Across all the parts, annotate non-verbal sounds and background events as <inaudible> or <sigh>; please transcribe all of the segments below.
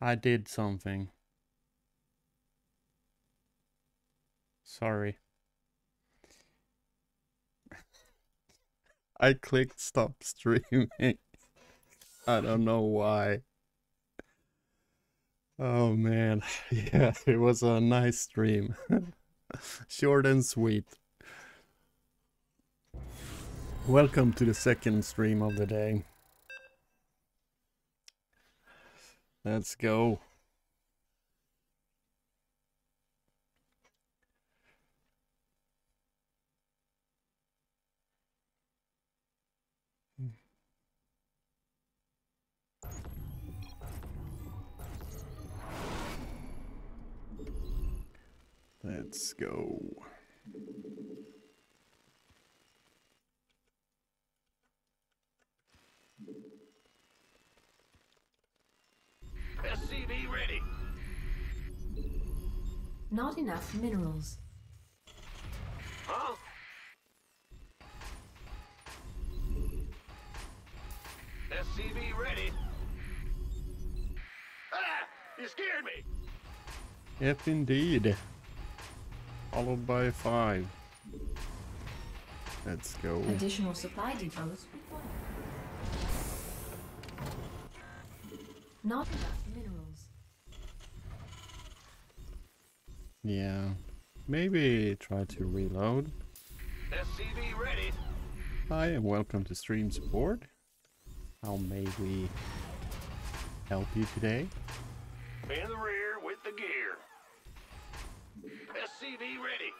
I did something. Sorry. <laughs> I clicked stop streaming. I don't know why. Oh man, <laughs> yeah, it was a nice stream. <laughs> Short and sweet. Welcome to the second stream of the day. Let's go. Let's go. SCV ready. Not enough minerals. Huh? SCV ready. Ah! You scared me! If indeed. Followed by five. Let's go. Additional supply depots required. Not enough minerals. Yeah. Maybe try to reload. SCV ready. Hi and welcome to Stream Support. How may we help you today? In the rear with the gear. SCV ready.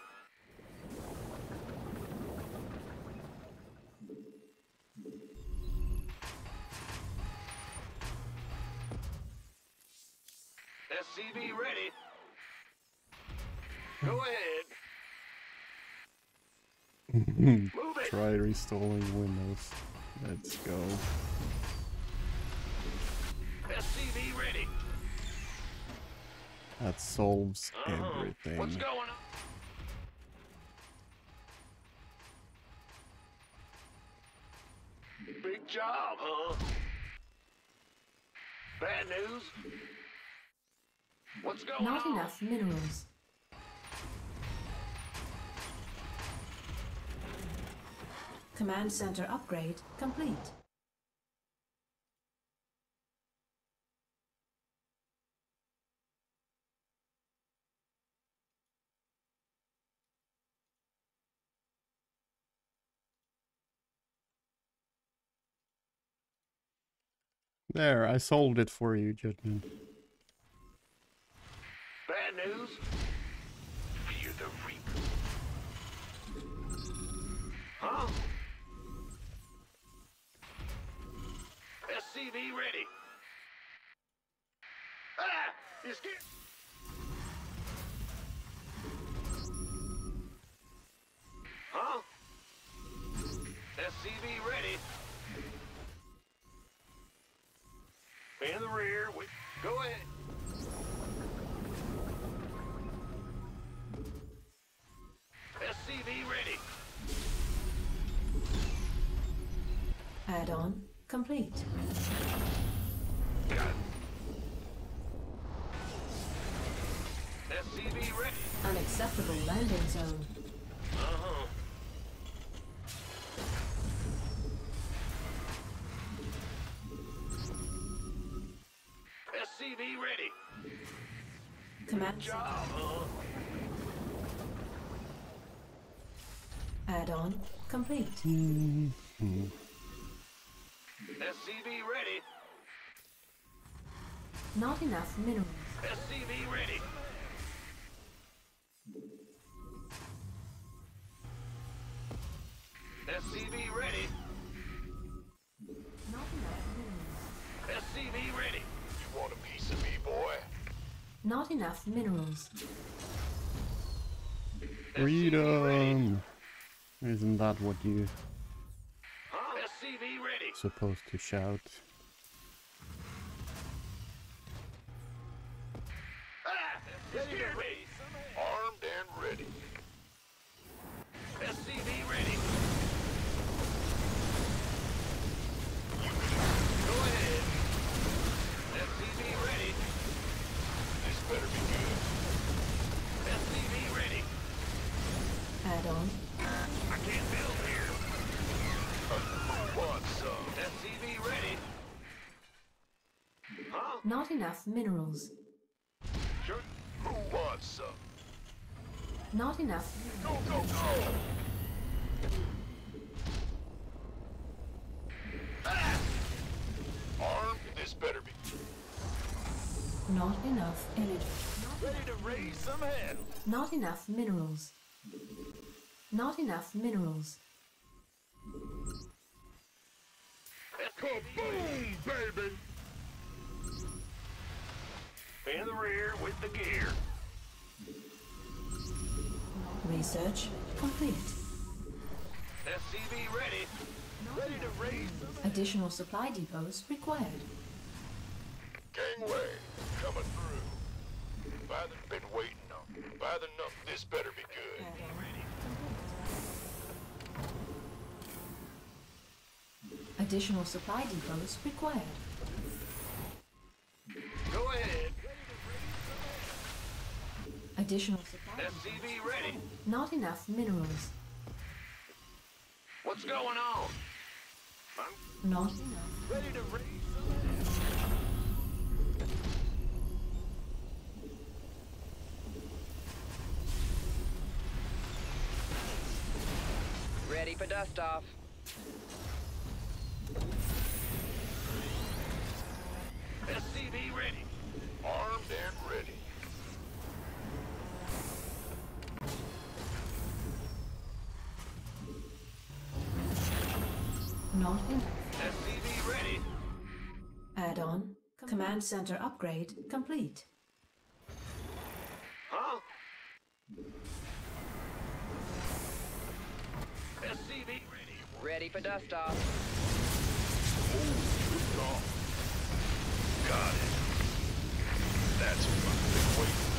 SCV ready. Go ahead. Move it. Try reinstalling Windows. Let's go. SCV ready. That solves Uh-huh. What's everything. going on? Big job, huh? Bad news? What's going on? Not on? enough minerals. Command center upgrade complete. There, I solved it for you, Judgment. Bad news? Fear the Reaper. Huh? SCV ready. Ah! You scared? Huh? SCV ready. In the rear. We go ahead. SCV ready. Add-on complete. SCV ready. Unacceptable landing zone. Uh-huh. SCV ready. Command Job, huh? add-on complete. SCV ready. Not enough minerals. SCV ready. SCV ready. Not enough minerals. SCV ready. You want a piece of me, boy? Not enough minerals. Freedom! Isn't that what you Huh? SCV ready. Supposed to shout? Ah! Not enough minerals. Sure. Who wants some? Not enough. Go, go, go! Ah! Armed? This better be. Not enough energy. Ready to raise some hell. Not enough minerals. Not enough minerals. Kaboom, baby! In the rear with the gear. Research complete. SCV ready. Ready to raise Additional supply depots required. Gangway coming through. By the been waiting on. By the num this better be good. Additional supply depots required. Go ahead. Additional supply. SCV ready. Not enough minerals. What's going on? I'm Not enough. ready to raise Ready for dust off. SCV ready. Armed and ready. Not enough. SCV ready. Add-on. Command center upgrade complete. Huh? SCV ready. Ready for dust off. Good call. Got it. That's what I've been waiting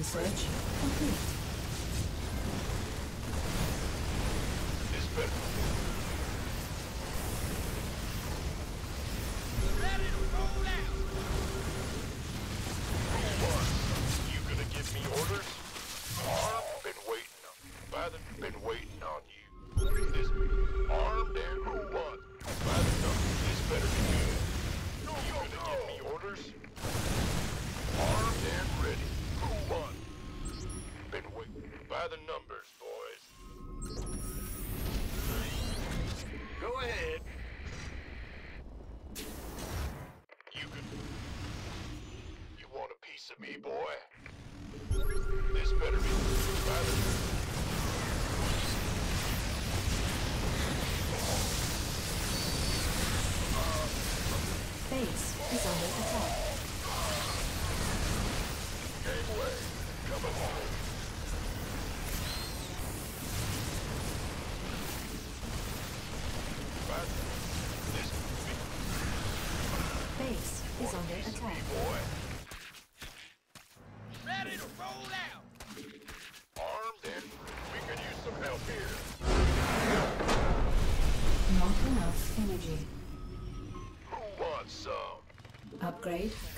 Research complete.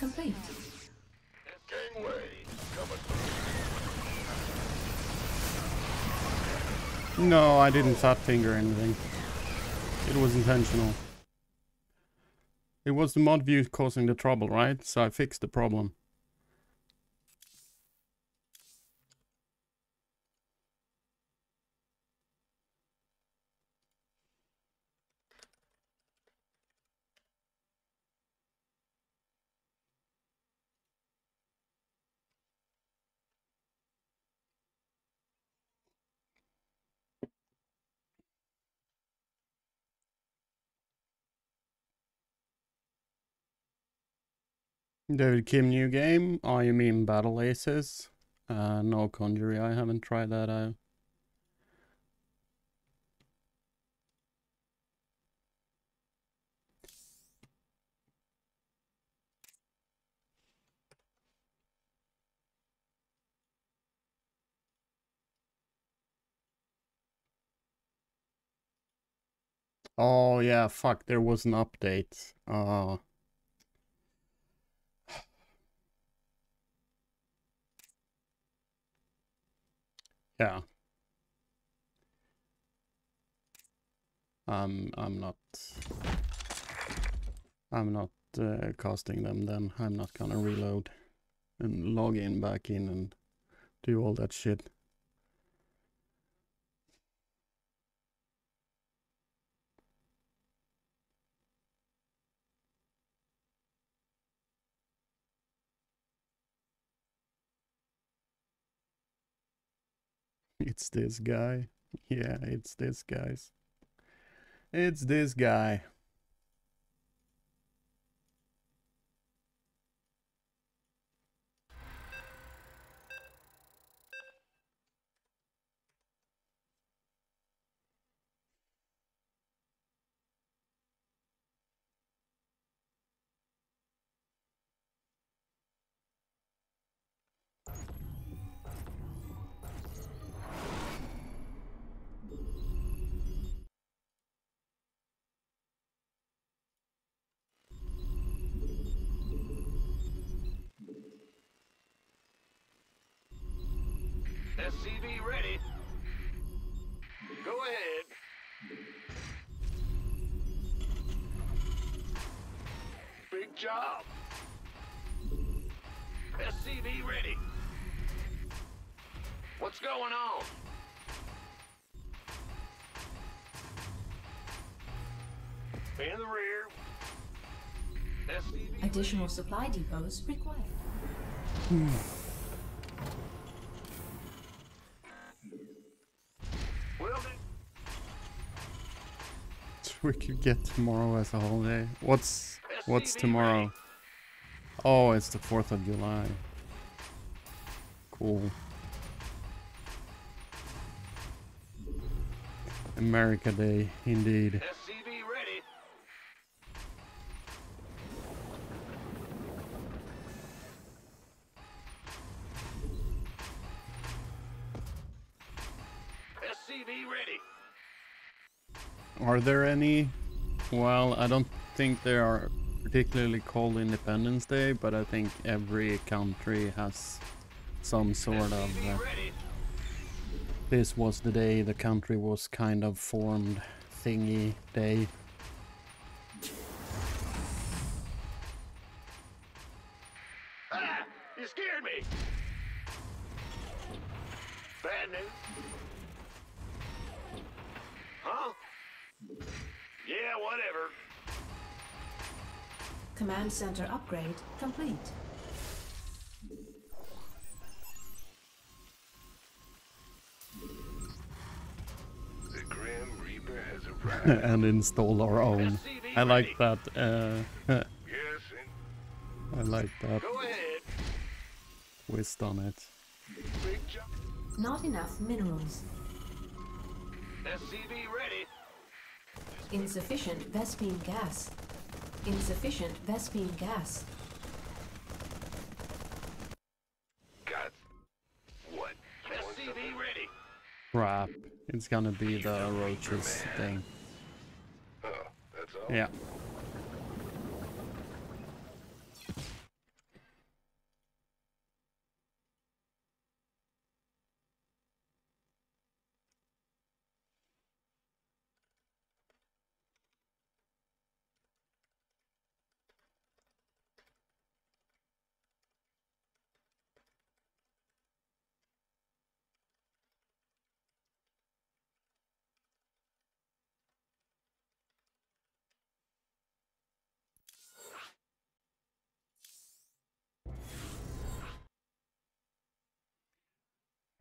Complete. No, I didn't fat finger anything. It was intentional. It was the mod view causing the trouble, right? So I fixed the problem. David Kim new game. Oh, you mean Battle Aces? Uh, no Conjury. I haven't tried that out. Oh yeah, fuck. There was an update. Uh. Yeah. I'm I'm not I'm not uh, casting them then. I'm not gonna reload and log in back in and do all that shit. It's this guy. Yeah, it's this guys. It's this guy. Additional supply depots required. Hmm. Will do. <laughs> we could get tomorrow as a holiday. What's what's tomorrow? Oh, it's the 4th of July. Cool. America Day, indeed. There any? Well, I don't think there are particularly called Independence Day, but I think every country has some sort of. Uh, this was the day the country was kind of formed thingy day. Center upgrade complete. The Grim Reaper has arrived. <laughs> and install our own. I like that. Uh, <laughs> yes, and I like that go ahead. twist on it. Not enough minerals. SCV ready. Insufficient Vespene gas. Insufficient Vespene gas. Got what? SCV ready. Crap. It's gonna be the roaches thing. Oh, that's all? Yeah.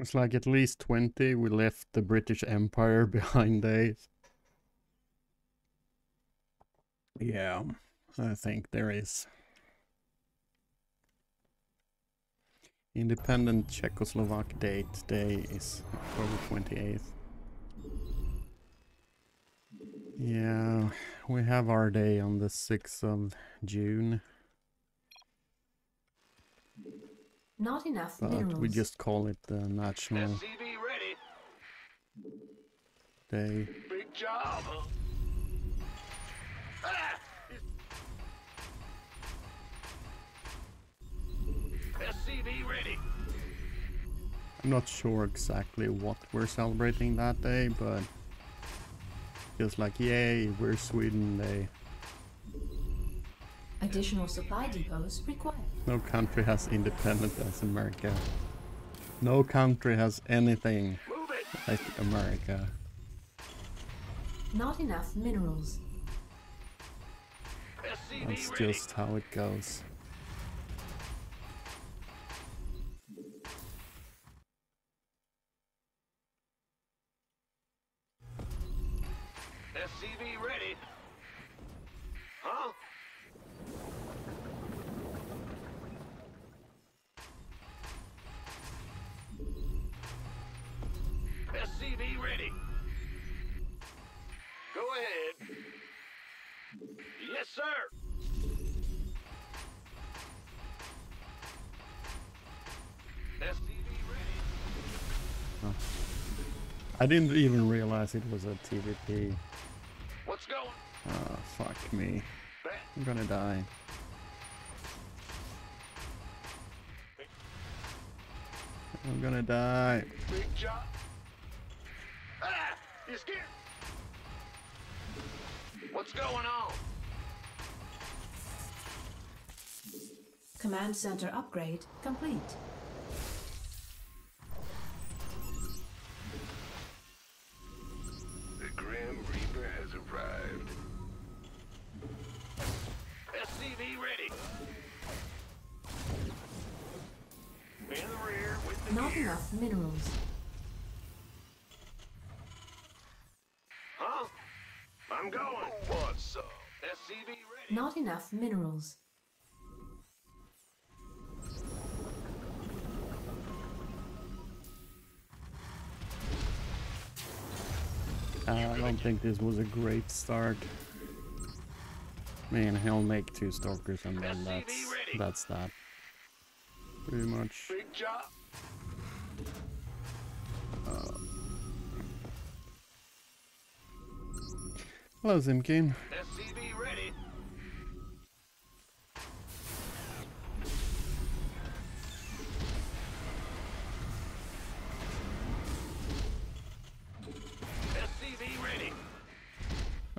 It's like at least 20 we left the British Empire <laughs> behind days. Yeah, I think there is. Independent Czechoslovak date day is October 28th. Yeah, we have our day on the 6th of June, Not enough but minerals. we just call it the National SCV ready. Day. Big job. Ah! SCV ready. I'm not sure exactly what we're celebrating that day, but just like, yay, we're Sweden Day. Additional supply depots required. No country has independent as America. No country has anything like America. Not enough minerals. That's just how it goes. I didn't even realize it was a TVP. What's going? Ah, fuck me. I'm gonna die. I'm gonna die. Big job. Ah! You scared? What's going on? Command center upgrade complete. Don't think this was a great start. Man, he'll make two stalkers and then that's that's that. Pretty much. Job. Hello, Zimkin.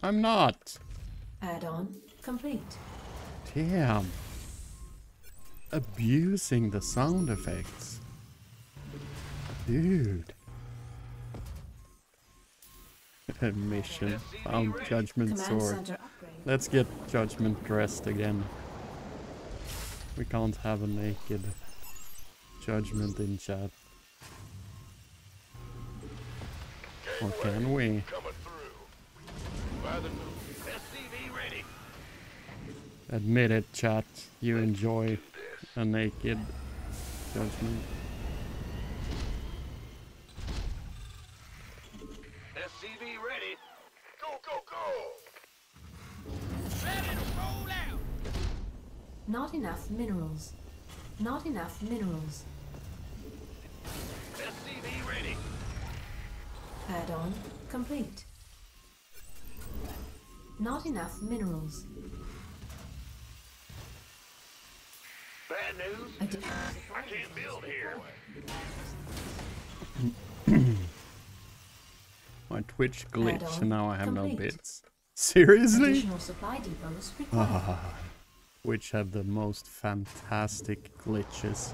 I'm not. Add-on complete. Damn. Abusing the sound effects. Dude. Mission. Found Judgment Command Sword. Let's get Judgment dressed again. We can't have a naked Judgment in chat. Or can we? Admit it, chat. You enjoy a naked Judgment. SCV ready. Go, go, go. Ready to roll out. Not enough minerals. Not enough minerals. SCV ready. Add-on complete. Not enough minerals. Bad news. Additional I can't build here. <clears throat> My Twitch glitched Add-on and now I have no complete. bits. <laughs> Seriously? additional supply depots required. <laughs> Ah, Twitch have the most fantastic glitches.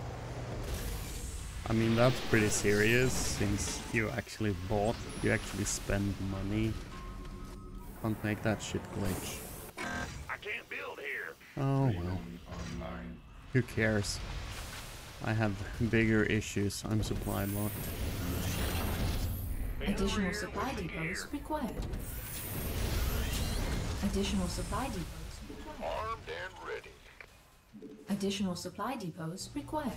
I mean, that's pretty serious since you actually bought, you actually spend money. Can't make that shit glitch. I can't build here. Oh well. Who cares? I have bigger issues. I'm supply locked. In Additional supply with the gear. depots required. Additional supply depots required. Armed and ready. Additional supply depots required.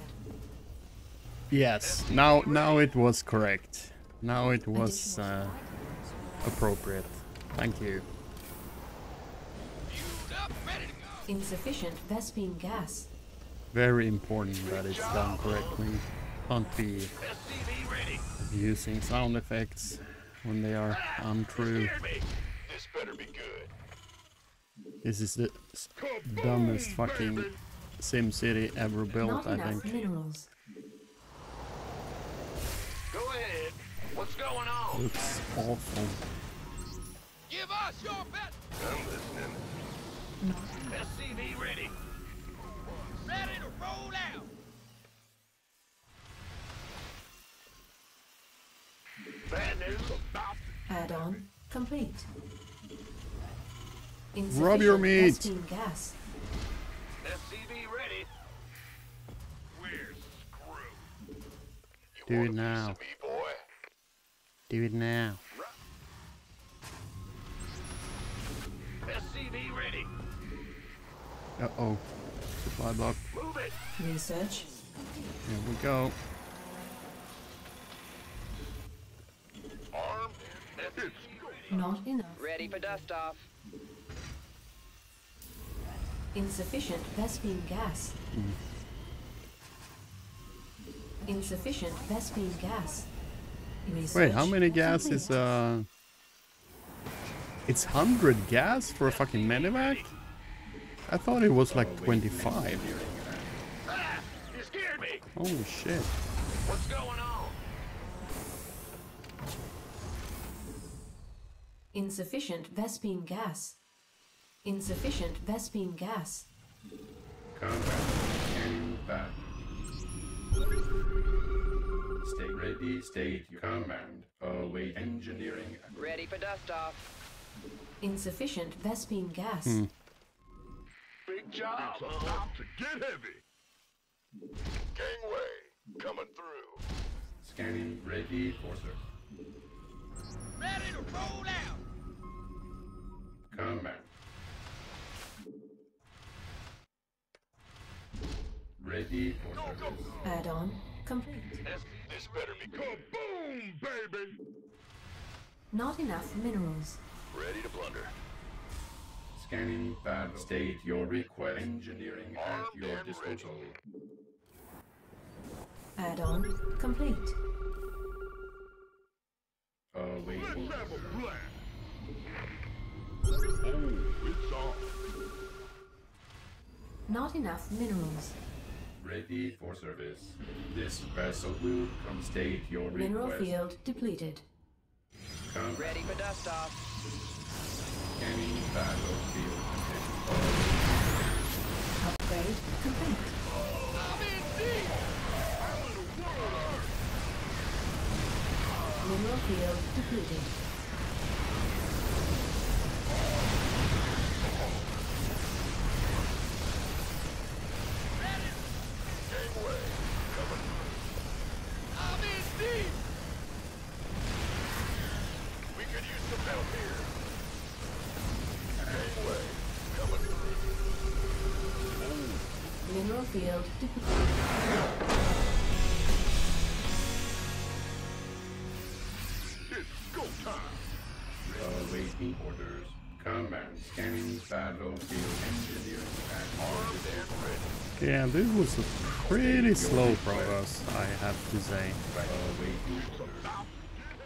Yes. Now, now it was correct. Now it was uh, supply depots required. appropriate. Thank you. Fueled up, ready to go. Insufficient Vespene gas. Very important that it's done correctly. Can't be SCV ready. using sound effects when they are untrue. This better be good. This is the dumbest fucking Sim City ever built, I think. minerals. Go ahead. What's going on? Looks awful. Give Boss, your best. I'm listening. SCV ready. Ready to roll out. Bad news about Add-on complete. Rub your Insufficient meat. Vespene gas. SCV ready. We're screwed. You Do it want a piece now. me. Do it now. SCV ready. Uh-oh. Supply block. Move it. Research. Here we go. Armed and SCV ready. Not enough. Ready for dust off. Insufficient Vespene gas. Insufficient Vespene gas. Research Wait, how many gas is uh It's 100 gas for a fucking medevac? I thought it was like 25. Ah, you scared me. Holy shit. What's going on? Insufficient Vespene gas. Insufficient Vespene gas. Combat back. Stay ready, state your command. Await engineering. Ready for dust off. Insufficient Vespene gas. Big job. About to get heavy. Gangway coming through. Scanning ready for service. Ready to roll out. Command. Ready for service. Add-on complete. This better be good. Boom, baby. Not enough minerals. Ready to plunder. Scanning battle. State your request. Engineering at your disposal. Add-on complete. Await orders. Oh, it's on. Not enough minerals. Ready for service. This vessel will come state your Mineral request. field depleted. Combat. Ready for dust off. Scanning battlefield condition. Upgrade complete. I'm in deep. Mineral field depleted. Mineral. It's go time. Awaiting orders. Command scanning battlefield engineering at Armed and ready. Yeah, this was a pretty slow progress, I have to say. Awaiting.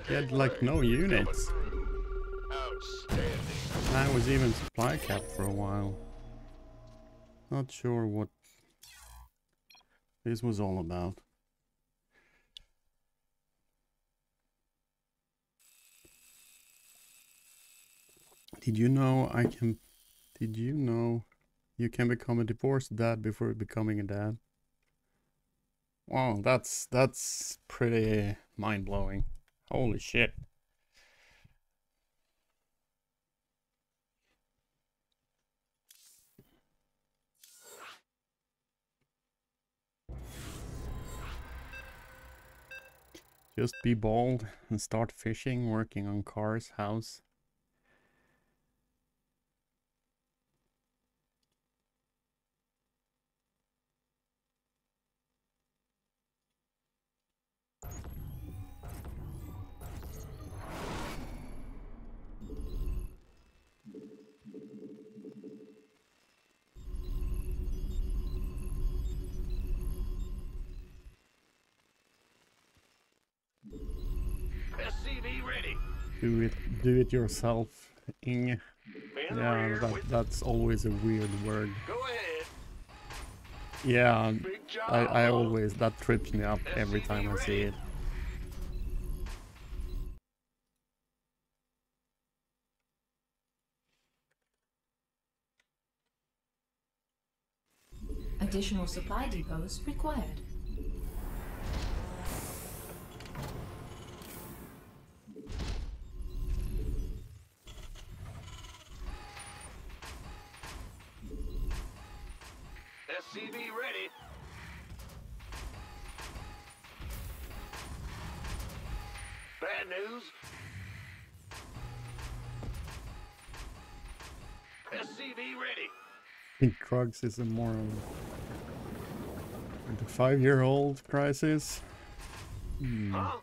He had like no units. Outstanding. I was even supply capped for a while. Not sure what this was all about. Did you know I can... Did you know you can become a divorced dad before becoming a dad? Wow, that's that's pretty mind-blowing. Holy shit. Just be bold and start fishing, working on cars, house. do it do it yourself ing. Yeah, that, that's always a weird word. Yeah, I, I always, that trips me up every time I see it. Additional supply depots required. SCV ready. Bad news. SCV ready. I think Krugs is a of a five-year-old crisis. Hmm. Huh?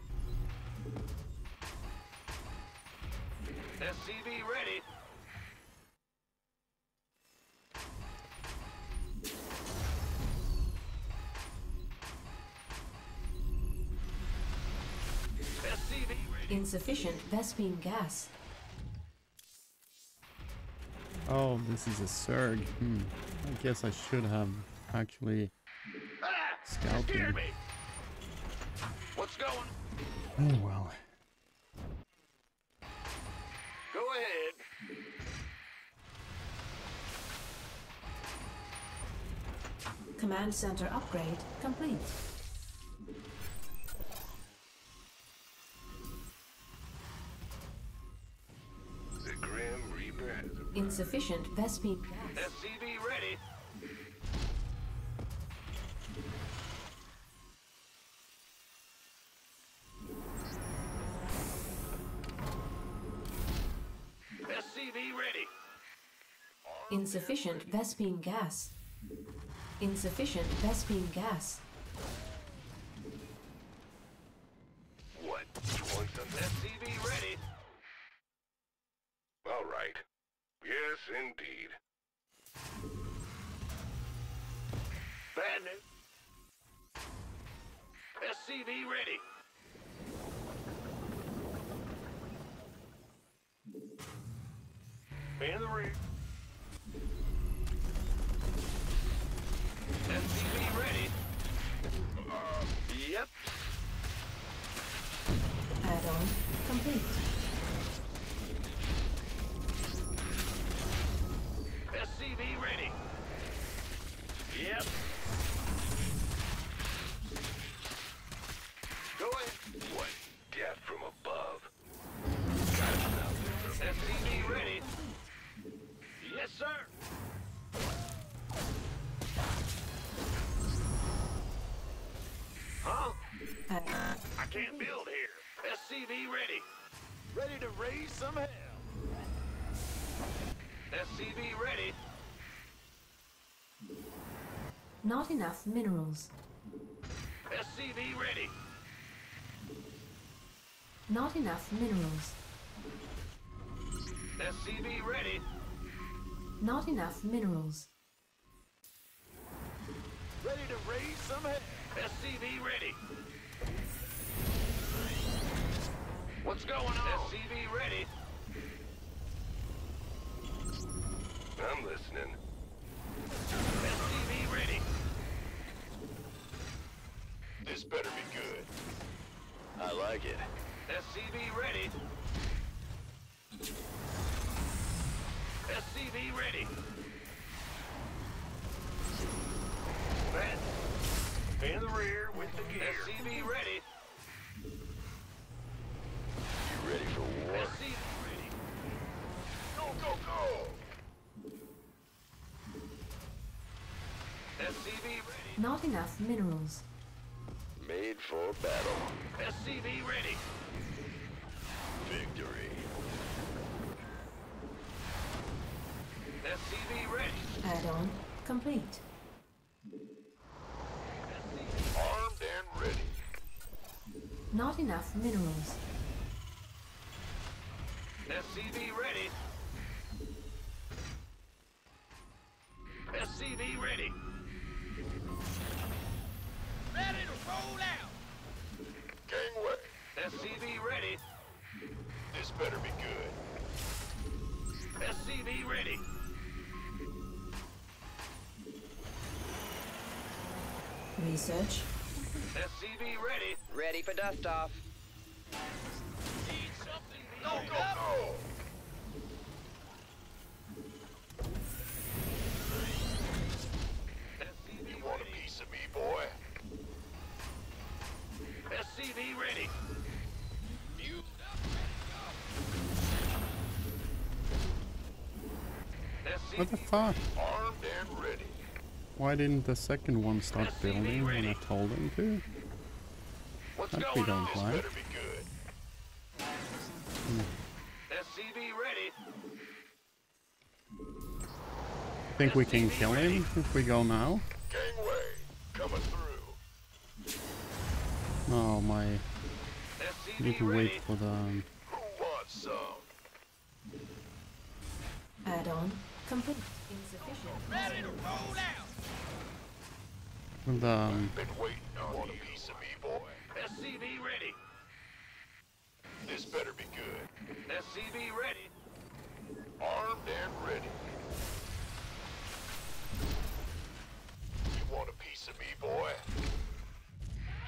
Insufficient Vespene gas. Oh, this is a Zerg. Hmm. I guess I should have actually Ah! scouted. Scared me. What's going? Oh well. Go ahead. Command center upgrade complete. Insufficient Vespene gas. SCV ready. SCV ready. Insufficient Vespene gas. Insufficient Vespene gas. what? You want some? SCV not enough minerals. SCV ready. Not enough minerals. SCV ready. Not enough minerals. Ready to raise some hell. SCV ready. What's going on? SCV ready. Not enough minerals. Made for battle. SCV ready. Victory. SCV ready. Add-on complete. Armed and ready. Not enough minerals. SCV ready. Ready for dust off. Go, go! You want a piece of me, boy? SCV ready. What the fuck? Armed and ready. Why didn't the second one start building when I told him to? What's That going we don't on? Like. be good. SCV ready. Think we can kill him if we go now? Gangway, coming through. Oh my, SCV need to ready. wait for the... um, Who wants some? Add-on complete. Insufficient. The um, Been waiting on a piece of me, boy. SCV ready. This better be good. SCV ready. Armed and ready. You want a piece of me, boy?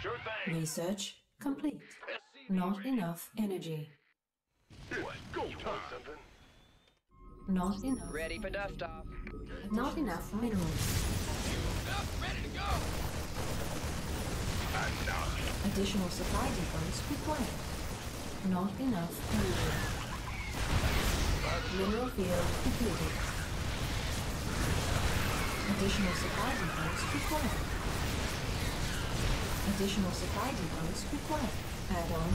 Sure thing. Research complete. SCV Not ready. enough energy. What? Go time. something? Not enough. Ready for dust off. Not enough minerals. Additional supply depots required. Not enough energy. Mineral field depleted. Additional supply depots required. Additional supply depots required. Add-on.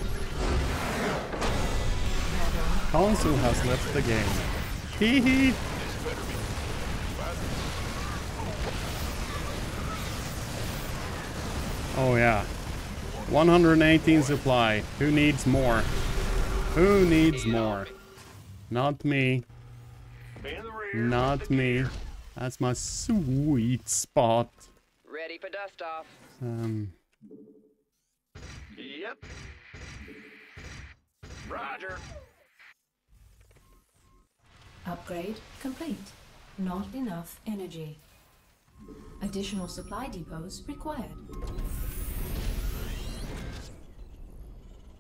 Add-on. console has left the game. Hee hee! Oh yeah. 118 supply. Who needs more? Who needs more? Not me. In the rear. Not me. That's my sweet spot. Ready for dust off. Um, Yep. Roger. Upgrade complete. Not enough energy. Additional supply depots required.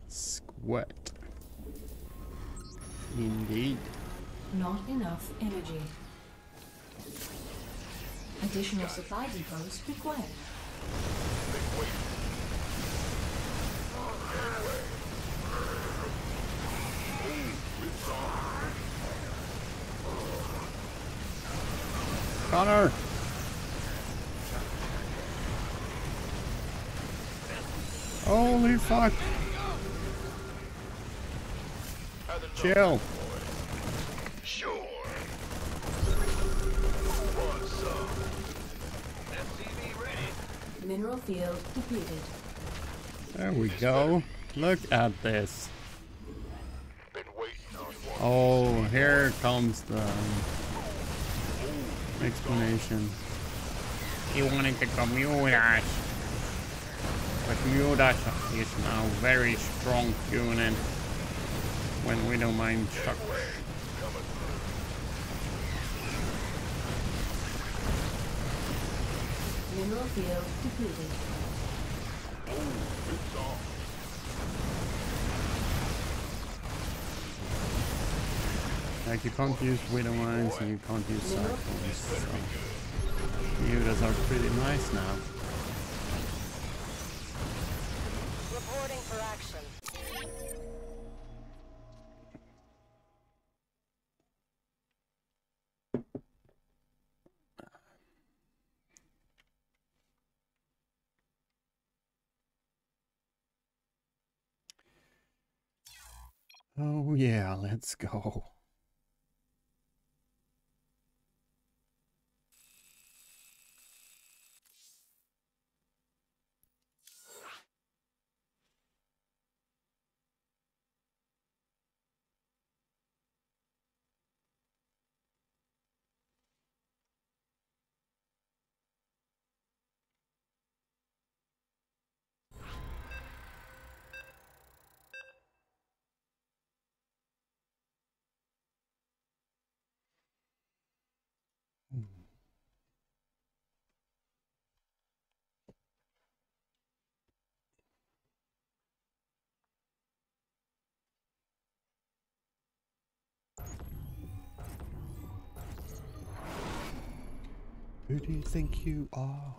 squat. Indeed. Not enough energy. Additional supply depots required. Connor! Holy fuck! Chill. Sure. Who wants some? SCV ready. Mineral field depleted. There we go. Look at this. Been waiting on one. Oh, here comes the explanation. He wanted to commute us. But Mutas is now very strong unit when we don't mind depleted. Like you can't use widow mines and you can't use cyclones. So Mutas are pretty nice now. For action. Oh yeah, let's go. Who do you think you are?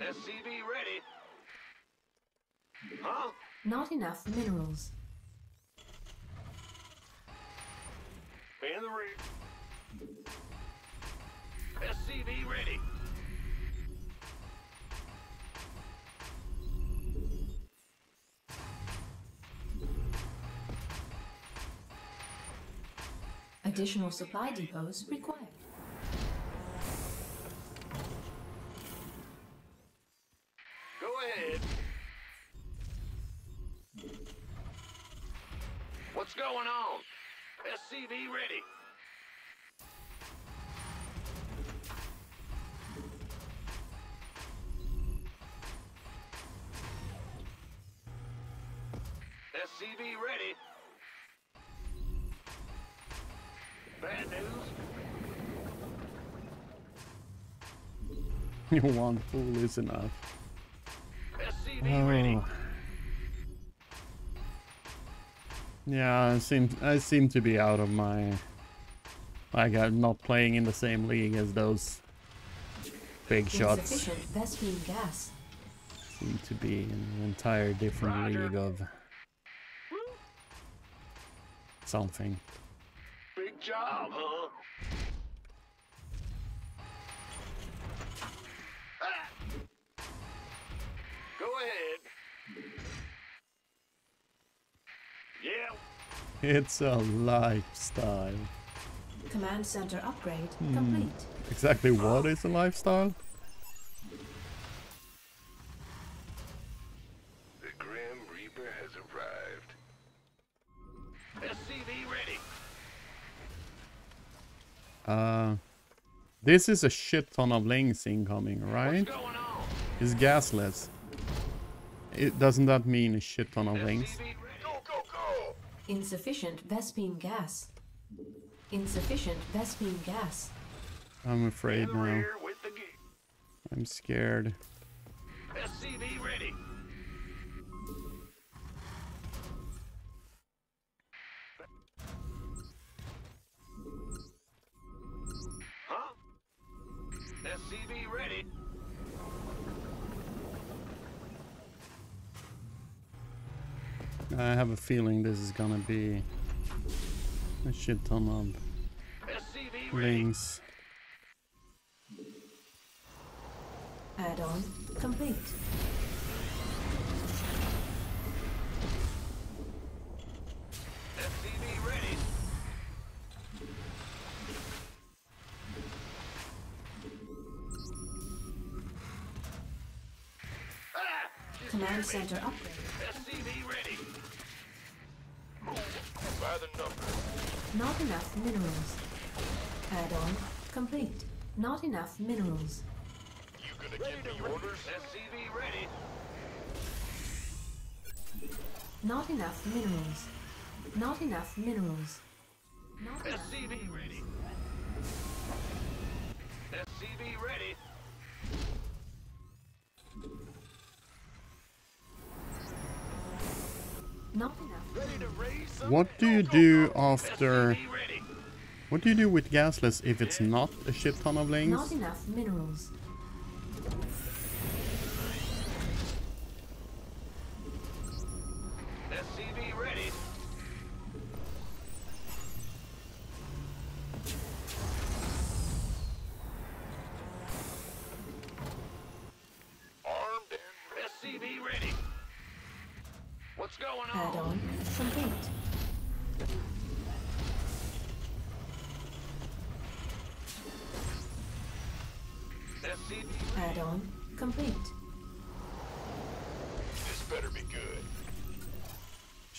SCV ready. Huh? Not enough minerals. In the rear. SCV ready. Additional supply depots required. Go ahead. What's going on? SCV ready. News. One pool is enough. SCV ready. Oh. Yeah, I seem I seem to be out of my like I'm not playing in the same league as those big shots. Gas. Seem to be in an entire different Roger. league of something. Big job, huh? It's a lifestyle. Command center upgrade Hmm. complete. Exactly what is a lifestyle? The Grim Reaper has arrived. SCV ready. Uh, this is a shit ton of lings incoming, right? What's going on? It's gasless. It doesn't that mean a shit ton of lings? SCV ready. Go, go, go! Insufficient Vespene gas. Insufficient Vespene gas. I'm afraid the now. rear with the gear. I'm scared. SCV ready. I have a feeling this is gonna be a shit ton of lings. Add-on complete. Command center upgrade. Not enough minerals. Add-on complete. Not enough minerals. You gonna give me orders? SCV ready. Not enough minerals. Not enough minerals. Not enough SCV ready. SCV ready. What do you do after... What do you do with gasless if it's not a shit ton of lings? Not enough minerals.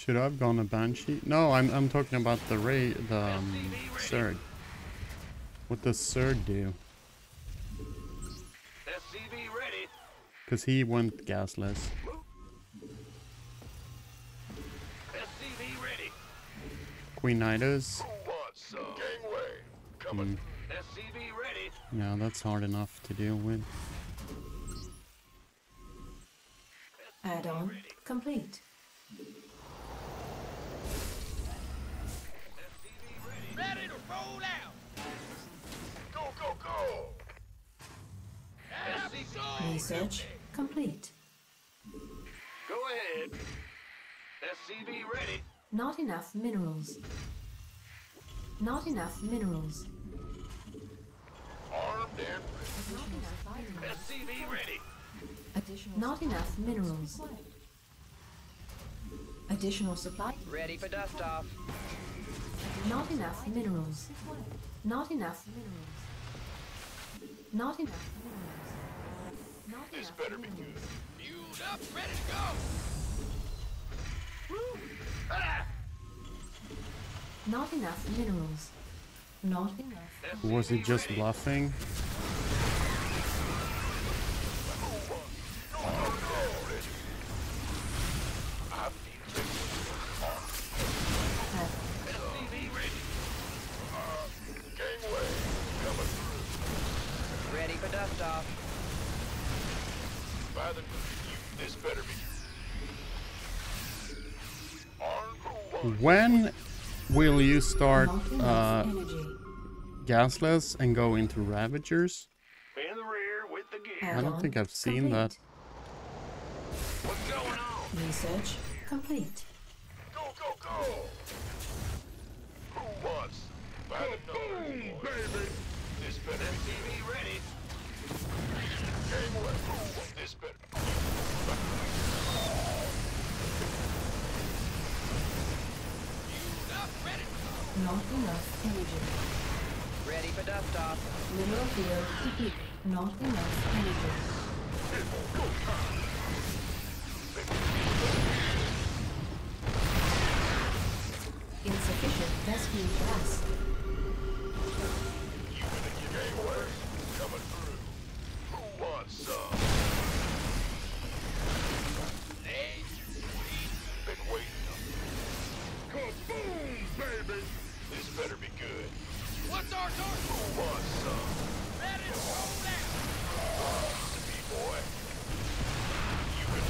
Should I have gone a banshee? No, I'm I'm talking about the ray the um, Zerg. What does Zerg do? SCV ready. Because he went gasless. SCV ready. Queen Nydus. Who wants some? Gangway. Coming. SCV ready. Yeah, that's hard enough to deal with. Add-on complete. Ready to roll out. Go, go, go! SCV Research complete. Go ahead. SCV ready. Not enough minerals. Not enough minerals. Armed and Not. SCV ready. Additional Not enough minerals. Additional supply. Ready for dust off. Not enough minerals. Not enough minerals. Not enough minerals. Not this enough better be minerals. good. Fueled up, ready to go. Woo. Ah. Not enough minerals. Not enough. Was he just bluffing? When will you start uh, gasless and go into Ravagers? In the rear with the gear. I don't think I've seen that. What's going on? Research complete. Go, go, go! Who wants? By the baby! This better be SCV ready. Gangway. Who? This better. Fueled up, ready. Not enough energy. Ready for dust off. Mineral field depleted. Not enough energy. Insufficient rescue gas. You in the gangway coming through. Who wants some? Hey, Been waiting. Kaboom, baby! This better be good. What's our target? Who wants some? Ready to roll down. To be boy. You in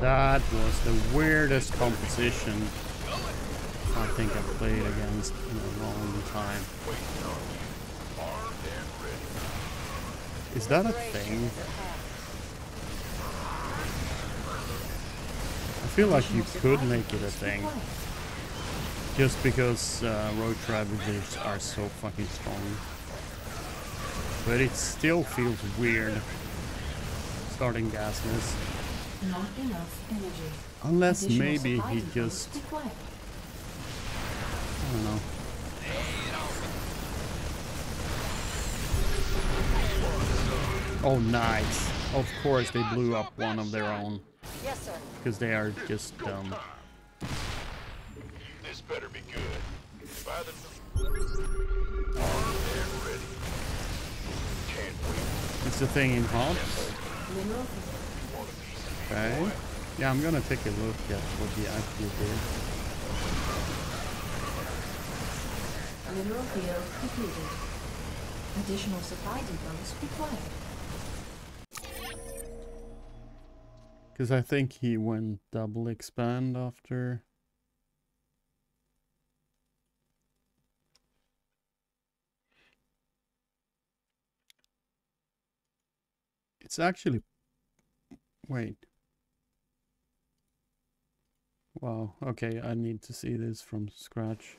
That was the weirdest composition I think I've played against in a long time. waiting on you. Armed and ready. Is that a thing? Feel like you could make it a thing. Just because uh, roach ravagers are so fucking strong. But it still feels weird starting gasless. Not enough energy. Unless maybe he just. I don't know. Oh, nice. Of course they blew up one of their own. Yes, sir. Because they are just dumb. This better be good. By the and ready. Can't wait. It's the thing in hops. Okay. Yeah, I'm gonna take a look at what he actually did. Mineral field depleted. Additional supply depots required. Because I think he went double expand after. It's actually. Wait. Wow, okay, I need to see this from scratch.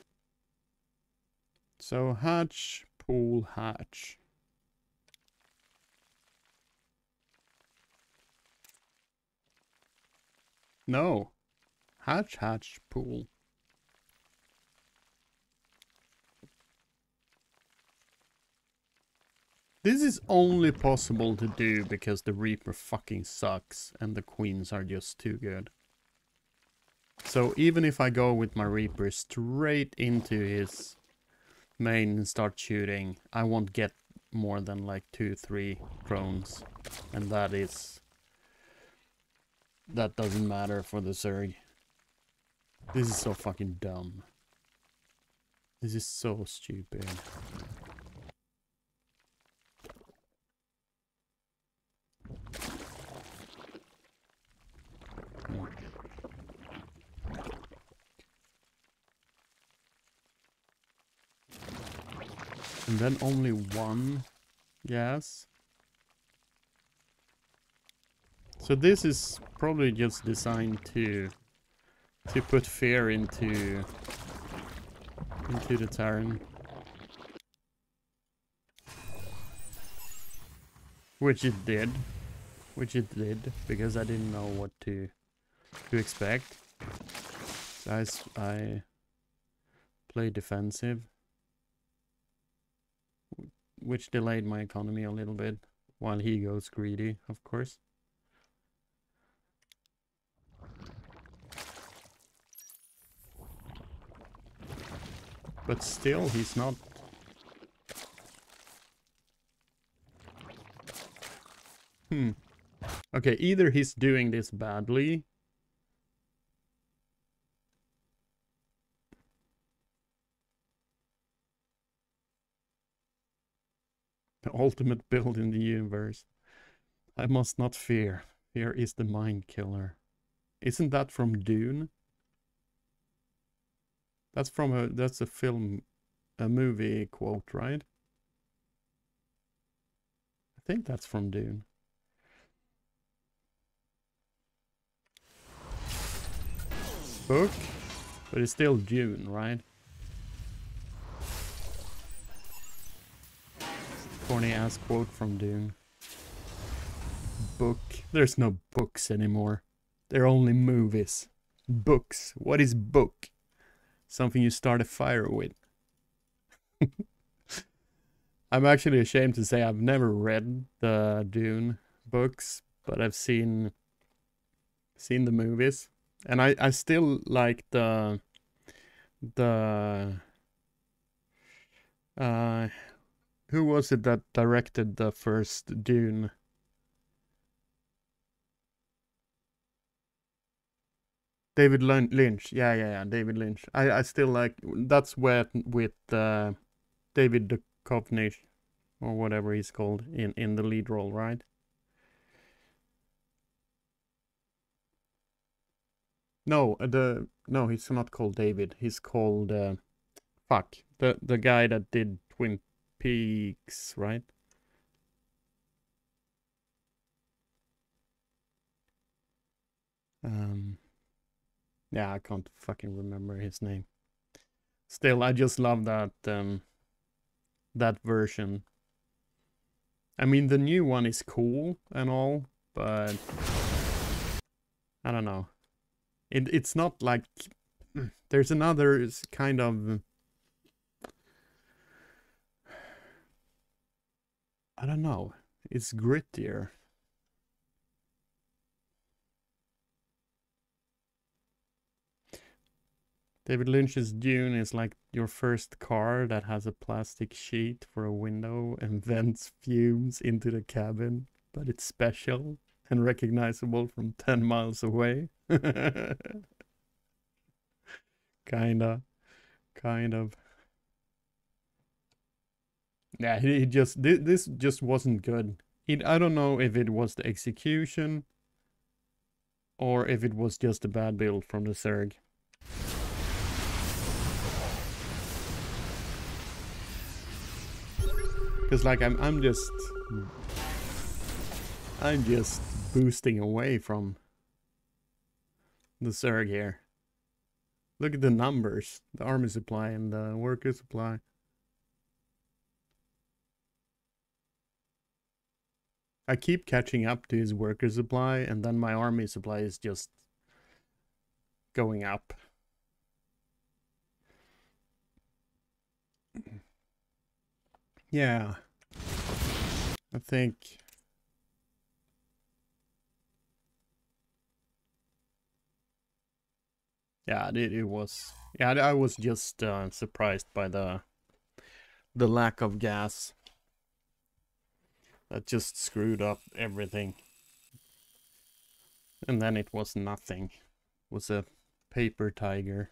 So, hatch, pool, hatch. No. Hatch, hatch, pool. This is only possible to do because the Reaper fucking sucks and the Queens are just too good. So even if I go with my Reaper straight into his main and start shooting, I won't get more than like 2-3 drones. And that is that doesn't matter for the Zerg. This is so fucking dumb. This is so stupid. And then only one gas. So this is probably just designed to to put fear into into the Terran. Which it did. Which it did, because I didn't know what to to expect. So I, I play defensive. Which delayed my economy a little bit, while he goes greedy, of course. But still, he's not. Hmm. Okay, either he's doing this badly. The ultimate build in the universe. I must not fear. Fear is the mind killer. Isn't that from Dune? That's from a that's a film a movie quote, right? I think that's from Dune. Book, but it's still Dune, right? Corny ass quote from Dune. Book. There's no books anymore. They're only movies. Books. What is book? Something you start a fire with. <laughs> I'm actually ashamed to say I've never read the Dune books, but I've seen seen the movies, and I I still like the the uh who was it that directed the first Dune? David Lynch. Yeah, yeah, yeah. David Lynch. I, I still like. That's where with uh, David Duchovny or whatever he's called in in the lead role, right? No, uh, the no, he's not called David. He's called uh, fuck the the guy that did Twin Peaks, right? Um, yeah, I can't fucking remember his name. Still, I just love that um, that version. I mean, the new one is cool and all, but I don't know. It it's not like <clears throat> there's another kind of I don't know. It's grittier. David Lynch's Dune is like your first car that has a plastic sheet for a window and <laughs> vents fumes into the cabin, but it's special and recognizable from 10 miles away. <laughs> Kinda. Kind of. Yeah, he, just this, just wasn't good. It I don't know if it was the execution or if it was just a bad build from the Zerg. Cause like I'm I'm just I'm just boosting away from the Zerg here. Look at the numbers, the army supply and the worker supply. I keep catching up to his worker supply, and then my army supply is just going up. Yeah. I think. Yeah, it, it was. Yeah, I was just uh, surprised by the the lack of gas. That just screwed up everything. And then it was nothing. It was a paper tiger.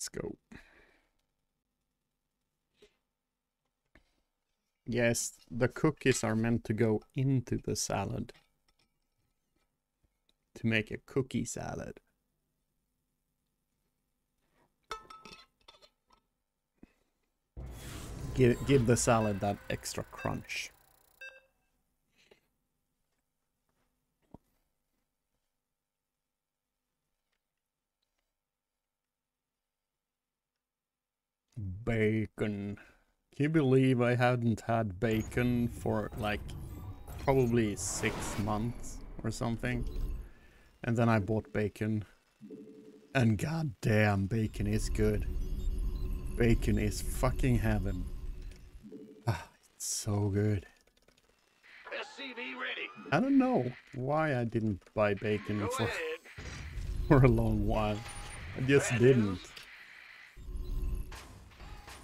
Let's go. Yes, the cookies are meant to go into the salad. To make a cookie salad. Give, give the salad that extra crunch. Bacon. Can you believe I hadn't had bacon for like probably six months or something? And then I bought bacon. And goddamn, bacon is good. Bacon is fucking heaven. Ah, it's so good. SCV ready. I don't know why I didn't buy bacon for, <laughs> for a long while. I just didn't.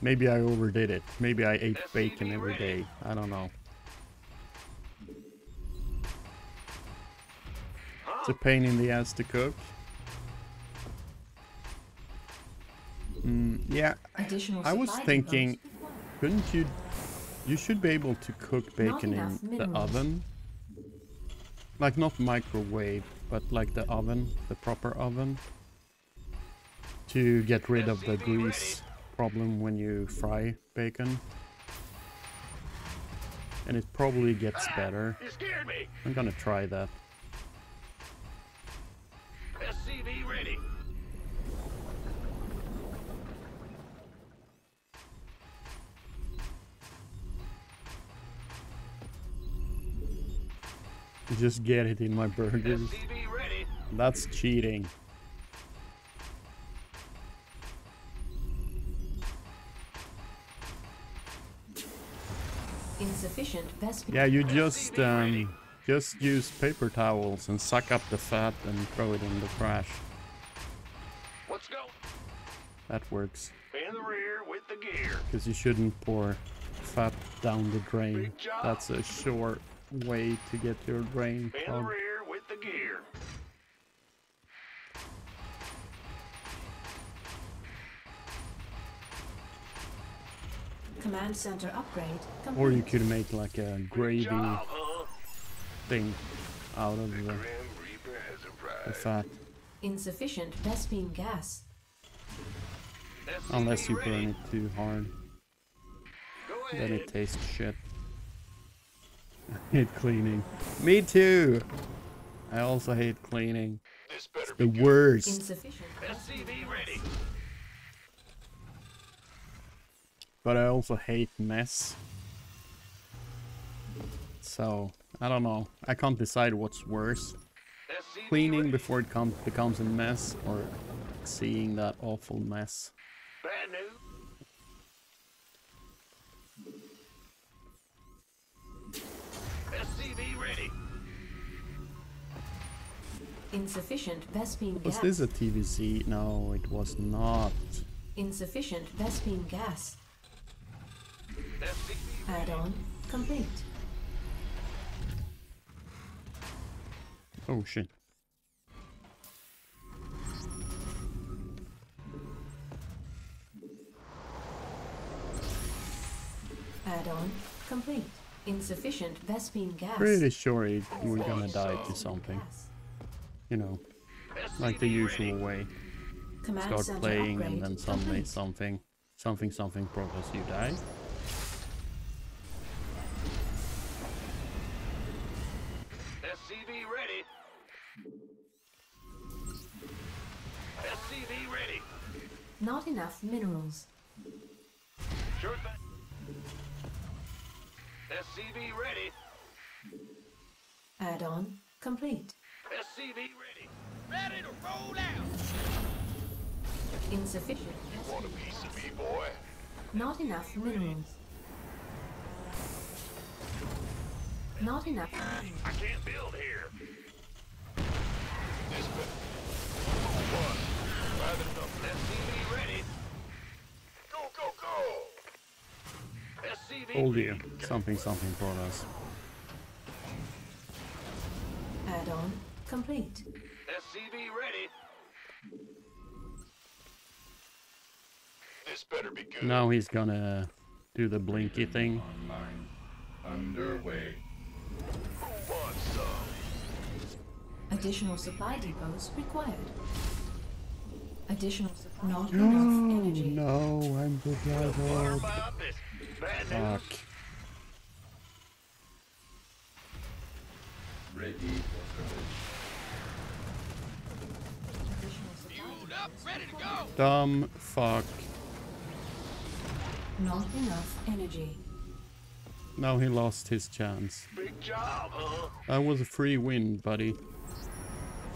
Maybe I overdid it. Maybe I ate bacon every day. I don't know. It's a pain in the ass to cook. Mm, yeah, Additional I was thinking, depots couldn't you? You should be able to cook bacon in the oven. Like not microwave, but like the oven, the proper oven. To get rid of the grease problem when you fry bacon. And it probably gets ah, better. Scared me. I'm gonna try that. SCV ready. Just get it in my burgers. That's cheating. Yeah, you just um, just use paper towels and suck up the fat and throw it in the trash. Let's go. That works. In the rear with the gear. Because you shouldn't pour fat down the drain. That's a short way to get your drain In the clogged. Command center upgrade complete. Or you could make like a gravy Job, huh? thing out of the, Grim Reaper has the arrived. fat. Insufficient Vespene gas. SCV Unless you ready. burn it too hard. Then it tastes shit. I <laughs> hate cleaning. Me too! I also hate cleaning. This better The be worst. Insufficient. SCV ready. But I also hate mess. So, I don't know. I can't decide what's worse. Cleaning before it com becomes a mess or seeing that awful mess. Bad news. SCV ready. Insufficient Was this a TVC? No, it was not. Insufficient Vespene gas. Add-on complete. Oh shit. Add-on complete. Insufficient Vespene gas. Pretty sure it, we're gonna die to something. You know, like the usual way. Command Start playing and then suddenly complete. something, something, something progress you die. Not enough minerals. Sure thing. SCV ready. Add-on complete. SCV ready. Ready to roll out. Insufficient. Want a piece of me, boy? Not enough minerals. Not enough minerals. I can't build here. This better. What? Rather enough. SCV ready. Go, go, go! SCV Told you, ready. something, something progress. Add-on complete. SCV ready. This better be good. Now he's gonna do the blinky thing. Online. Underway. Who wants some? Additional supply depots required. Additional supply. Not enough energy. no, I'm the More about this. Bad news. Fuck. Ready for service. Additional supply depots Dumb fuck. Not enough energy. Now he lost his chance. Big job, huh? That was a free win, buddy.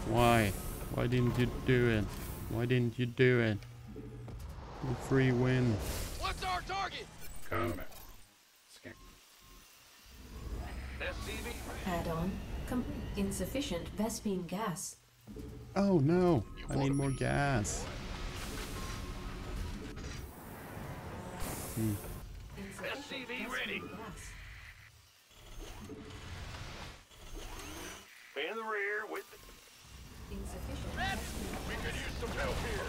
Why? Why didn't you do it? Why didn't you do it? The free win. What's our Scan. SCV Add-on complete. Insufficient Vespene gas. Oh no, I need more gas. Insufficient SCV ready. gas. in the rear with the Insufficient Vespene We could use some help here.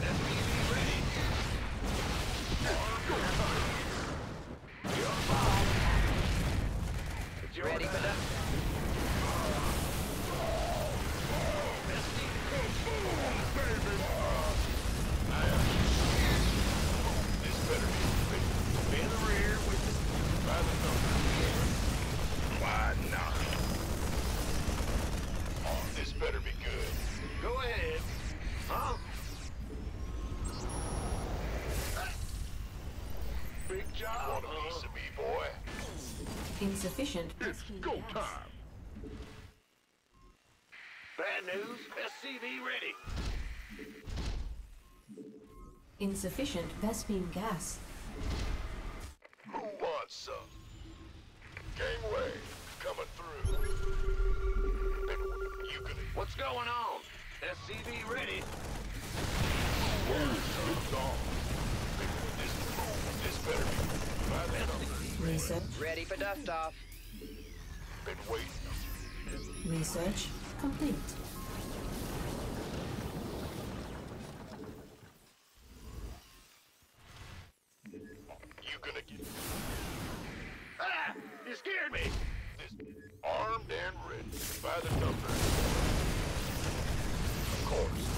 SCV ready. It's your Ready for dust. Insufficient It's go gas. time. Bad news. SCV ready. Insufficient Vespene gas. Who wants some? Gangway, coming through. You gonna What's going on? SCV ready. it's on. This, this better be by. Research. Ready for dust off. Been waiting. Research complete. You gonna get Ah! You scared me. this armed and ready by the numbers. Of course.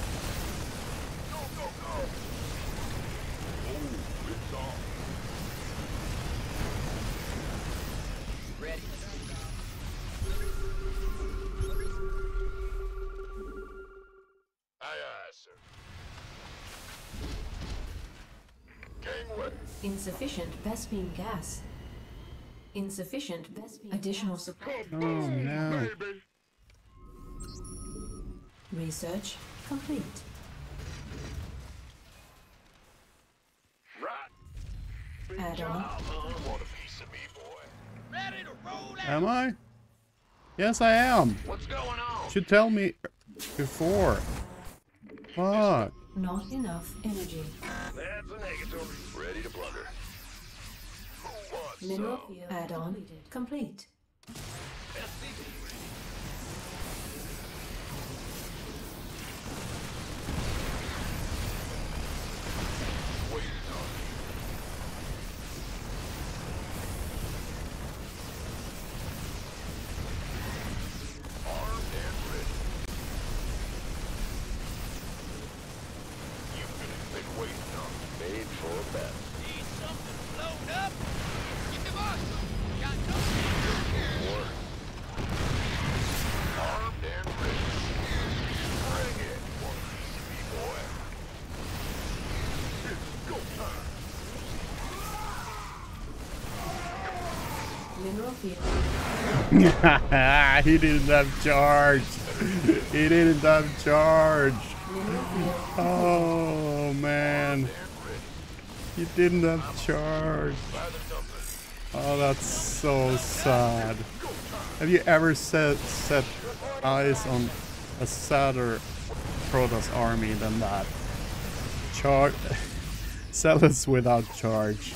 Gangway. Insufficient Vespene gas. Insufficient Vespene Additional support. Oh no. Baby. Research complete. Right. Add-on. job, a piece of me, boy? Am I? Yes, I am. What's going on? Should tell me before. Fuck. Not enough energy. That's a negative. Ready to plunder. Mineral add-on complete. <laughs> he didn't have charge. He didn't have charge. Oh man. He didn't have charge. Oh, that's so sad. Have you ever set set eyes on a sadder Protoss army than that? Charge. <laughs> Zealots without charge.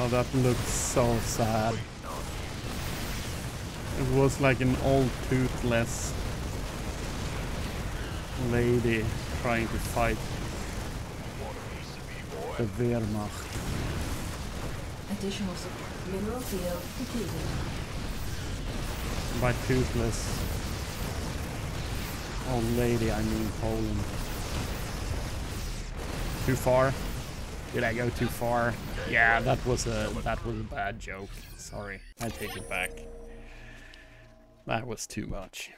Oh, that looks so sad. It was like an old toothless lady trying to fight the Wehrmacht. Additional support. Mineral field depleted. By toothless old lady, I mean Poland. Too far? Did I go too far? Yeah, that was a that was a bad joke. Sorry, I take it back. That was too much.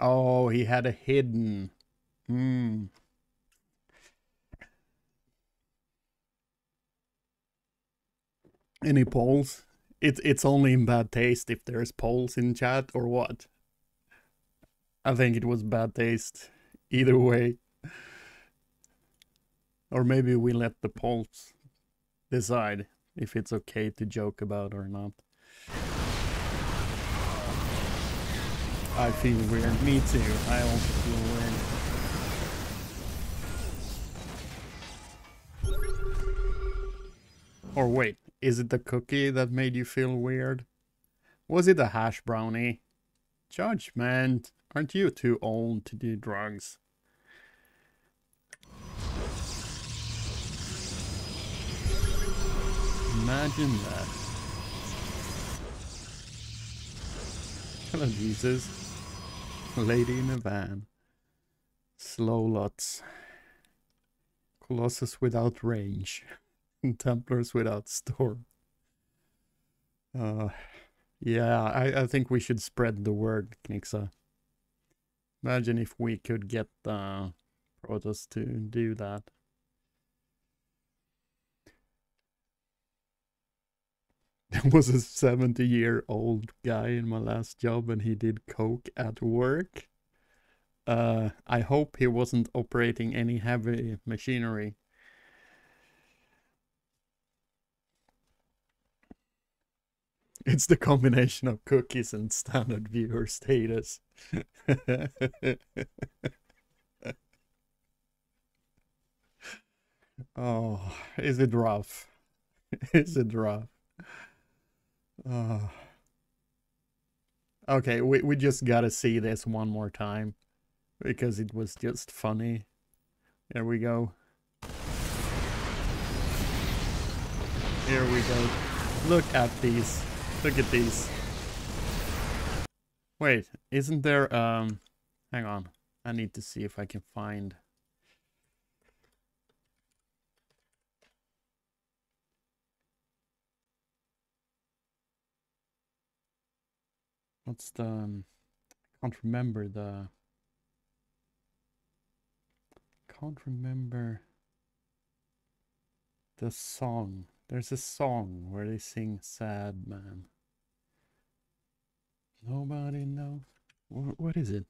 Oh, he had a hidden. Hmm. Any polls? It's it's only in bad taste if there's polls in chat or what. I think it was bad taste either way. Or maybe we let the polls decide if it's okay to joke about or not. I feel weird. Me too. I also feel weird. Or wait, is it the cookie that made you feel weird? Was it a hash brownie? Judgment. Aren't you too old to do drugs? Imagine that. Hello, Jesus. Lady in a van. Slow lots. Colossus without range. <laughs> Templars without storm. Uh, yeah, I, I think we should spread the word, Knixa. Imagine if we could get uh, Protoss to do that. There <laughs> was a 70 year old guy in my last job and he did coke at work. Uh, I hope he wasn't operating any heavy machinery. It's the combination of cookies and standard viewer status. <laughs> oh, is it rough? <laughs> Is it rough? Oh. Okay, we, we just gotta see this one more time because it was just funny. There we go. Here we go. Look at these. Look at these. Wait, isn't there, um, hang on. I need to see if I can find. What's the, um, I can't remember the, can't remember the song. There's a song where they sing Sad Man. Nobody knows. Wh- what is it?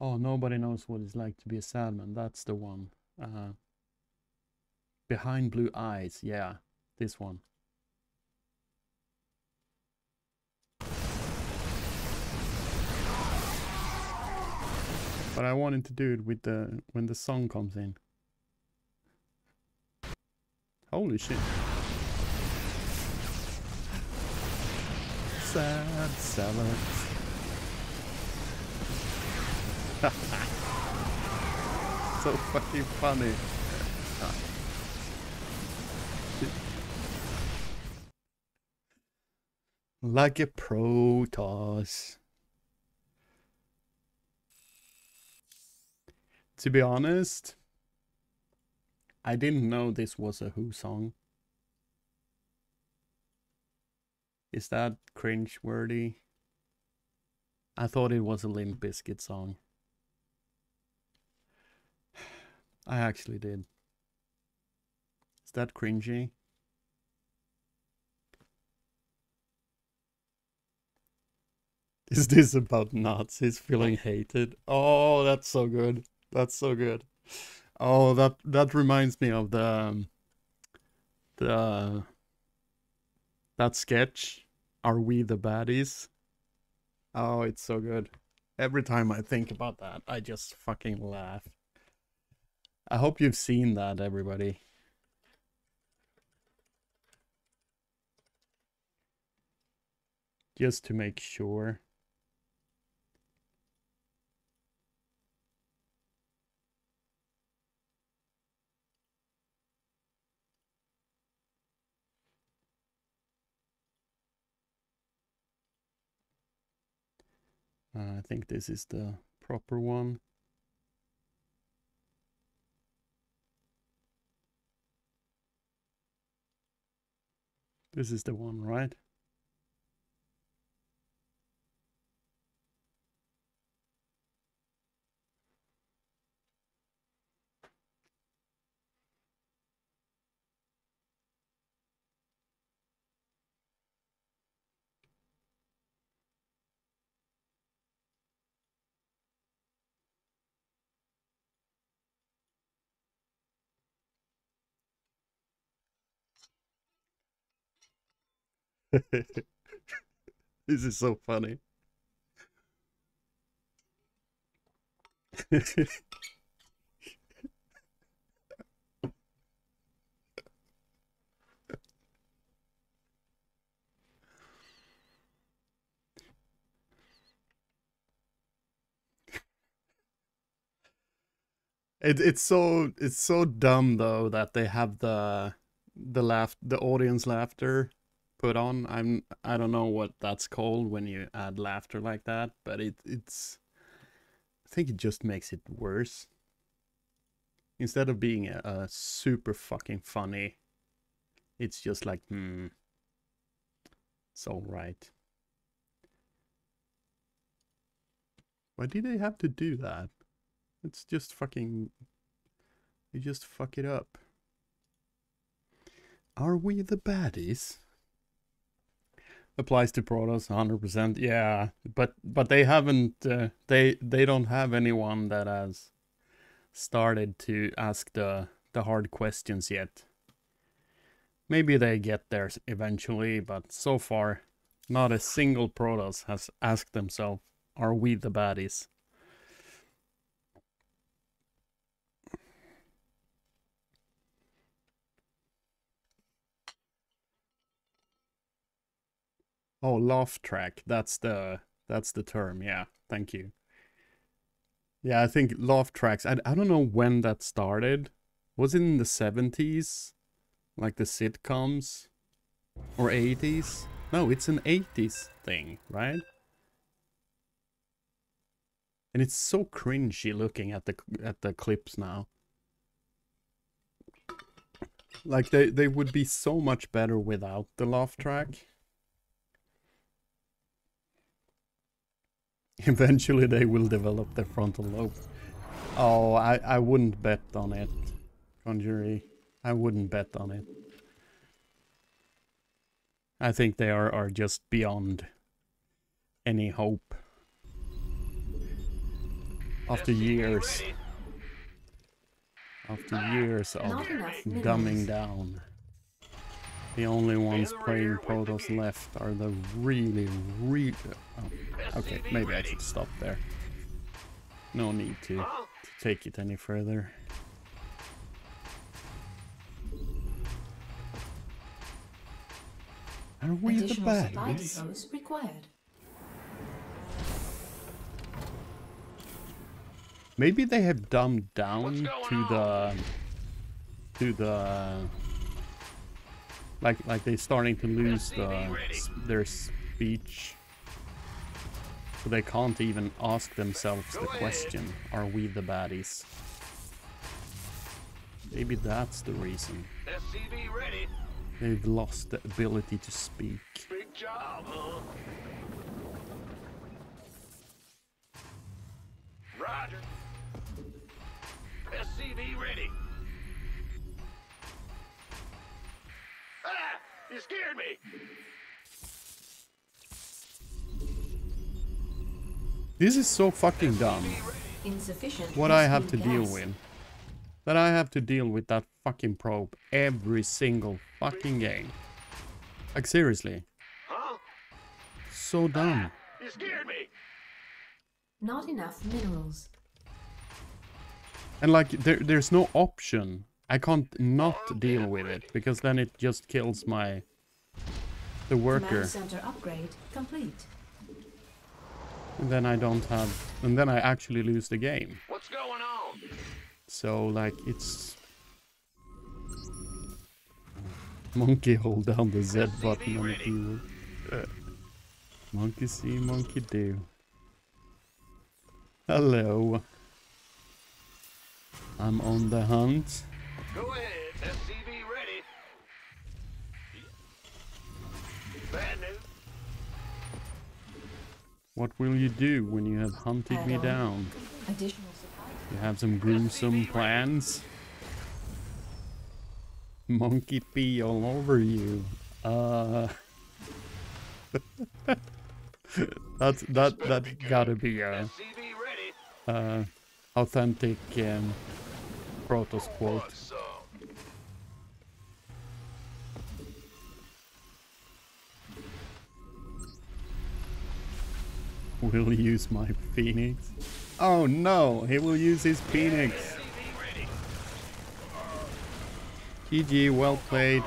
Oh, nobody knows what it's like to be a sad man. That's the one. Uh, behind blue eyes. Yeah, this one. But I wanted to do it with the when the song comes in. Holy shit. Sad salad. <laughs> so fucking funny. <laughs> Like a Protoss. To be honest, I didn't know this was a Who song. Is that cringe worthy? I thought it was a Limp Bizkit song. I actually did. Is that cringy? Is this about Nazis feeling hated? Oh, that's so good. That's so good. Oh, that that reminds me of the um, the that sketch. Are we the baddies? Oh, it's so good. Every time I think about that, I just fucking laugh. I hope you've seen that, everybody. Just to make sure. Uh, I think this is the proper one. This is the one, right? <laughs> this is so funny. <laughs> It, it's so it's so dumb though that they have the the laugh the audience laughter put on. I'm I don't know what that's called when you add laughter like that, but it it's I think it just makes it worse. Instead of being a, a super fucking funny, it's just like hmm. It's all right. Why did they have to do that? It's just fucking. You just fuck it up. Are we the baddies? Applies to Protoss 100%. Yeah, but but they haven't uh, they they don't have anyone that has started to ask the the hard questions yet. Maybe they get there eventually, but so far not a single Protoss has asked themselves, are we the baddies? Oh, laugh track. That's the that's the term. Yeah, thank you. Yeah, I think laugh tracks. I I don't know when that started. Was it in the seventies, like the sitcoms, or eighties? No, it's an eighties thing, right? And it's so cringy looking at the at the clips now. Like they they would be so much better without the laugh track. Eventually they will develop their frontal lobe. Oh, I, I wouldn't bet on it, Conjury. I wouldn't bet on it. I think they are, are just beyond any hope. After years, after years of dumbing down. The only ones the playing rear Protoss left are the really, really... Oh, okay, maybe I should stop there. No need to, to take it any further. Are we the Additional supply required. Maybe they have dumbed down to going the to the like like they're starting to lose the SCV ready. s- their speech. So they can't even ask themselves the question, are we the baddies? Maybe that's the reason. They've lost the ability to speak. Big job, huh? Roger. SCV ready. You scared me. This is so fucking dumb. Insufficient. what I have to SP deal with. That I have to deal with that fucking probe every single fucking game. Like seriously, Huh? so dumb. You scared me. Not enough minerals. And like there there's no option. I can't not deal with it because then it just kills my the worker. Center upgrade complete. And then I don't have, and then I actually lose the game. What's going on? So like it's monkey hold down the Z button on the keyboard. Uh, monkey see, monkey do. Hello. I'm on the hunt. Go ahead. SCV ready. Bad news. What will you do when you have hunted me down? Additional supply. You have some gruesome plans? Monkey pee all over you. Uh <laughs> That's that that gotta be a SCV ready. uh authentic um Protoss quote. Will use my phoenix. Oh no, he will use his phoenix. GG, well played.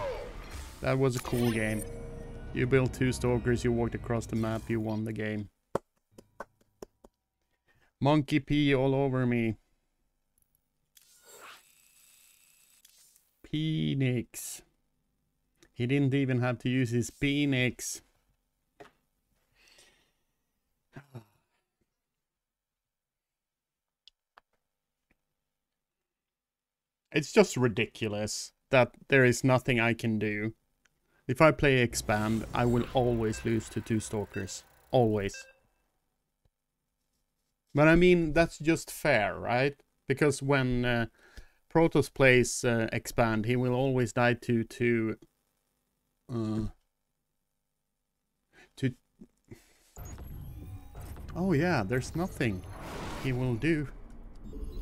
That was a cool game. You built two stalkers, you walked across the map, you won the game. Monkey pee all over me. Phoenix. He didn't even have to use his phoenix. It's just ridiculous that there is nothing I can do. If I play expand, I will always lose to two stalkers. Always. But I mean, that's just fair, right? Because when uh, Protoss plays uh, expand, he will always die to to uh, to. Oh yeah, there's nothing he will do.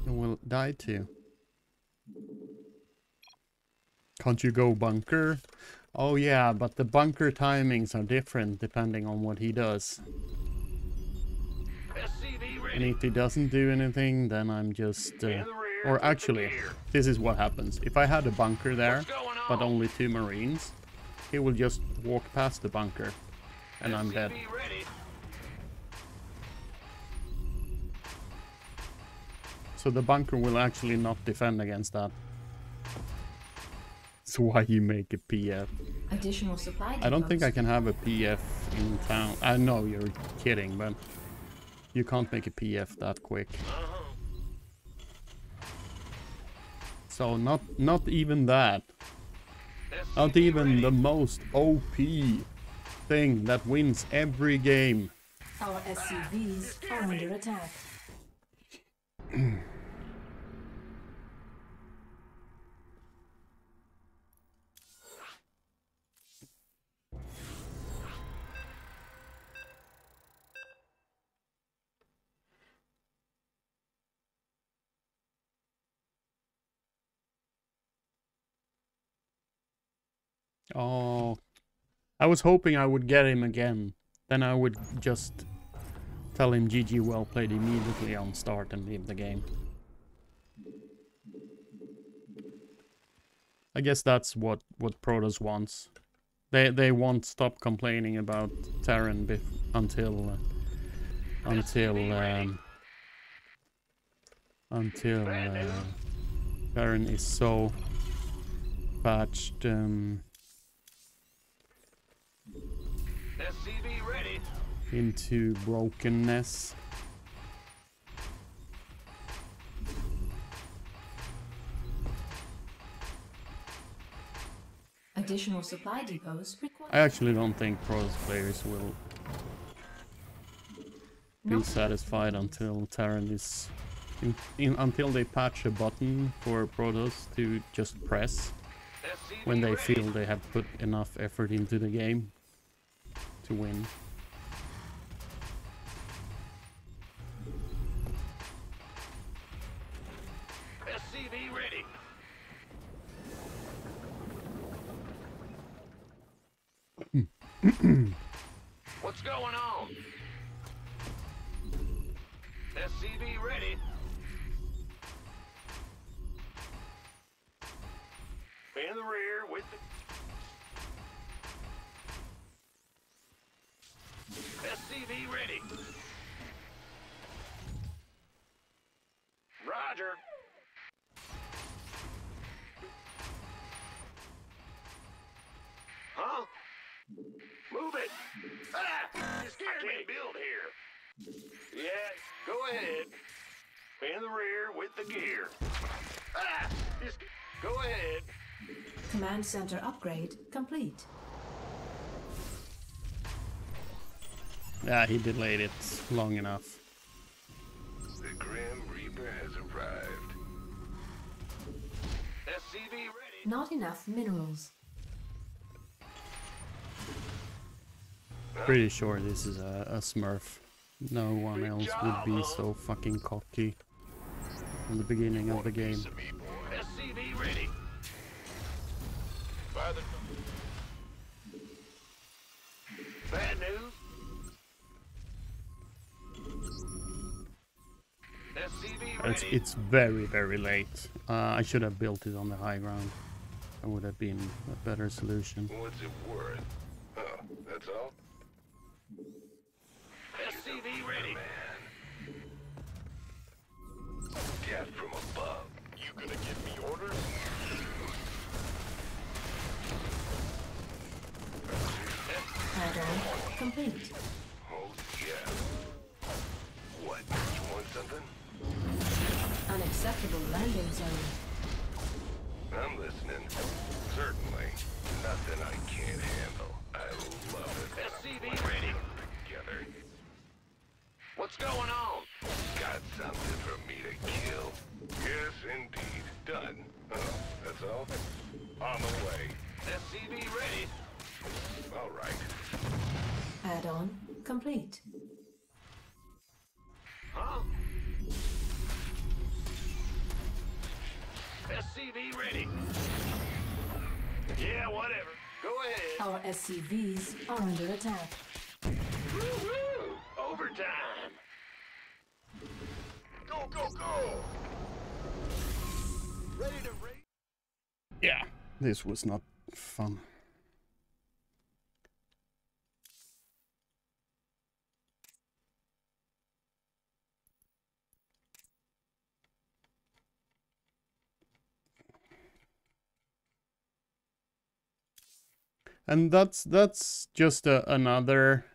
He will die to. Can't you go bunker? Oh yeah, but the bunker timings are different depending on what he does. And if he doesn't do anything, then I'm just... Uh, In the rear or actually, this is what happens. If I had a bunker there, but only two marines, he will just walk past the bunker. And I'm dead. So the bunker will actually not defend against that. That's why you make a PF. Additional supply. I don't think I can have a PF in town. Uh, I know you're kidding, but you can't make a PF that quick. So not not even that. Not even the most OP thing that wins every game. Our SCVs are under attack. <clears throat> Oh, I was hoping I would get him again. Then I would just tell him GG well played immediately on start and leave the game. I guess that's what what Protoss wants. They they won't stop complaining about Terran until uh, until um, until uh, Terran is so patched. Um, into brokenness. Additional supply depots required. I actually don't think Protoss players will be satisfied until Terran is in, in, until they patch a button for Protoss to just press when they feel they have put enough effort into the game to win. Command center upgrade complete. Yeah, he delayed it long enough. The Grim Reaper has arrived. SCV ready. Not enough minerals. Pretty sure this is a, a smurf. No one else would be so fucking cocky in the beginning of the game. It's, it's very, very late. Uh, I should have built it on the high ground. That would have been a better solution. What's it worth? Oh, that's all? Unacceptable landing zone. I'm listening. Certainly. Nothing I can't handle. I love it. SCV ready. Together. What's going on? Got something for me to kill. Yes, indeed. Done. Oh, that's all? On the way. SCV ready. All right. Add-on complete. Huh? SCV ready. Yeah, whatever. Go ahead. Our SCVs are under attack. Woo-hoo! Overtime. Go, go, go! Ready to race. Yeah, this was not fun. And that's that's just a, another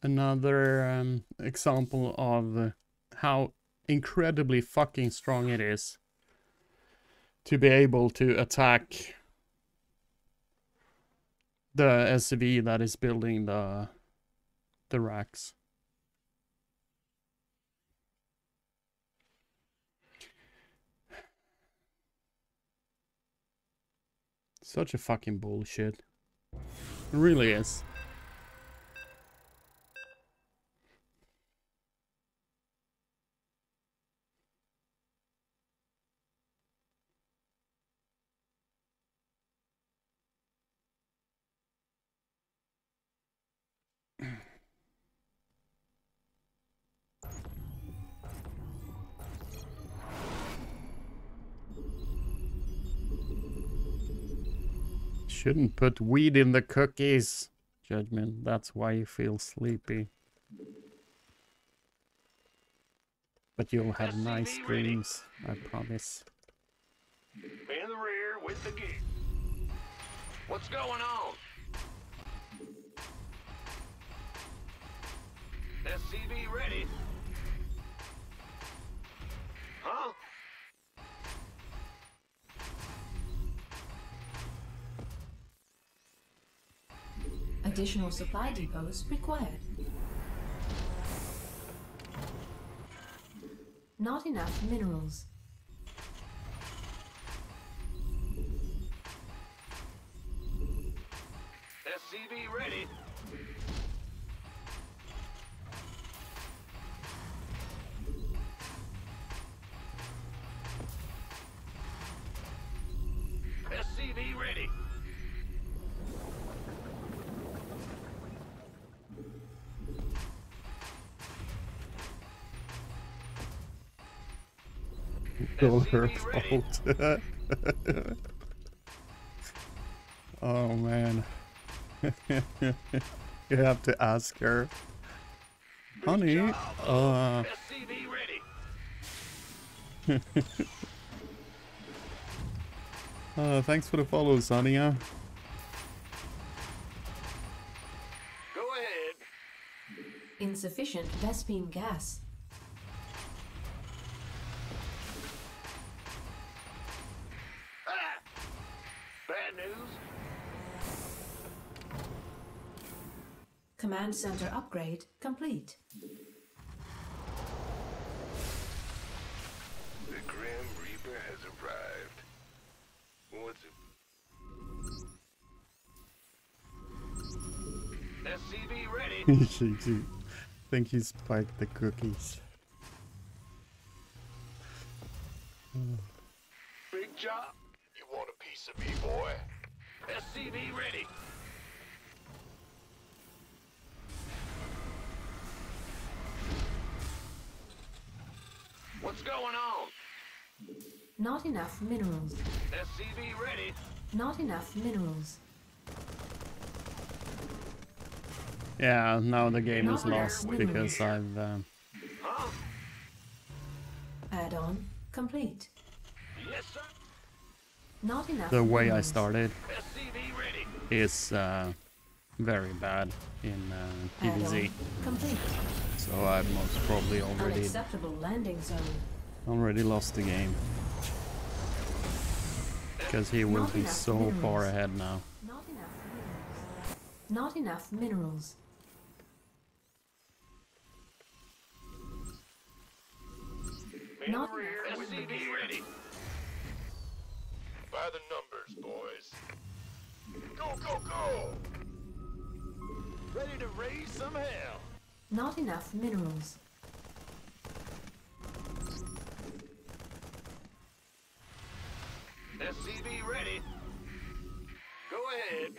another um, example of how incredibly fucking strong it is to be able to attack the SCV that is building the the racks. Such a fucking bullshit. It really is. Shouldn't put weed in the cookies. Judgment, that's why you feel sleepy. But you'll have nice ready. dreams, I promise. In the rear with the gear. What's going on? SCV ready. Additional supply depots required. Not enough minerals. SCV ready. <laughs> Go SCV her ready. fault. <laughs> oh man. <laughs> You have to ask her. Honey, uh, uh, thanks for the follow, Sonia. Go ahead. Insufficient Vespene gas. Command center upgrade complete. The Grim Reaper has arrived. What's it? SCV ready. <laughs> she, she, think he spiked the cookies. Big job. You want a piece of me, boy? SCV ready. What's going on? Not enough minerals. SCV ready. Not enough minerals. Yeah, now the game is Not enough lost because I've uh, Huh? Add-on complete. Yes, sir. Not enough the way I started SCV ready. is uh, very bad in uh, Add-on PvZ. So I've most probably already Unacceptable landing zone. already lost the game. Because he will Not be so minerals. far ahead now. Not enough minerals. Not enough minerals. Not enough SCV ready. By the numbers, boys. Go, go, go! Ready to raise some hell. Not enough minerals. SCV ready. Go ahead.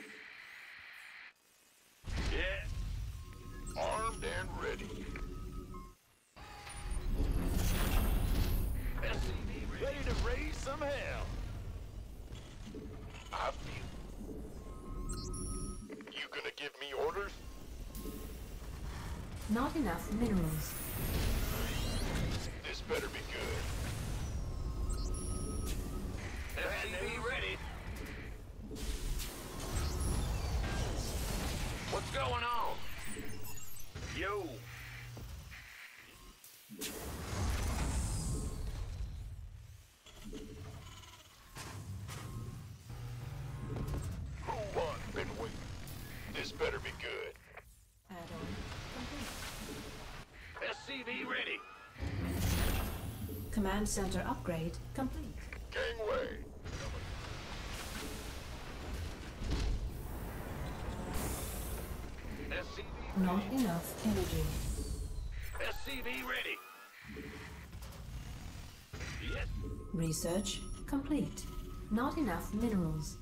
Better be good. Add-on. SCV ready. Command center upgrade complete. Gangway. SCV. Not enough energy. SCV ready. Yes. Research complete. Not enough minerals.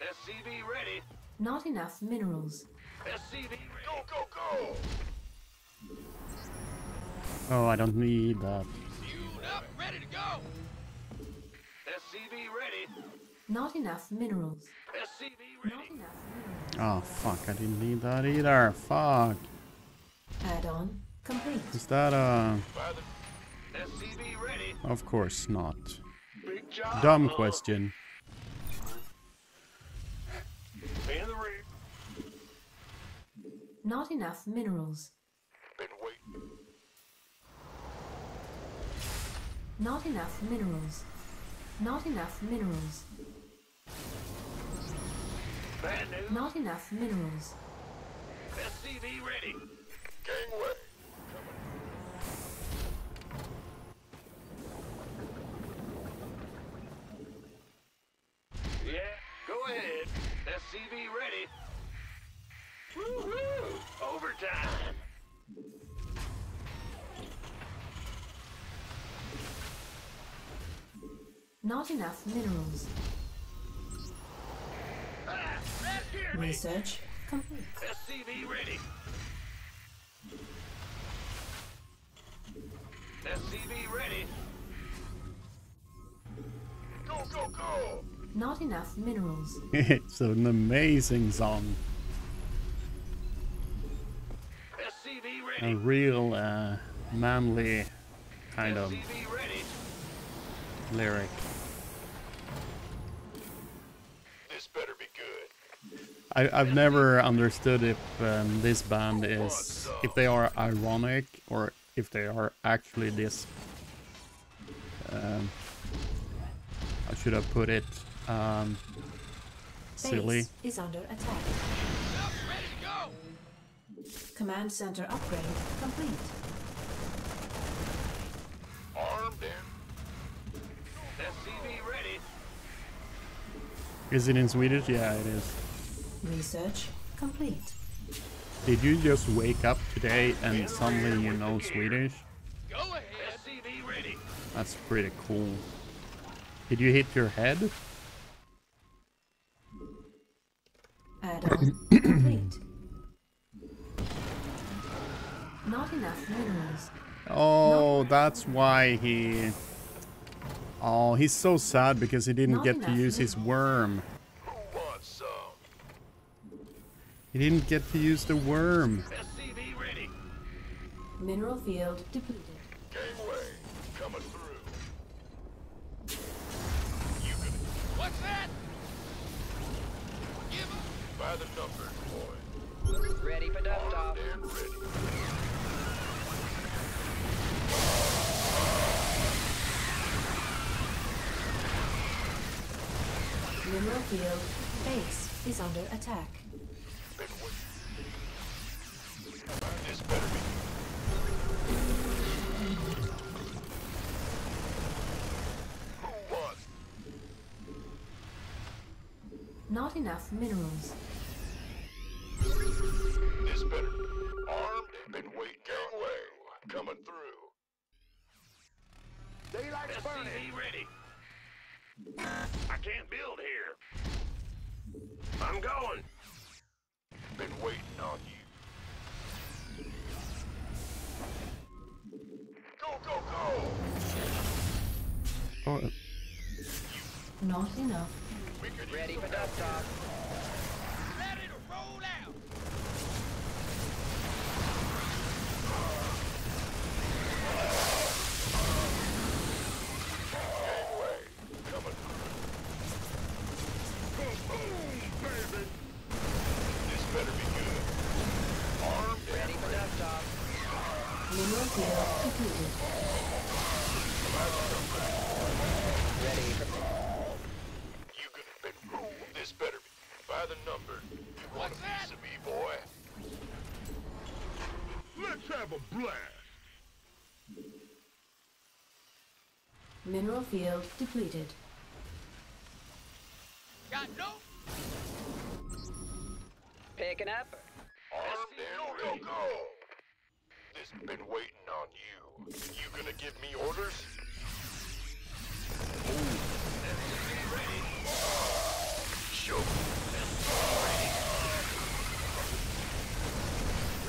SCV ready. Not enough minerals. SCV. Go, go, go! Oh, I don't need that. Fueled up, ready to go. SCV ready. Not enough minerals. SCV Not ready. enough minerals. Oh, fuck, I didn't need that either. Fuck. Add-on complete. Is that uh, a... SCV ready. Of course not. Big job. Dumb huh? question. In the rear. Not enough minerals. been waiting. Not enough minerals. Not enough minerals. Not enough minerals. SCV ready. Gangway. Yeah. Go ahead. SCV ready. Woo-hoo! Overtime. Not enough minerals. Ah, rescue me. Research complete. SCV ready. SCV ready. Go, go, go! Not enough minerals. <laughs> it's an amazing song. Ready. real uh, manly kind of lyric. This better be good. I, I've never understood if um, this band is if they are ironic or if they are actually this. Um, how should have put it? Um, silly. Base is under attack. Up, ready to go. Command center upgrade complete. Armed and SCV ready. Is it in Swedish? Yeah, it is. Research complete. Did you just wake up today and suddenly you know Swedish? Go ahead. SCV ready. That's pretty cool. Did you hit your head? Add-on <coughs> complete. Not enough minerals. Oh, that's why he. Oh, he's so sad because he didn't Not get to enough use his worm. who wants some? He didn't get to use the worm. SCV ready. Mineral field depleted. Gangway coming through. You can What's that? Give 'em. by the numbers, Mineral field base is under attack. This better be. Who wants? Not enough minerals. This better. Armed and been waiting. Gangway coming through. Daylight's SCV ready. I can't build here. I'm going. Been waiting on you. Go, go, go! Oh, Not enough. Ready for dust off. Ready to roll out. Gangway coming through. Boom, boom, baby! This better be good. Armed Ready and for dust off. Mineral field depleted. Ready You could have been cool. This better be by the number. You want What's a that? piece of me, boy? Let's have a blast. Mineral field depleted. Got no. picking up. Armed and go, go, go! This has been waiting on you. You gonna give me orders? Show.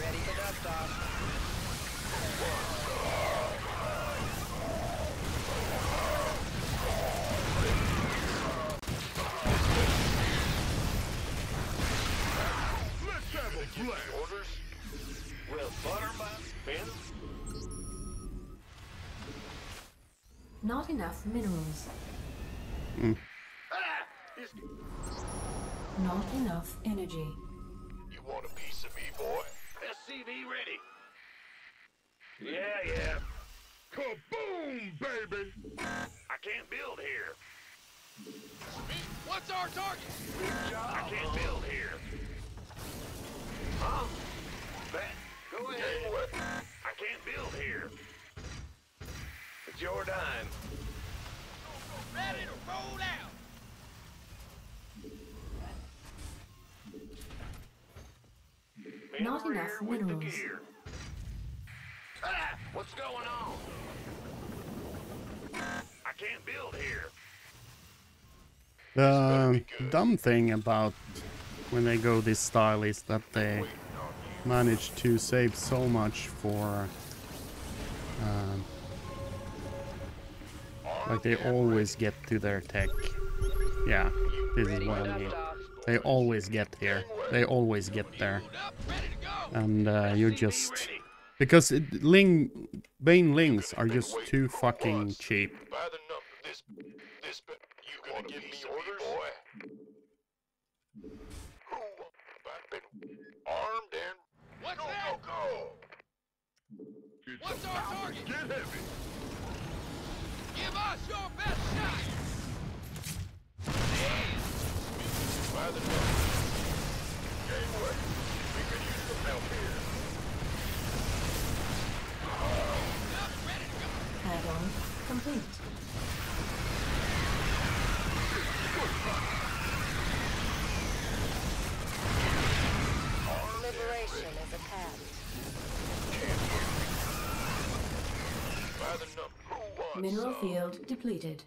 Ready for dust off. Let's have a blast. Orders? Will butter my? Not enough minerals. This Not enough energy. You want a piece of me, boy? SCV ready. Yeah, yeah. Kaboom, baby! I can't build here. Me, What's our target? I can't build here. Huh? That, go ahead. Gangway. I can't build here. It's your dime. Ready to roll out. Not enough rear minerals. Ah! What's going on? I can't build here. the dumb thing about when they go this style is that they manage to save so much for. Um, like they always get to their tech. Yeah, this is what I mean. They always get here. They always get there. And uh, you're just. Because it, Ling, Banelings are just too fucking cheap. By the number, this, this, be- you gonna give me orders, boy? Who? I've been armed and What's go, that? go, go. What's our target? Get heavy. Give us your best shot. By the number. Gangway. We could use some help here. Up, ready to go. Add-on complete. Liberation is at hand. By the. Who wants Mineral some? field depleted.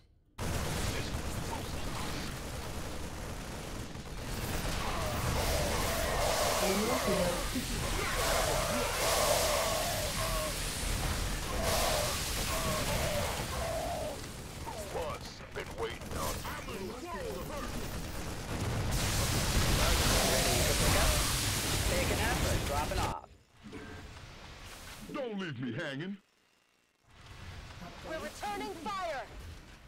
Mineral field depleted. Who wants? some? Been returning fire!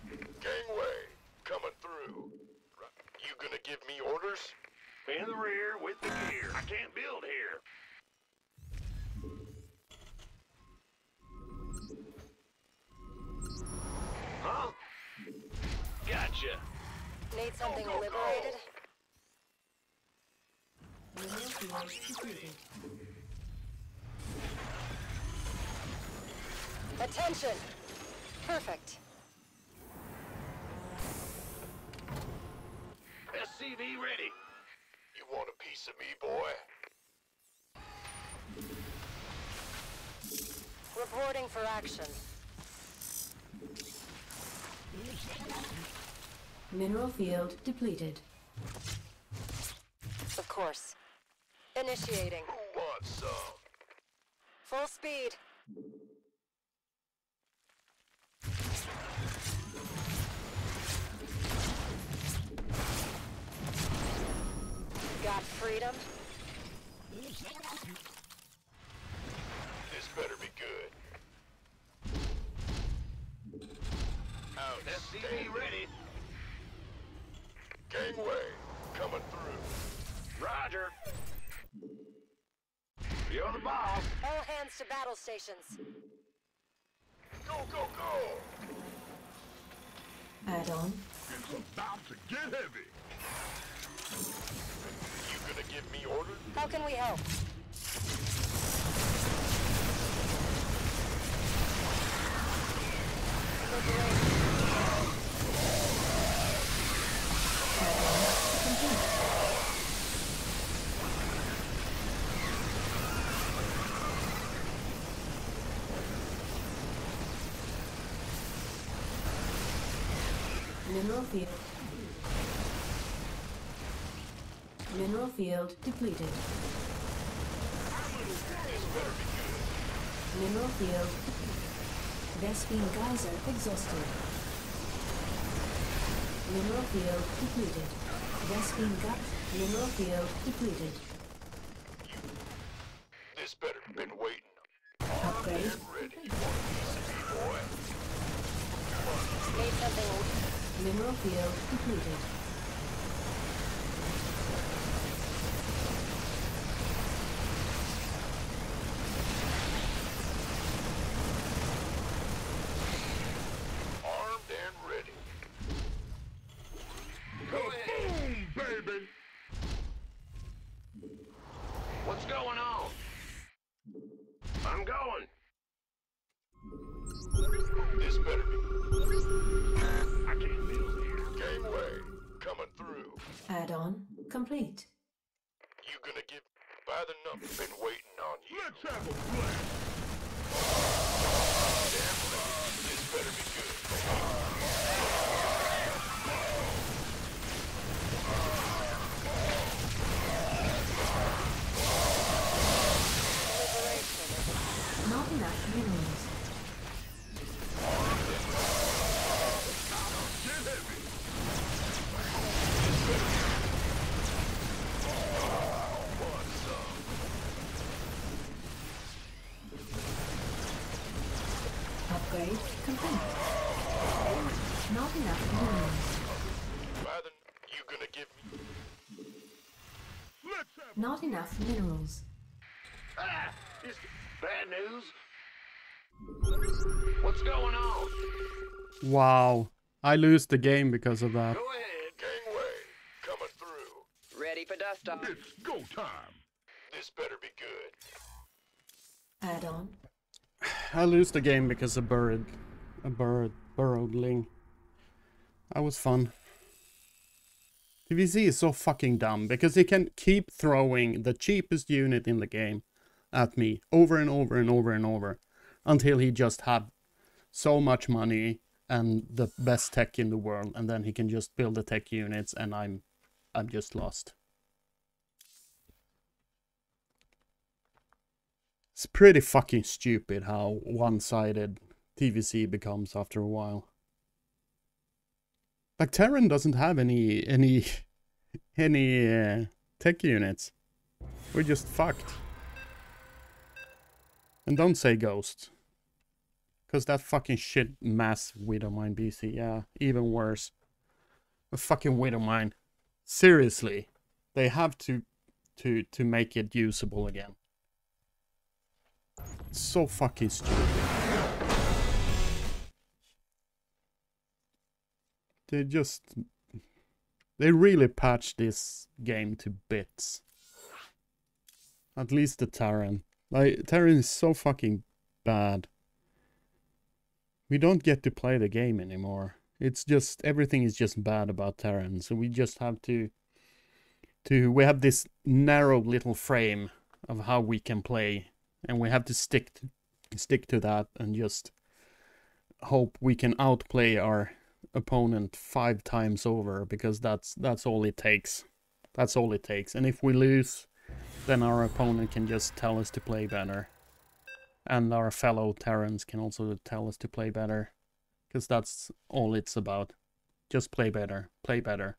Gangway, coming through. You gonna give me orders? In the rear with the gear. I can't build here. Huh? Gotcha. Need something liberated? Mineral field depleted. Attention! Perfect. SCV ready. You want a piece of me, boy? Reporting for action. Mineral field depleted. Of course. Initiating. Who wants some? Full speed. Got freedom? This better be good. Oh, SCV Outstanding. ready. Gangway, coming through. Roger. You're the boss. All hands to battle stations. Go, go, go! Add-on It's about to get heavy. You gonna give me orders? How can we help? Liberation. Mineral field. Mineral field depleted. Mineral field. Vespene geyser exhausted. Mineral field depleted. Vespene gut. Mineral field depleted. This better have been waiting. Upgrade. Ready. You want a piece of me, boy? Need something. Mineral field depleted. Enough minerals. Ah! Is bad news? What's going on? Wow. I lose the game because of that. Go ahead. Gangway, coming through. Ready for dust off. It's go time. This better be good. Add-on. I lose the game because of bird. A bird. Burrowed Ling. That was fun. TVZ is so fucking dumb because he can keep throwing the cheapest unit in the game at me over and over and over and over until he just have so much money and the best tech in the world and then he can just build the tech units and I'm I'm just lost. It's pretty fucking stupid how one-sided TVZ becomes after a while. Like Terran doesn't have any any <laughs> any uh, tech units. We're just fucked. And don't say ghost. Cause that fucking shit mass Widowmine BC, yeah, even worse. A fucking Widowmine. Seriously. They have to to to make it usable again. So fucking stupid. They just they really patched this game to bits. At least the Terran. Like Terran is so fucking bad. We don't get to play the game anymore. It's just everything is just bad about Terran. So we just have to to we have this narrow little frame of how we can play and we have to stick to, stick to that and just hope we can outplay our opponent five times over because that's that's all it takes. That's all it takes. And if we lose, then our opponent can just tell us to play better. And our fellow Terrans can also tell us to play better. Because that's all it's about. Just play better. Play better.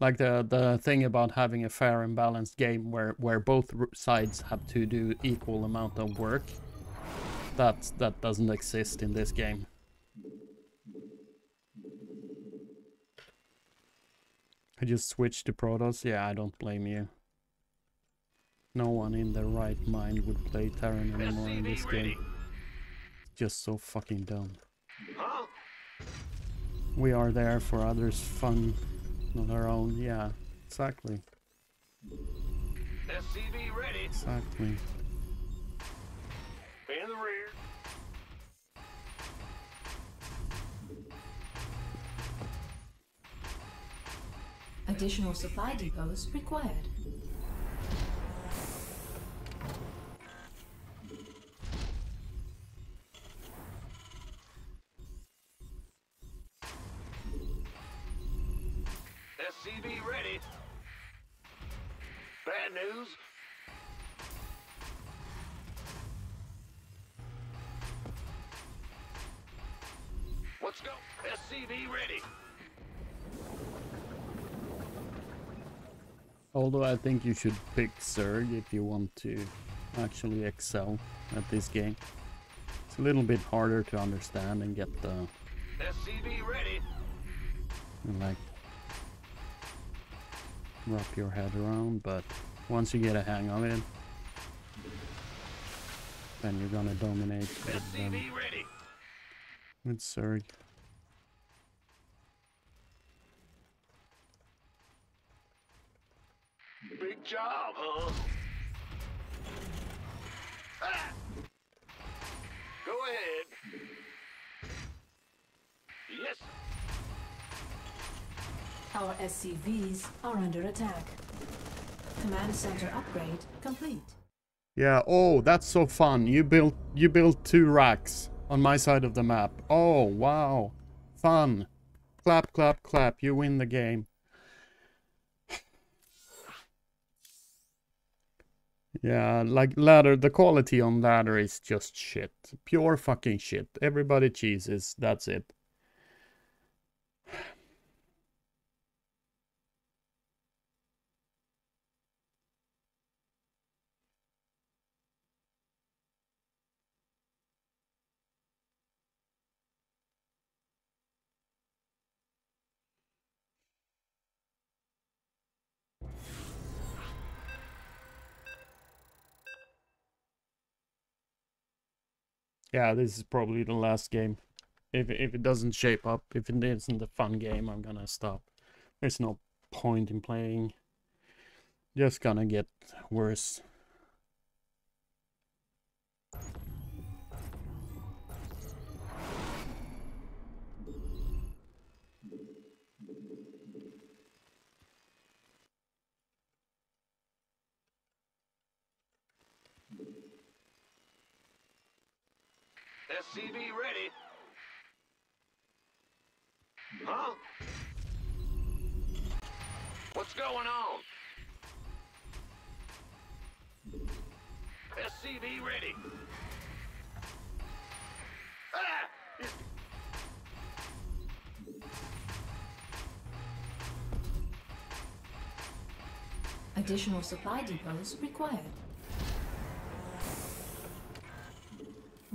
Like the, the thing about having a fair and balanced game where, where both sides have to do equal amount of work. That, that doesn't exist in this game. I just switched to Protoss. Yeah, I don't blame you. No one in their right mind would play Terran anymore in this game. It's just so fucking dumb. We are there for others' fun, not our own. Yeah, exactly. Exactly. Additional supply depots required. Although I think you should pick Zerg if you want to actually excel at this game. It's a little bit harder to understand and get the SCV ready. like wrap your head around, but once you get a hang of it, then you're gonna dominate with, um, with Zerg. Big job, huh? Ah! Go ahead. Yes. Our SCVs are under attack. Command center upgrade complete. Yeah, oh, that's so fun. You built you built two racks on my side of the map. Oh, wow. Fun. Clap, clap, clap. You win the game. Yeah, like ladder, the quality on ladder is just shit. Pure fucking shit. Everybody cheeses, that's it. Yeah, this is probably the last game. If if it doesn't shape up, if it isn't a fun game, I'm gonna stop. There's no point in playing. Just gonna get worse. SCV ready. Huh? What's going on? SCV ready. Ah! Additional supply depots required.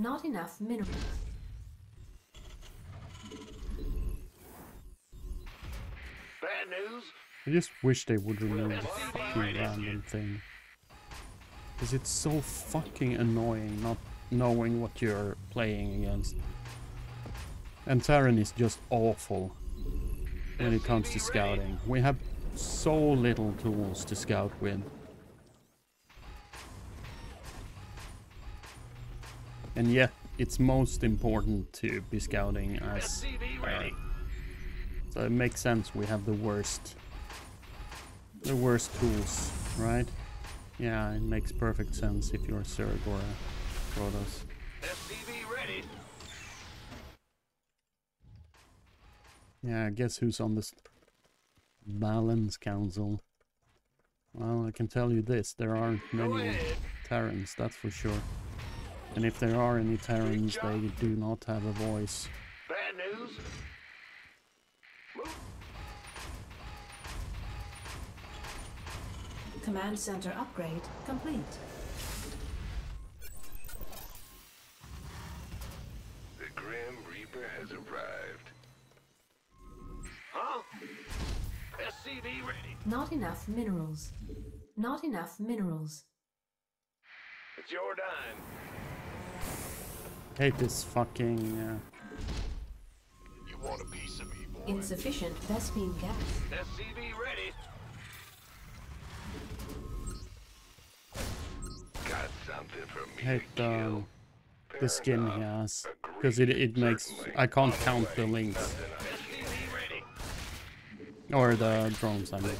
Not enough minerals. Bad news. I just wish they would remove the fucking random thing. Because it's so fucking annoying not knowing what you're playing against. And Terran is just awful when it comes to scouting. We have so little tools to scout with. And yet, it's most important to be scouting as uh, ready. so it makes sense we have the worst the worst tools, right? Yeah, it makes perfect sense if you're Zerg or Protoss. SCV ready. Yeah, guess who's on this balance council? Well, I can tell you this, there aren't many. Terrans, that's for sure. And if there are any Terrans, they do not have a voice. Bad news. Command center upgrade complete. The Grim Reaper has arrived. Huh? SCV ready. Not enough minerals. Not enough minerals. It's your dime. Hate this fucking... Uh, You want a piece of me, boy? Insufficient Vespene gas. SCV ready. Got something for me hate to kill. um, the skin he has. Because it, it makes... I can't count the lings. Or the drones, I mean. This.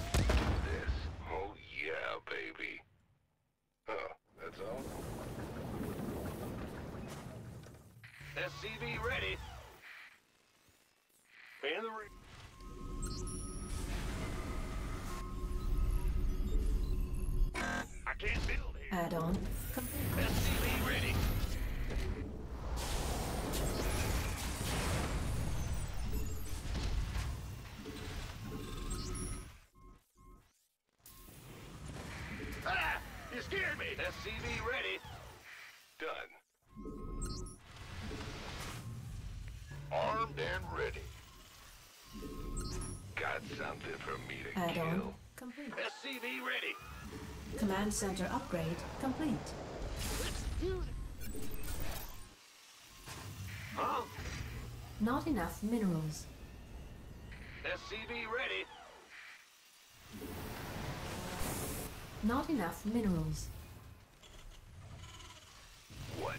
Oh yeah, baby. Huh, that's all? SCV ready. The ring. I can't build here. Add-on complete. SCV Add-on complete. SCV ready. Command center upgrade complete. Huh? Not enough minerals. SCV ready. Not enough minerals. What?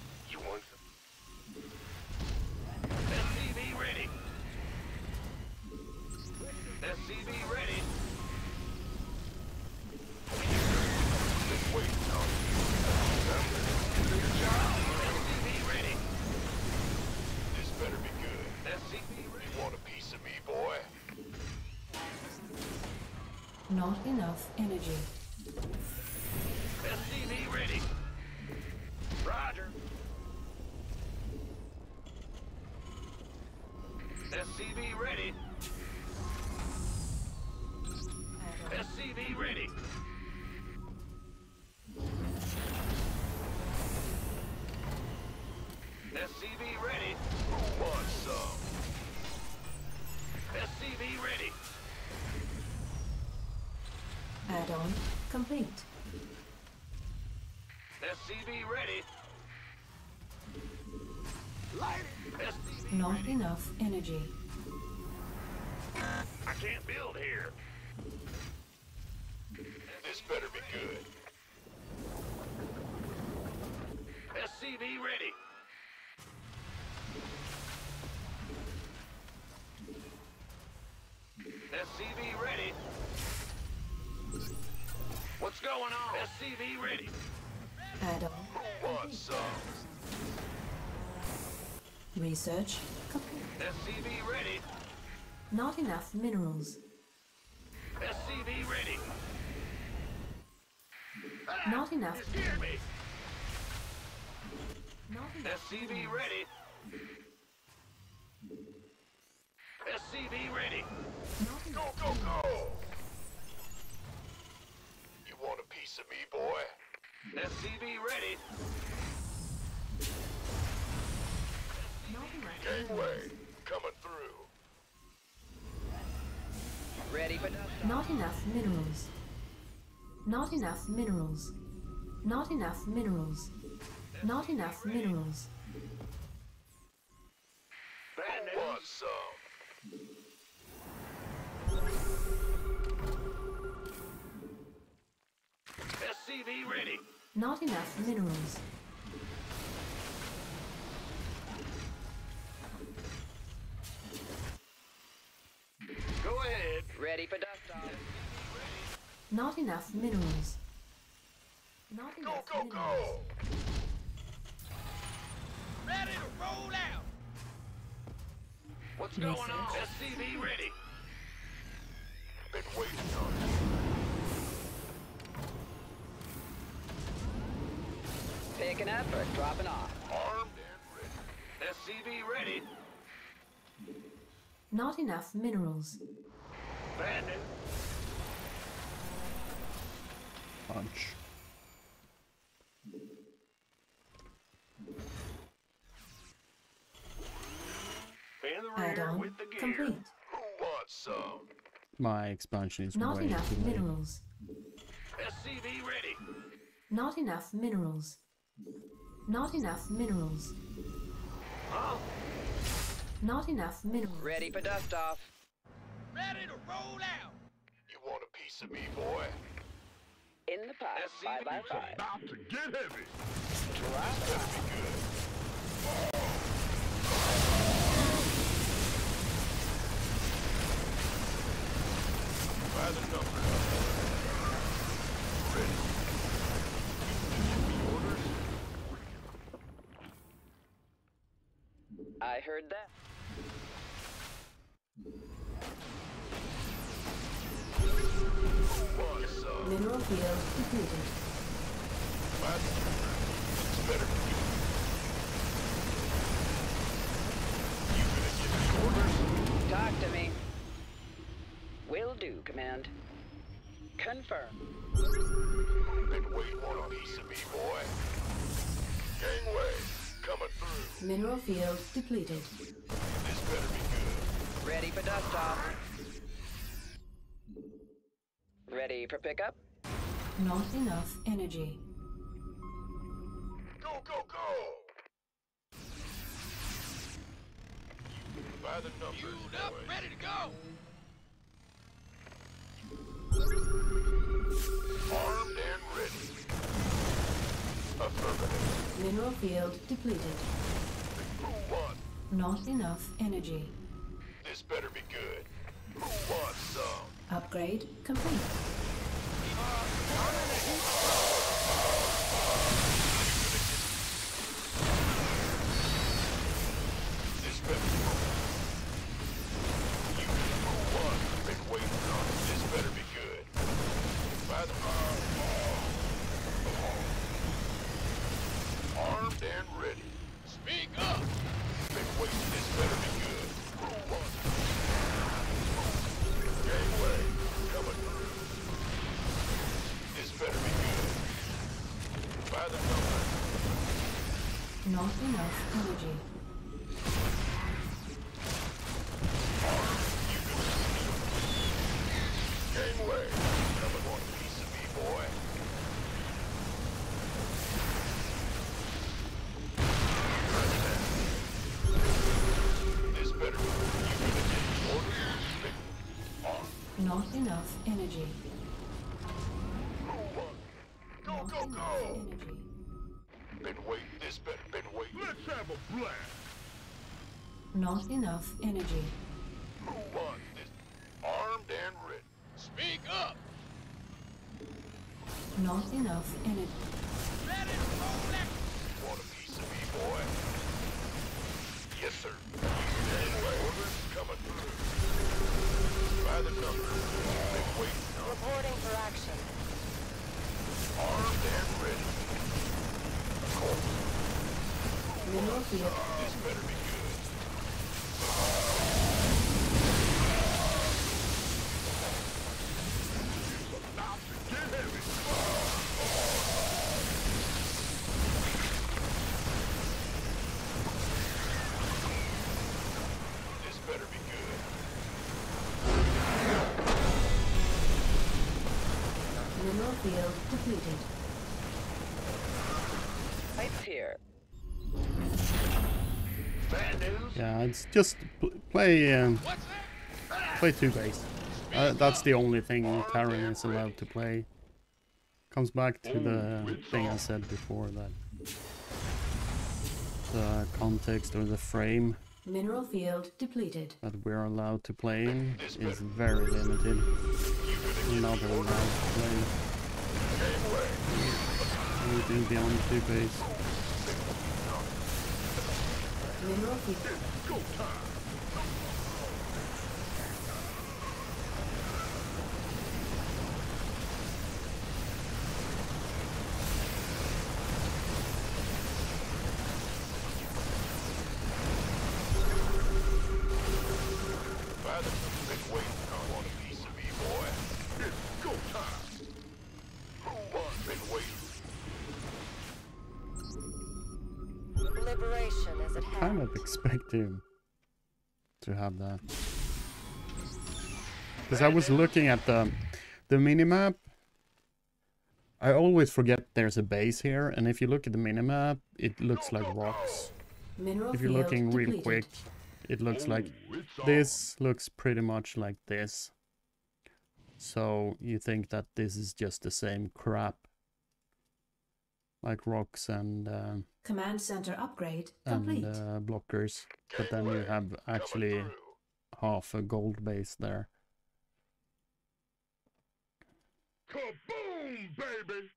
Not enough energy. Energy. I can't build here. This better be good. SCV ready. SCV ready. What's going on? SCV ready. Who wants some? Research. SCV ready. Not enough minerals. SCV ready. Not enough. You scared me. Not enough. SCV ready. SCV ready. Not Go, go, go! You want a piece of me, boy? SCV ready. Not enough. Gangway, coming through. Ready for. Not enough minerals. Not enough minerals. Not enough minerals. Not enough minerals. Bad news. some? SCV ready. Not enough minerals. Enough minerals. Not Go, enough go, minerals. go! Ready to roll out. What's going on? SCV ready. Been waiting on you. Picking up or dropping off. Armed and ready. SCV ready. Not enough minerals. Bad news. Punch. In the rear Add-on with the gear. complete. Who wants some? My expansion is Not way enough too late. minerals. SCV ready. Not enough minerals. Not enough minerals. Huh? Not enough minerals. Ready for dust off. Ready to roll out. You want a piece of me, boy? In the pipe. Five by five. About to get heavy. Drop. Better be good. By the number. Ready. Orders. I heard that. Mineral field depleted. By the It's better be good. You gonna give me orders? Talk to me. Will do, Command. Confirm. Been waiting on a piece of me, boy. Gangway, coming through. Mineral field depleted. This better be good. Ready for dust off. Ready for pickup? Not enough energy. Go, go, go! By the numbers, Fueled up, boys. ready to go. Armed and ready. Affirmative. Mineral field depleted. Who wants? Not enough energy. This better be good. Who wants some? Upgrade complete. Enough energy. Go, Not go, enough go! energy. Been waiting, this better been waiting. Let's have a blast! Not enough energy. Who wants this? Armed and ready. Speak up! Not enough energy. Reporting for action. Armed and ready. Mineral field. Just play um, play two base. Uh, that's the only thing Terran is allowed to play. Comes back to the thing I said before that the context or the frame Mineral field depleted. that we're allowed to play in is very limited. We're not allowed to play. Anything beyond two base. Mineral field. Have that. Because I was looking at the the minimap. I always forget there's a base here, and if you look at the minimap, it looks like rocks. Mineral If you're field looking real depleted. quick, it looks like this looks pretty much like this. So you think that this is just the same crap, like rocks and uh, Command center upgrade and complete. uh, blockers, but then you have actually half a gold base there. Kaboom, baby!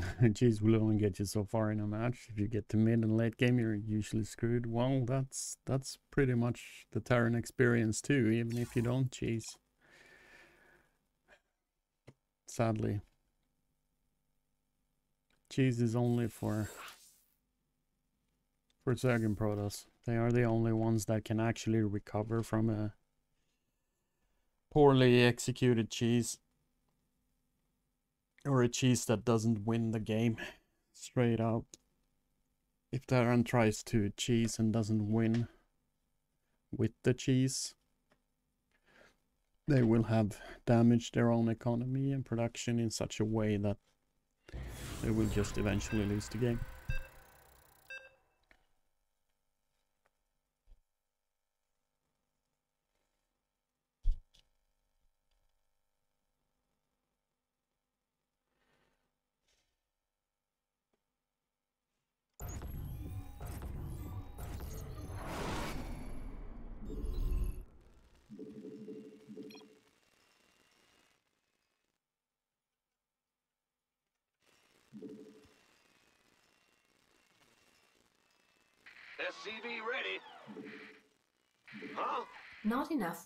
<laughs> Cheese will only get you so far in a match. If you get to mid and late game, you're usually screwed. Well, that's that's pretty much the Terran experience too, even if you don't cheese. Sadly. Cheese is only for for Zergen Protoss. They are the only ones that can actually recover from a poorly executed cheese or a cheese that doesn't win the game straight out. If Terran tries to cheese and doesn't win with the cheese, they will have damaged their own economy and production in such a way that they will just eventually lose the game.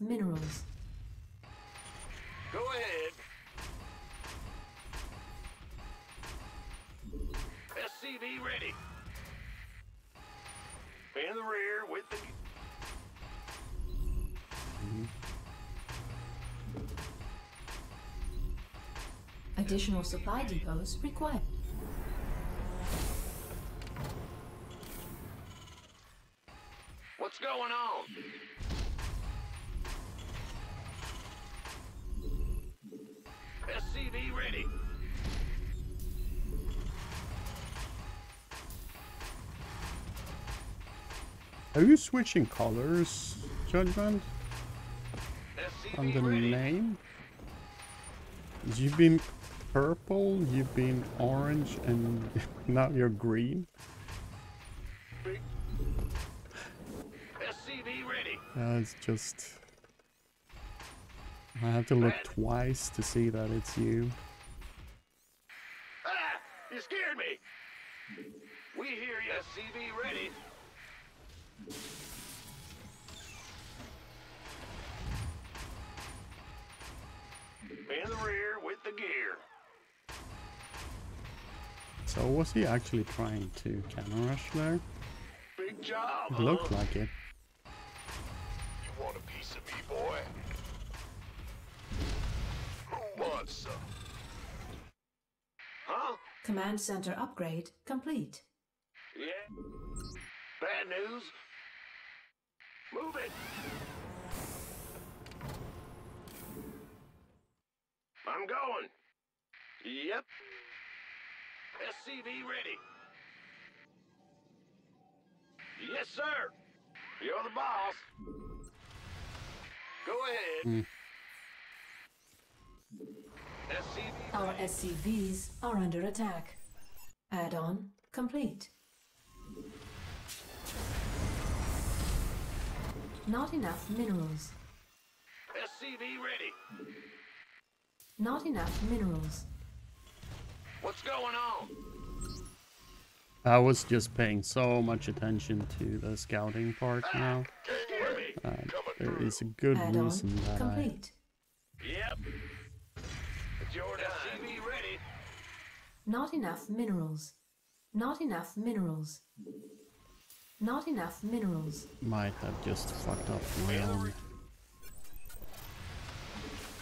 Minerals. Go ahead. SCV ready. In the rear with the... Additional supply depots required. Are you switching colors, Judgment? On the name? You've been purple, you've been orange, and <laughs> now you're green. It's just... I have to look twice to see that it's you. He actually trying to cannon rush there? Big job. It huh? like it. You want a piece of me, boy? Who wants some? Huh? Command center upgrade complete. SCV ready. Yes, sir. You're the boss. Go ahead. SCV Our SCVs are under attack. Add-on complete. Not enough minerals. SCV ready. Not enough minerals. What's going on? I was just paying so much attention to the scouting part now. Scare. Uh, Coming there through. is a good Add-on reason that I... Yep. It's your ready. Not enough minerals. Not enough minerals. Not enough minerals. might have just fucked up my own.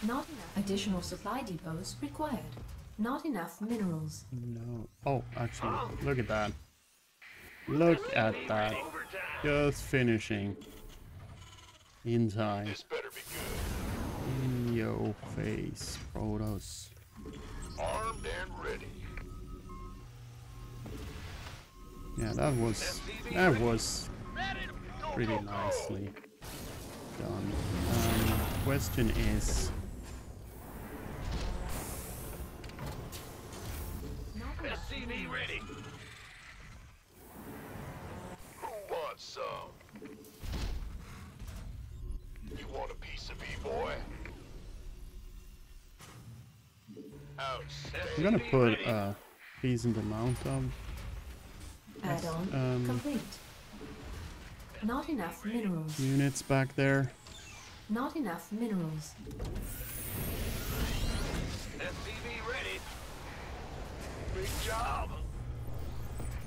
Not enough additional supply depots required. Not enough minerals. No. Oh, actually, look at that. Look at that. Just finishing. In time. This better be good. In your face, Protoss. Armed and ready. Yeah, that was that was Ready to Go, pretty go, go. nicely done. Um, question is, Not enough ready. Who wants some? You want a piece of me, boy? I'm gonna put a decent amount of Add-on um, complete. Not enough minerals. units back there. Not enough minerals. Big job.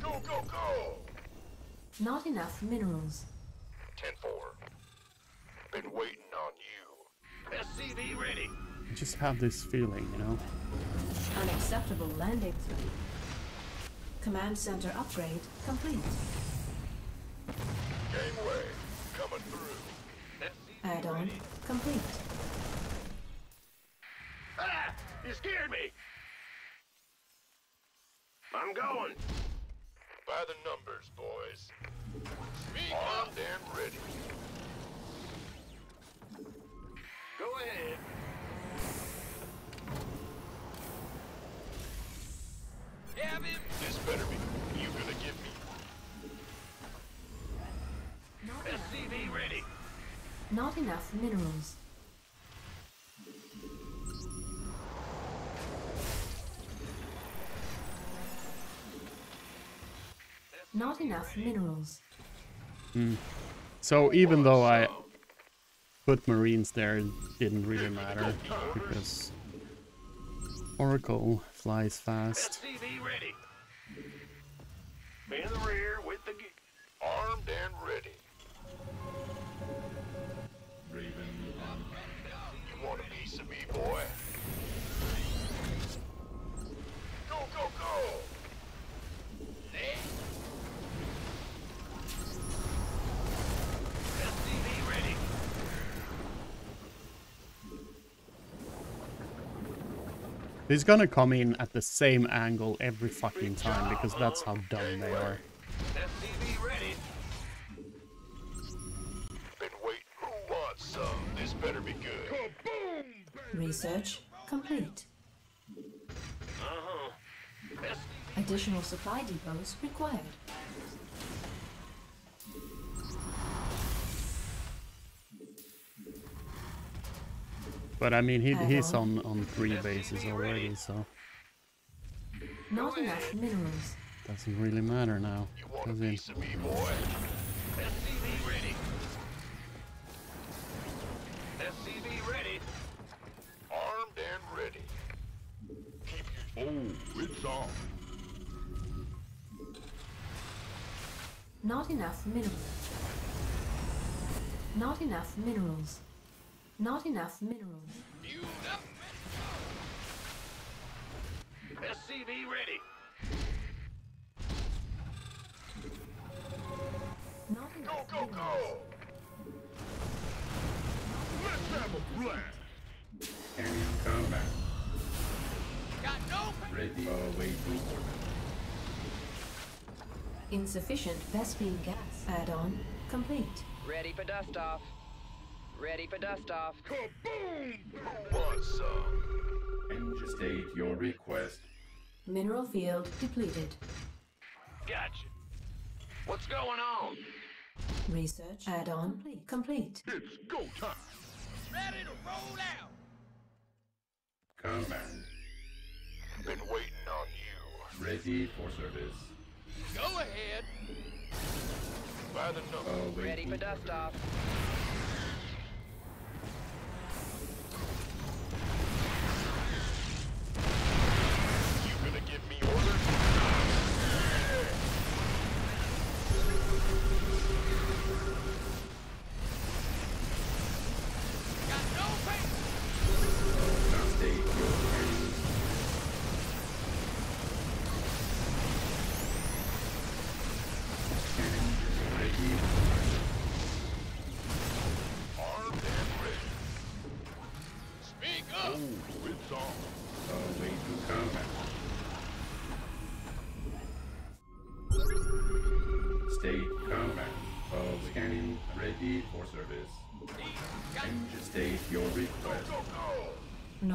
Go, go, go! Not enough minerals. 10-4. Been waiting on you. SCV ready. I just have this feeling, you know. Unacceptable landing. Command center upgrade complete. Gangway, coming through. Add-on complete. Ah! You scared me. I'm going. By the numbers, boys. Speak up. Armed and ready. Go ahead. Have him. This better be. You gonna give me? Not enough, ready. not enough minerals. Not enough minerals. Hmm. So even though I put Marines there, it didn't really matter because Oracle flies fast. SCV. In the rear with the Armed and He's gonna come in at the same angle every fucking time because that's how dumb they are. SCV ready. Been waiting. Who wants some? This better be good. Research complete. Uh-huh. Additional supply depots required. But I mean, he, he's Add-on. on, on three bases already, so Not enough minerals. doesn't really matter now. You want a Does it? piece of me, boy? SCV ready. SCV ready. Armed and ready. Keep your... Oh, it's on. Not enough minerals. Not enough minerals. Not enough minerals. Fueled up, ready to go. SCV ready. Not enough Go, go, go! Let's have a blast! Scanning combat. Got no Ready. Awaiting order. Insufficient Vespene gas add-on complete. Ready for dust off. Ready for dust off. Kaboom! Who wants some? And state your request. Mineral field depleted. Gotcha. What's going on? Research add-on complete. It's go time! Ready to roll out. Command. Been waiting on you. Ready for service. Go ahead. By the number. Awaiting Ready for dust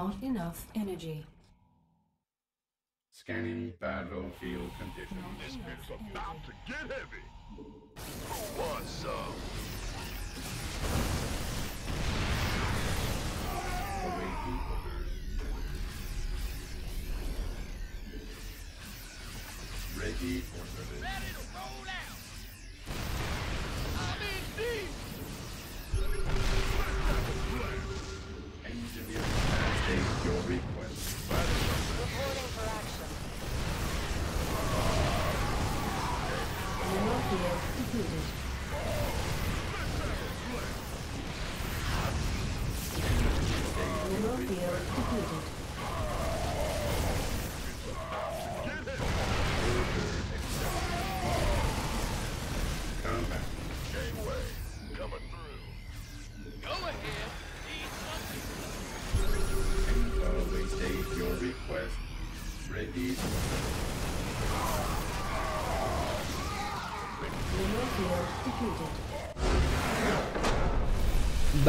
Not enough energy. Scanning battlefield conditions. This about to get heavy. Who wants some? Awaiting orders. Ready for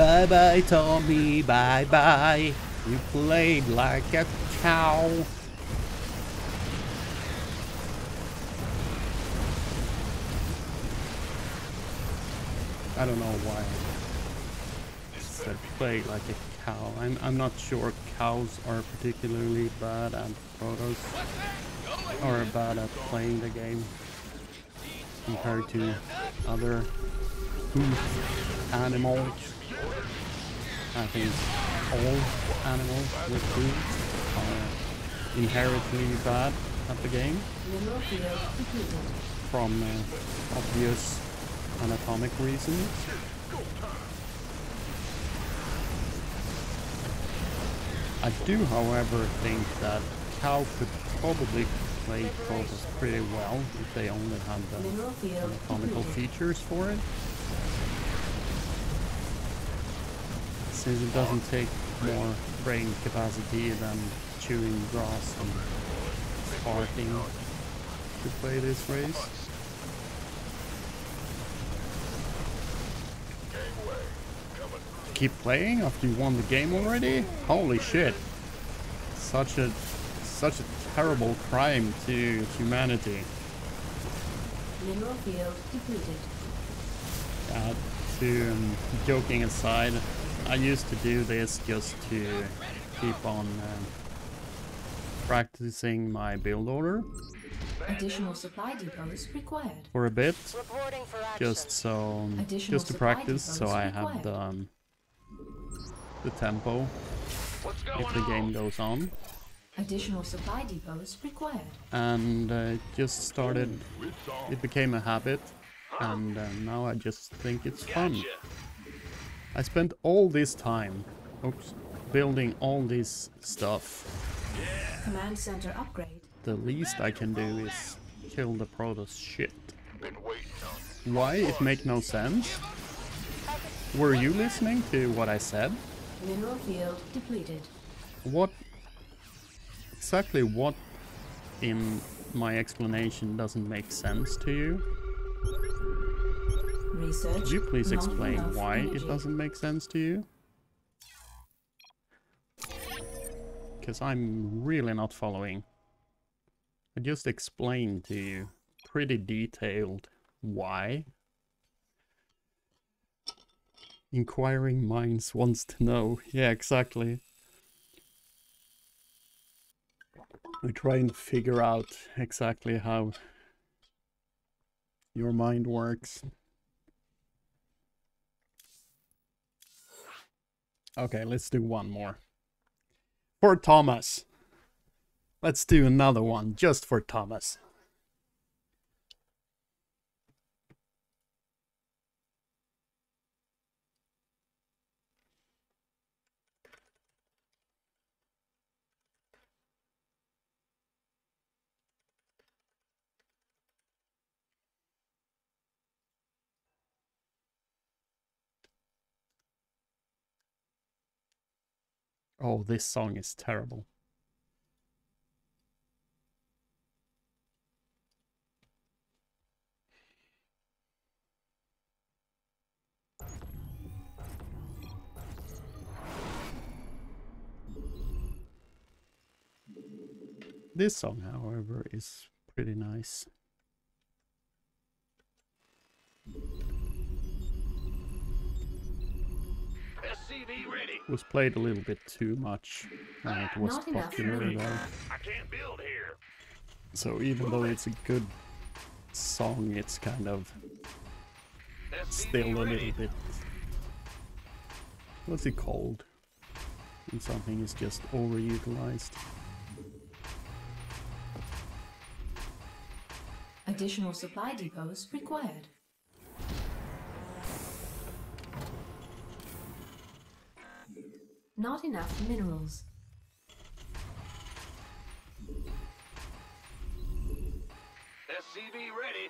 Bye bye, Tommy. Bye bye. You played like a cow. I don't know why I said play like a cow. I'm, I'm not sure cows are particularly bad at ahead. or bad at playing the game compared to other animals. I think all animals with hooves are inherently bad at the game from uh, obvious anatomic reasons. I do, however, think that cow could probably play Protoss pretty well if they only had the anatomical features for it. Since it doesn't take more brain capacity than chewing grass and farting to play this race. Keep playing after you won the game already? Holy shit. Such a such a terrible crime to humanity. Mineral field depleted. Uh, to um, joking aside, I used to do this just to keep on um, practicing my build order Additional supply depots required. for a bit, Reporting for action. just so Additional just to practice, so depots I have the um, the tempo What's going if the on? game goes on, Additional supply depots required. and uh, it just started. It became a habit, and uh, now I just think it's fun. Gotcha. I spent all this time, oops, building all this stuff. Command center upgrade. The least I can do is kill the Protoss shit. Been waiting on you. Why? It make no sense? Were you listening to what I said? Mineral field depleted. What exactly what in my explanation doesn't make sense to you? Research. Could you please explain why energy. it doesn't make sense to you? Because I'm really not following. I just explained to you pretty detailed why. Inquiring minds wants to know. Yeah, exactly. We try and figure out exactly how your mind works. Okay, let's do one more. For Thomas. Let's do another one just for Thomas. Oh, this song is terrible. This song, however, is pretty nice. Was played a little bit too much uh, when it was Not popular though. I can't build here. So even though it's a good song, it's kind of still a little bit. What's it called? When something is just overutilized. Additional supply depots required. Not enough minerals. SCV ready.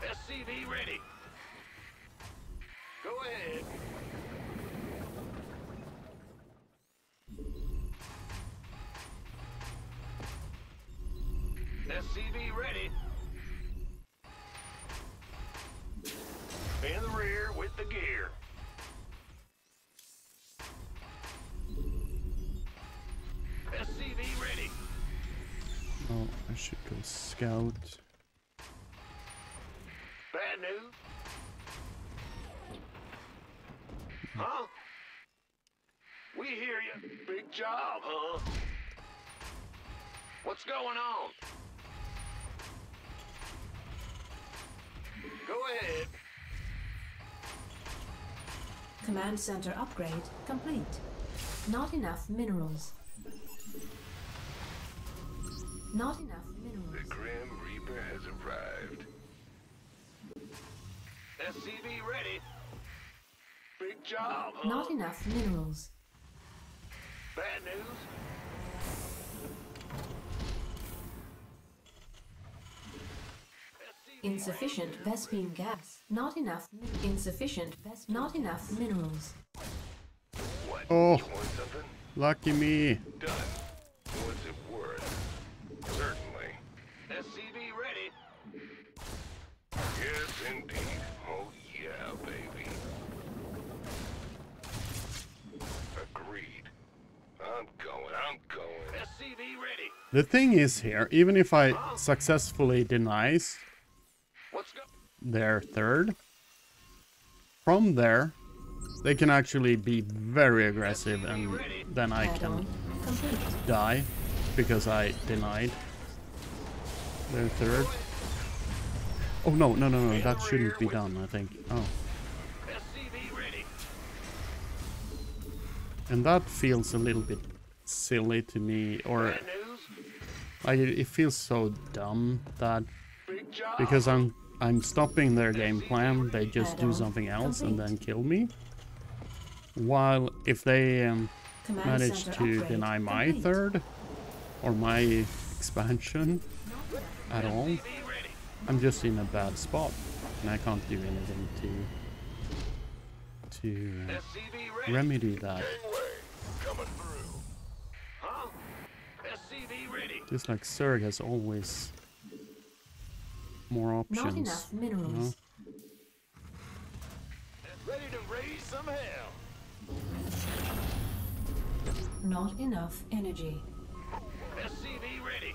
SCV ready. Go ahead. Scout. Bad news? Huh? We hear you. Big job, huh? What's going on? Go ahead. Command center upgrade complete. Not enough minerals. Not enough The minerals. Grim Reaper has arrived. SCV ready. Big job, huh? Not enough minerals. Bad news? Insufficient Vespene gas. Not enough. mi- Insufficient Ves. Not enough minerals. What? Oh. You want something? Lucky me. Done. What's it worth? Certainly. SCV ready. Yes, indeed. Oh, yeah, baby. Agreed. I'm going, I'm going. SCV ready. The thing is here, even if I successfully denies their third, from there, they can actually be very aggressive and then I can die because I denied their third. Oh no, no, no, no, that shouldn't be done, I think. Oh. And that feels a little bit silly to me, or? Like it, it feels so dumb that because I'm I'm stopping their game plan, they just do something else and then kill me. While if they um, manage to deny my third or my expansion at all, I'm just in a bad spot and I can't do anything to to uh, remedy that. Gangway, coming through. Huh? SCV ready. Just like Zerg has always more options. Not enough minerals. Ready to raise some hell. Not enough energy. SCV ready.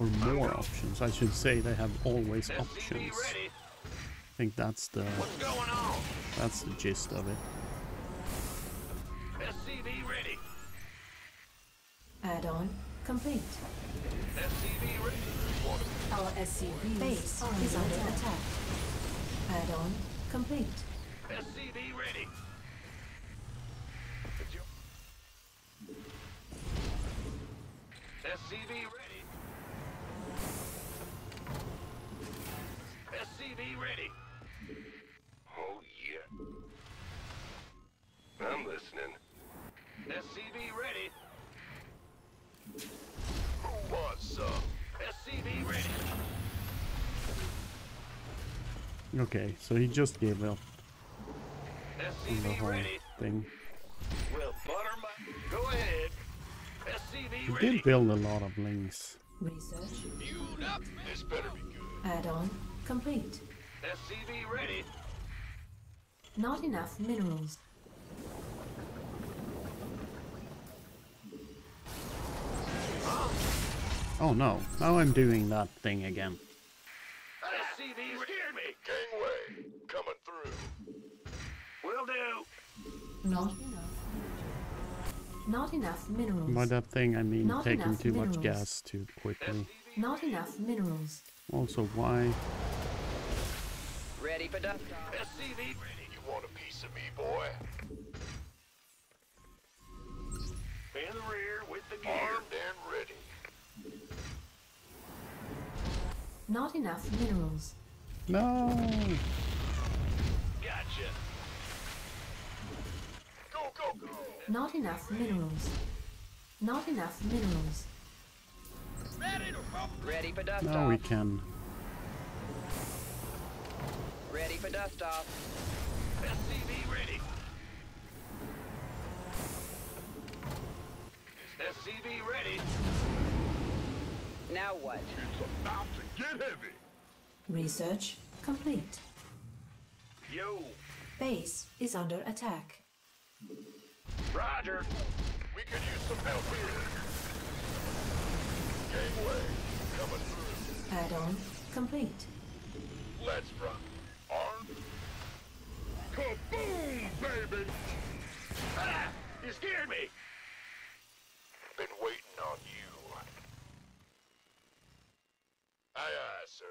Or more options. I should say they have always SCV options. ready. I think that's the What's going on? that's the gist of it. SCV ready. Add-on complete. SCV ready. Our SCV base is under attack. Add-on complete. SCV ready. SCV ready. Okay, so he just gave up on the whole ready. thing. Well, butter my. Go ahead. SCV He ready. did build a lot of lings. Research. Up. This better be good. Add-on complete. SCV ready. Not enough minerals. Oh no, now I'm doing that thing again. SCV scared me. Gangway, coming through. Will do. Not enough. Not enough minerals. By that thing I mean Not taking enough too much gas too quickly. Not enough minerals. Also, why? Ready for dust. SCV ready. You want a piece of me, boy? In the rear with the gear. Armed and ready. Not enough minerals. No! Gotcha. Go, go, go. Not enough minerals. Not enough minerals. Ready to. Ready for dust Now off. we can. Ready for dust off. SCV ready. SCV ready. Now what? It's about to get heavy. Research complete. Yo, Base is under attack. Roger. We could use some help here. Gangway, coming through. Add-on complete. Let's rock. Armed. Kaboom, baby! Ah, you scared me. Been waiting on you. Aye, aye, sir.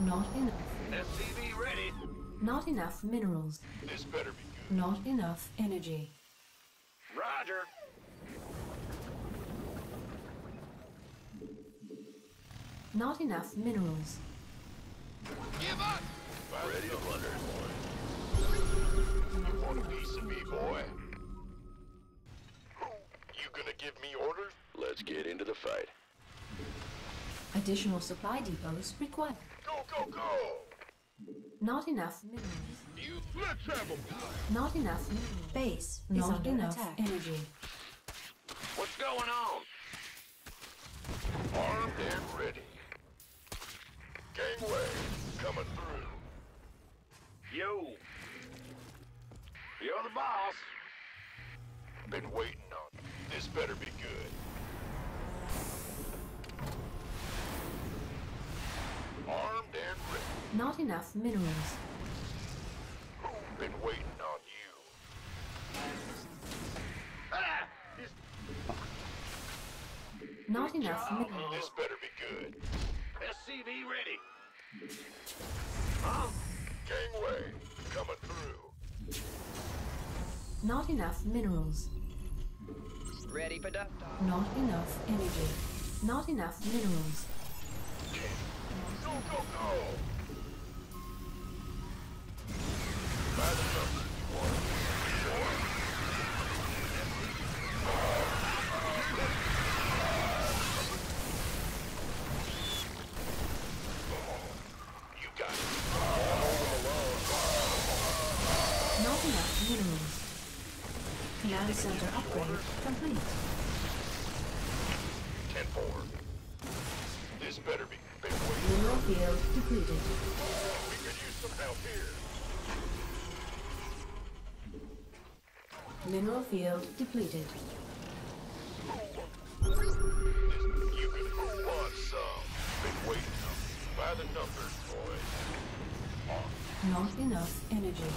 Not enough. SCV ready. Not enough minerals. This better be good. Not enough energy. Roger. Not enough minerals. Give up. Ready to plunder. You want a piece of me, boy? You gonna give me orders? Let's get into the fight. Additional supply depots required. Go, go, go! Not enough minerals. Let's have 'em! Not enough minerals. Base is Not under enough attack. energy. What's going on? Armed and ready. Gangway, coming through. Yo. You're the boss. Been waiting on you. This better be good. Armed and ready. Not enough minerals. Been waiting on you. Ah! This Not enough minerals. This better be good. SCV ready. Huh? Gangway, coming through. Not enough minerals. Ready for duck. Not enough energy. Not enough minerals. Go, go, go! Command center upgrade complete. 10-4. This better be. Been waiting. Mineral field depleted. We could use some help here. Mineral field depleted. You some. Been waiting. By the numbers. Not enough energy.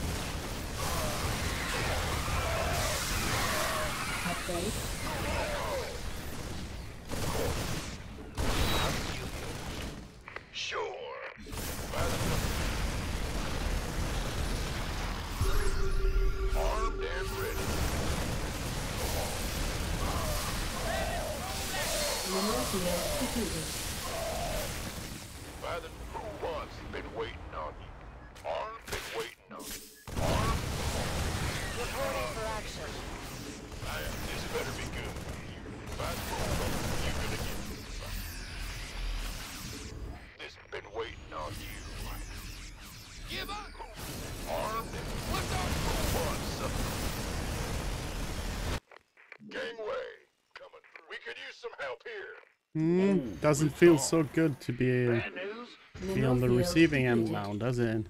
Here. Hmm, doesn't feel so good to be, be on the receiving end now, does it?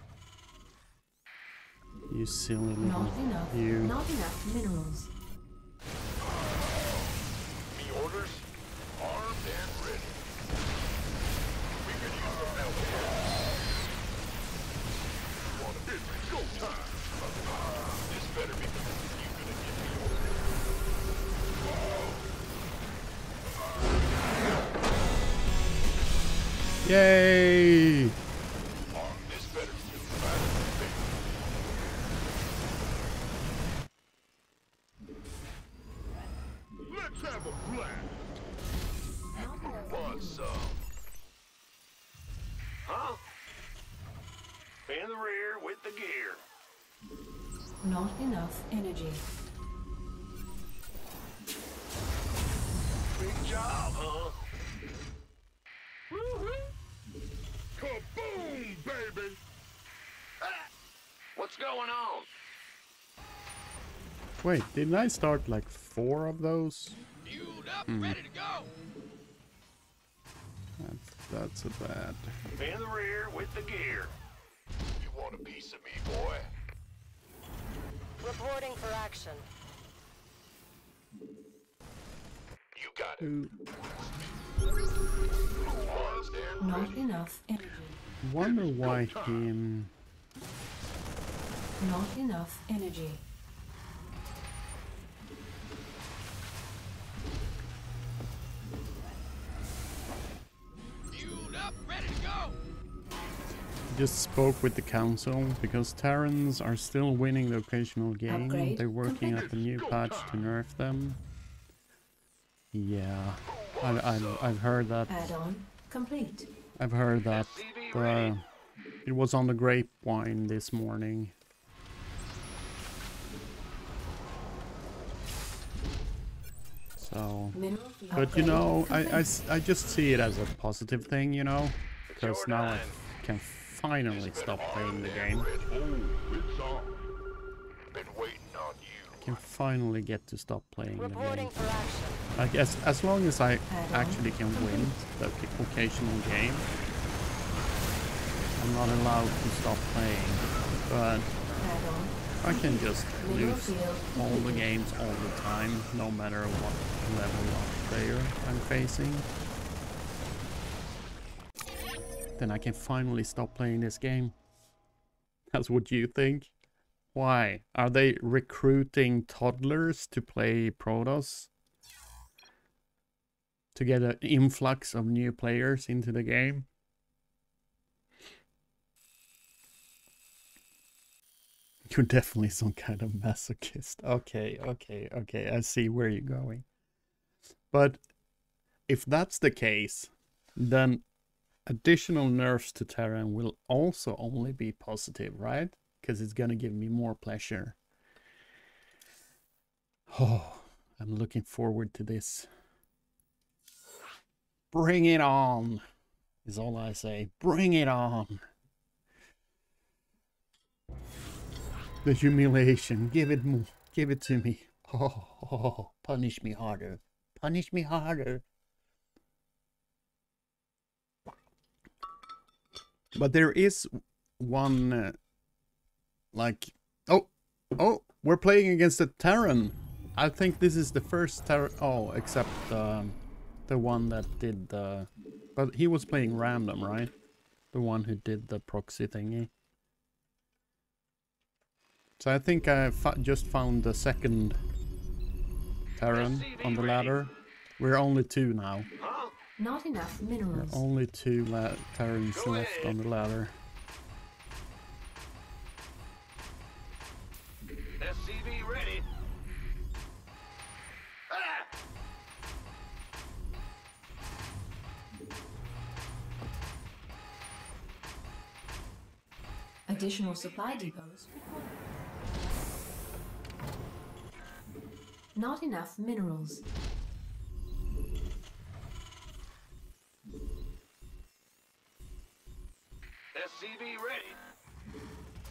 You silly little Not enough. you. Not enough minerals. Wait, didn't I start like four of those? Hmm. Fueled up, ready to go. That's, that's a bad. In the rear with the gear. You want a piece of me, boy? Reporting for action. You got it. Ooh, Not enough energy. wonder why him. Not enough energy. Just spoke with the council because Terrans are still winning the occasional game. Upgrade They're working at the new patch to nerf them. Yeah, I, I've I've heard that. Add-on complete. I've heard that. The, it was on the grapevine this morning. Field But you know, I, I I just see it as a positive thing, you know? Because now I can finally stop playing the game. It's on. Been waiting on you. can finally get to stop playing the game. Reporting for. I guess as long as I actually can win the occasional game, I'm not allowed to stop playing. But I can just lose all the games all the time, no matter what level of player I'm facing. Then I can finally stop playing this game. That's what you think? Why? Are they recruiting toddlers to play Protoss? To get an influx of new players into the game? You're definitely some kind of masochist. Okay, okay, okay. I see where you're going. But if that's the case, then additional nerfs to Terran will also only be positive, right? Because it's gonna give me more pleasure. Oh, I'm looking forward to this. Bring it on, is all I say. Bring it on. The humiliation. Give it more. Give it to me. Oh, oh, punish me harder. Punish me harder. But there is one, uh, like, oh, oh, we're playing against a Terran. I think this is the first Terran. Oh, except um, the one that did the, but he was playing random, right? The one who did the proxy thingy. So I think I just found the second Terran on the ladder. We're only two now. Not enough There are minerals. only two la- Terrans left on the ladder. SCV ready. Ah! Additional supply depots. Not enough minerals. SCV ready.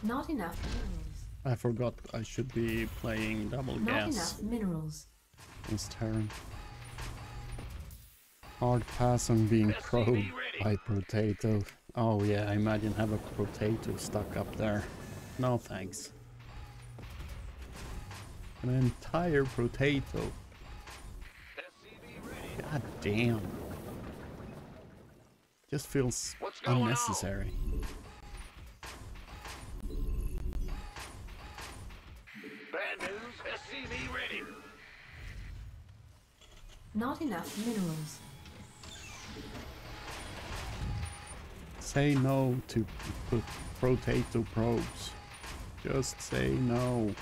Not enough minerals. I forgot I should be playing double Not gas enough minerals. against Terran. Hard pass on being probed by potato. Oh yeah, I imagine have a potato stuck up there. No thanks. An entire potato. God damn. Just feels What's going on? Unnecessary. Bad news. SCV ready. Not enough minerals. Say no to p- potato probes. Just say no.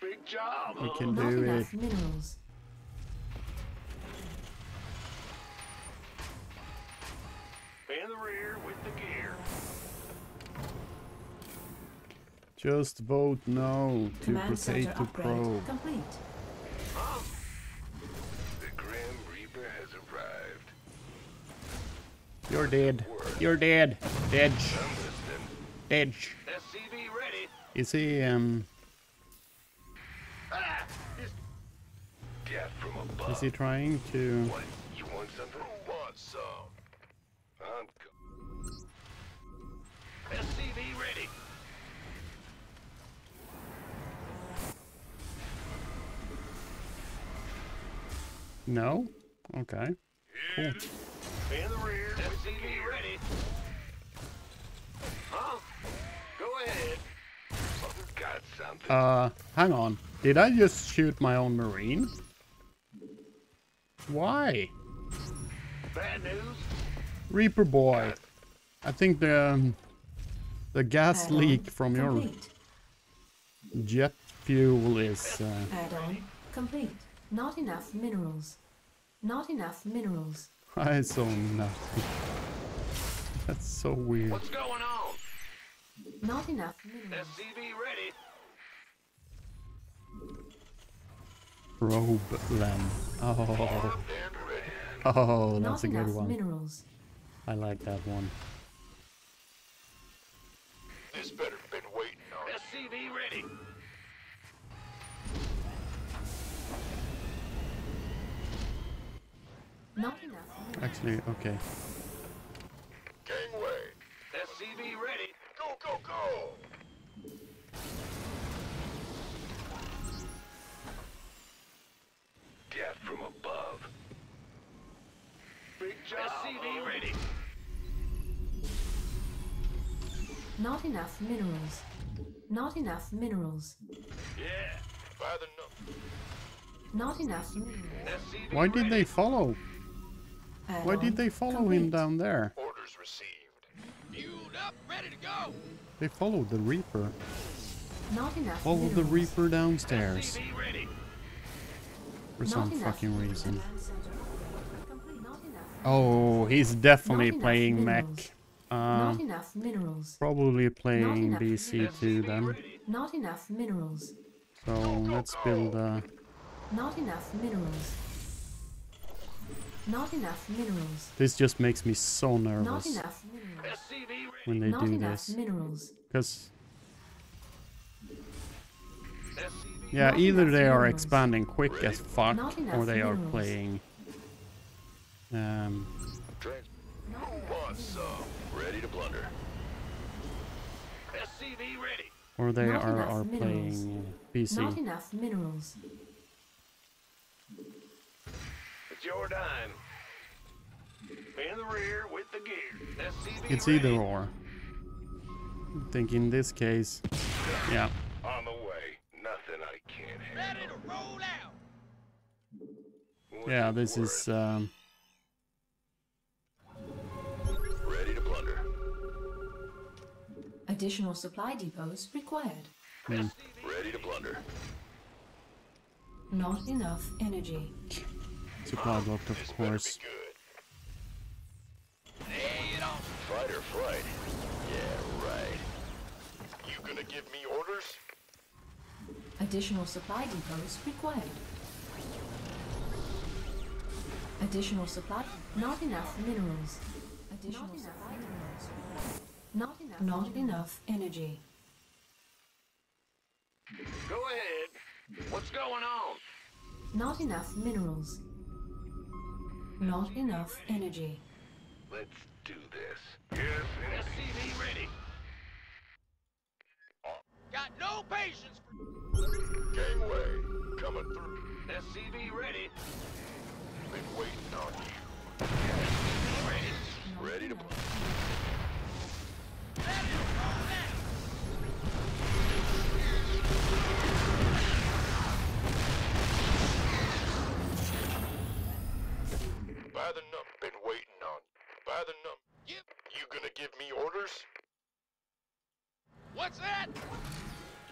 Big job. We can Not do it. enough minerals. Just vote no to Command center potato upgrade probe. complete. The Grim Reaper has arrived. You're dead. You're dead. Dead. I'm. Dead. SCV ready. Is he um Ah! Just death from above. is he trying to What? No? Okay. Cool. In the rear. SCV ready. Huh? Go ahead. Got something. Uh hang on. Did I just shoot my own marine? Why? Bad news. Reaper boy. I think the um, the gas Add-on leak from your jet fuel is uh, Add-on complete. Not enough minerals. Not enough minerals. I saw nothing. That's so weird. What's going on? Not enough minerals. SCV ready. Problem. Oh, Armed and ready. oh, Not oh, that's a good enough one. minerals. I like that one. This better been waiting on you. SCV ready. Not enough. Actually, okay. Gangway. SCV ready. Go, go, go. Death from above. Big job. SCV ready. Not enough minerals. Not enough minerals. Yeah. By the num. Not enough minerals. Why did ready. they follow? Why Add-on did they follow him down there? Orders received. Fueled up, ready to go. They followed the Reaper. Not enough Follow the minerals. Reaper downstairs SCV ready. for Not some enough fucking minerals. reason. Complete. Not enough. Oh, he's definitely enough playing minerals. mech. Not Um, enough minerals. probably playing enough BC2 then. Not enough minerals. So let's build uh Not enough minerals. Not enough minerals. This just makes me so Not nervous enough minerals. When they Not do enough this. minerals. Because, yeah, Not either enough they are minerals. expanding quick as fuck Not or enough they are playing. Um, Who wants some? Ready to plunder. SCV ready. or they Not are, enough are minerals. playing PC. Not enough minerals. It's your dime. In the rear with the gear. SCV It's ready. either or. I think in this case, yeah. On the way. Nothing I can't Ready to roll out. What's Yeah, this is um, Ready to plunder. Additional supply depots required. Ready to plunder. Not enough energy. Supply blocked, of This better be course. good. Lay it on. Fight or flight? Yeah, right. You gonna give me orders? Additional supply depots required. Additional supply. Not enough minerals. Additional supply minerals. Not enough. Not enough energy. Go ahead. What's going on? Not enough minerals. Not enough energy. Let's do this. Yes, SCV ready. Got no patience for Gangway. Coming through. SCV ready. Been waiting on you. Ready. Ready to ready to roll out. By the num. Been waiting on you. By the num. Yep. You gonna give me orders? What's that?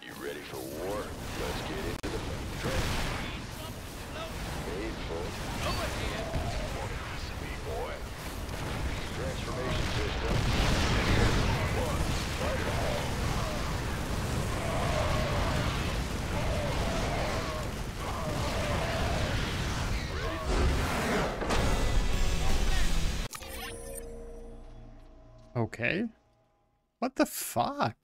You ready for war? Let's get into the trend. Need something to blow. Paid for. Go ahead. A piece of me, boy? Transformation Okay. What the fuck?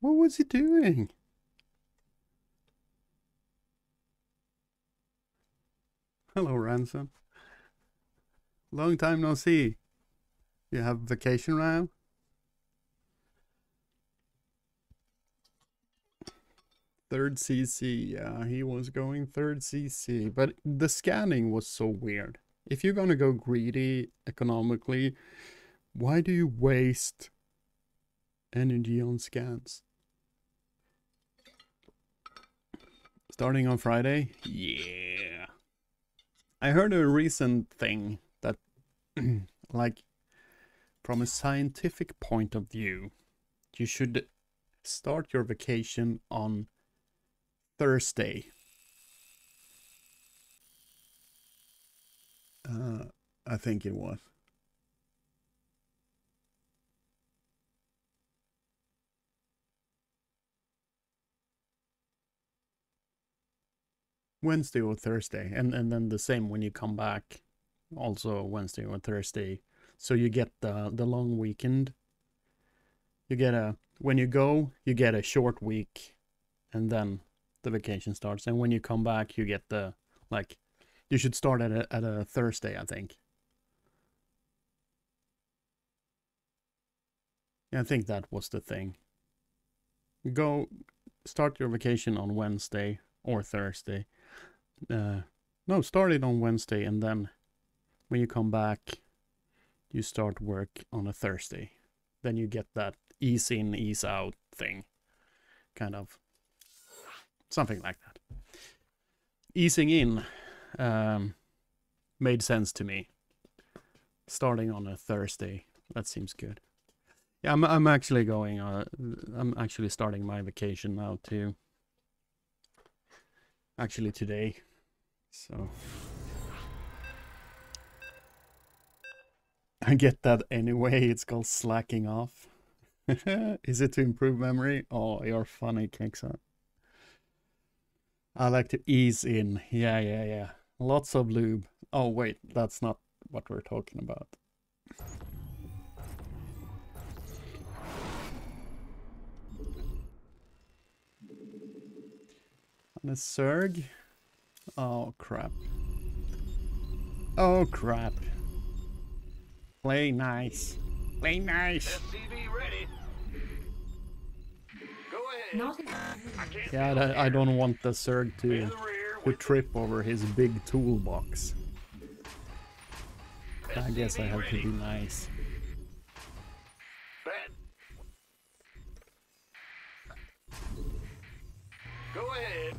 What was he doing? Hello, Ransom. Long time no see. You have vacation now? Third CC, yeah, he was going third CC, but the scanning was so weird. If you're gonna go greedy economically, why do you waste energy on scans? Starting on Friday? Yeah. I heard a recent thing that, <clears throat> like, from a scientific point of view, you should start your vacation on Thursday. Uh, I think it was. Wednesday or Thursday, and, and then the same when you come back, also Wednesday or Thursday. So you get the, the long weekend. You get a, when you go, you get a short week, and then the vacation starts. And when you come back, you get the, like, you should start at a at a Thursday, I think. Yeah, I think that was the thing. Go start your vacation on Wednesday or Thursday. Uh, no, start it on Wednesday and then when you come back, you start work on a Thursday. Then you get that ease in, ease out thing. Kind of. Something like that. Easing in um, made sense to me. Starting on a Thursday, that seems good. Yeah, I'm I'm actually going. Uh, I'm actually starting my vacation now too. Actually today, so <laughs> I get that anyway. It's called slacking off. <laughs> Is it to improve memory? Oh, you're funny, Kixon. I like to ease in. Yeah, yeah, yeah. Lots of lube. Oh wait, that's not what we're talking about. And a Zerg? Oh crap. Oh crap. Play nice. Play nice. SCV ready. Go ahead. Not enough. I can't Yeah, I, I don't want the Zerg in to, the rear to with trip over his big toolbox. I guess I have to be nice. Bad. Go ahead.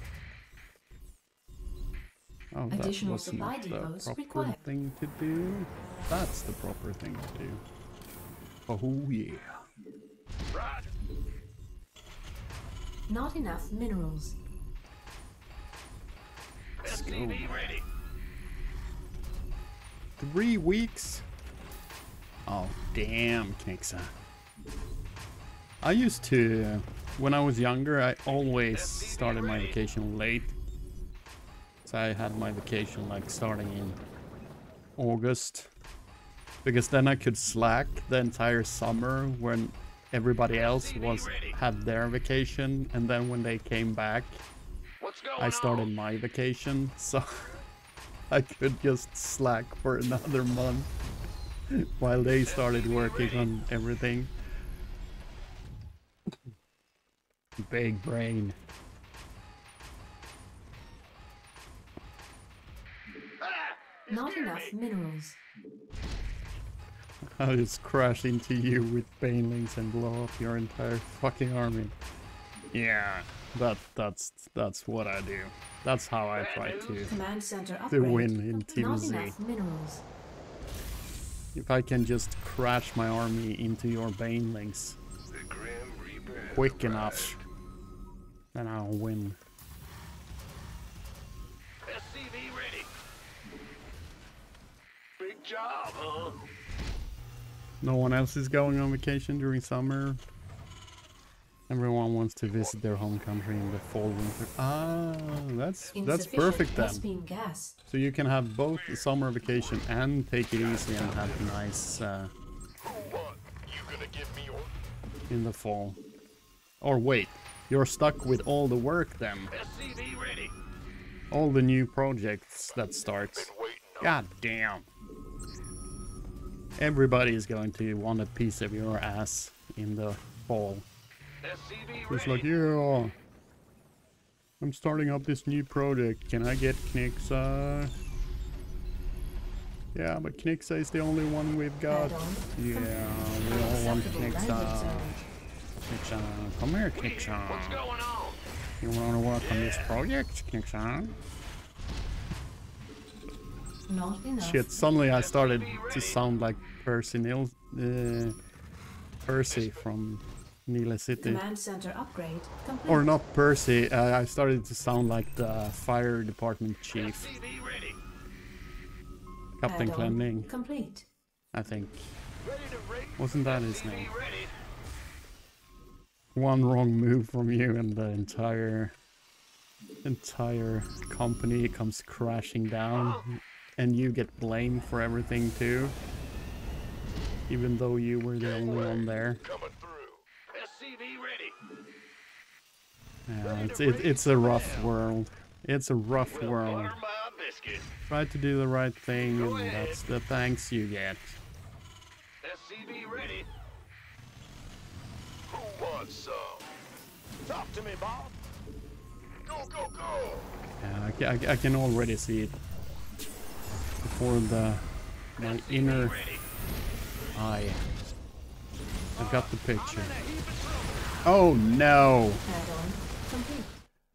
Oh, that Additional was supply not the proper required. thing to do. That's the proper thing to do. Oh yeah. Right. Not enough minerals. SCV ready. Three weeks? Oh, damn, Knixa. I used to, when I was younger, I always started my vacation late. So I had my vacation like starting in August. Because then I could slack the entire summer when everybody else was had their vacation and then when they came back I started on? my vacation, so <laughs> I could just slack for another month while they started working on everything. Big brain. Not enough minerals. I'll just crash into you with banelings and blow up your entire fucking army. Yeah, that that's that's what I do. That's how I try to. To win in Team Z. If I can just crash my army into your banelings The Grim Reaper has quick enough, then I'll win. SCV ready. Big job, huh? No one else is going on vacation during summer. Everyone wants to visit their home country in the fall winter. Ah, that's that's perfect then. So you can have both the summer vacation and take it easy and have a nice uh, What? You gonna give me orders? in the fall. Or wait, you're stuck with all the work then. All the new projects that starts. Been waiting on God damn. Everybody is going to want a piece of your ass in the fall. SCV It's like, yeah, I'm starting up this new project. Can I get Knixa? Yeah, but Knixa is the only one we've got. Yeah, we all want Acceptable landing Knixa. Knixa, come here, Knixa. What's going on? You want to work on this project, Knixa? Not. Shit, suddenly I started to sound like Percy Nil, uh, Percy from Nila City. Command center upgrade complete. Or not Percy, uh, I started to sound like the fire department chief, ready. Captain Add-on Clemming, Complete. I think. Ready to rate. Wasn't that his name? ready. One wrong move from you and the entire entire company comes crashing down and you get blamed for everything too. Even though you were the only one there. Coming through. SCV ready. Yeah, it's it, it's a rough world. It's a rough world. butter my biscuit. Try to do the right thing and that's the thanks you get. SCV ready. Who wants some? Talk to me, Bob. Go, go, go! Yeah, I, I, I can already see it before the my inner eye. I got the picture. Oh no!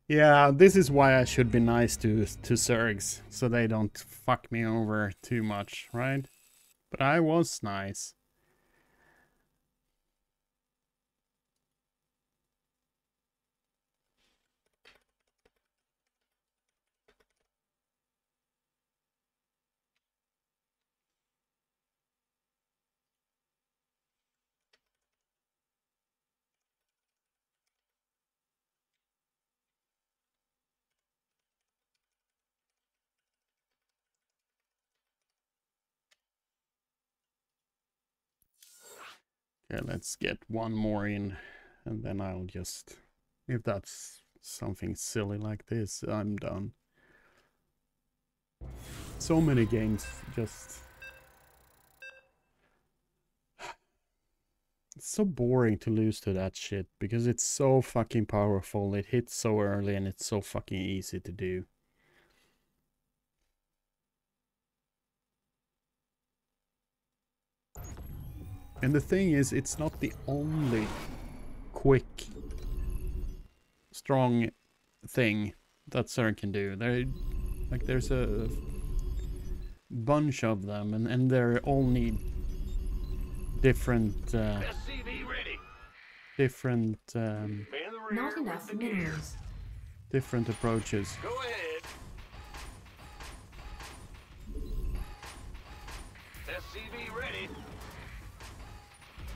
Yeah, this is why I should be nice to to Zergs, so they don't fuck me over too much, right? But I was nice. Okay, let's get one more in, and then I'll just... If that's something silly like this, I'm done. So many games just... It's so boring to lose to that shit, because it's so fucking powerful, it hits so early, and it's so fucking easy to do. And the thing is, it's not the only quick, strong thing that Zerg can do. There, like, there's a bunch of them, and, and they all need different, uh, SCV ready. different, um, In the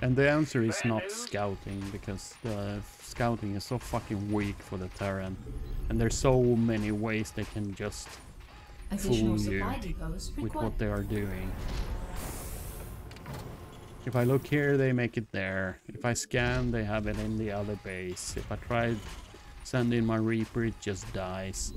And the answer is not scouting, because the scouting is so fucking weak for the Terran. And there's so many ways they can just Additional Fool you with what they are doing. If I look here, they make it there. If I scan, they have it in the other base. If I try send in my Reaper, it just dies.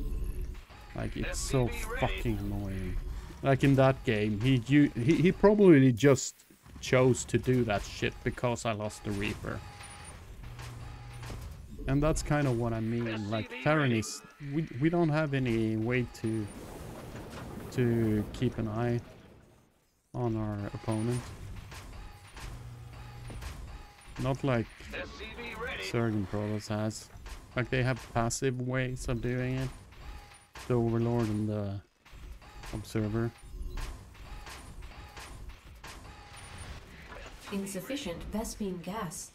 Like, it's so fucking annoying. Like in that game, he, he, he probably just chose to do that shit because I lost the Reaper. And that's kind of what I mean. Like, Terran is... We, we don't have any way to to keep an eye on our opponent. Not like ready. Protoss has. Like they have passive ways of doing it. The Overlord and the Observer. Insufficient Vespene gas.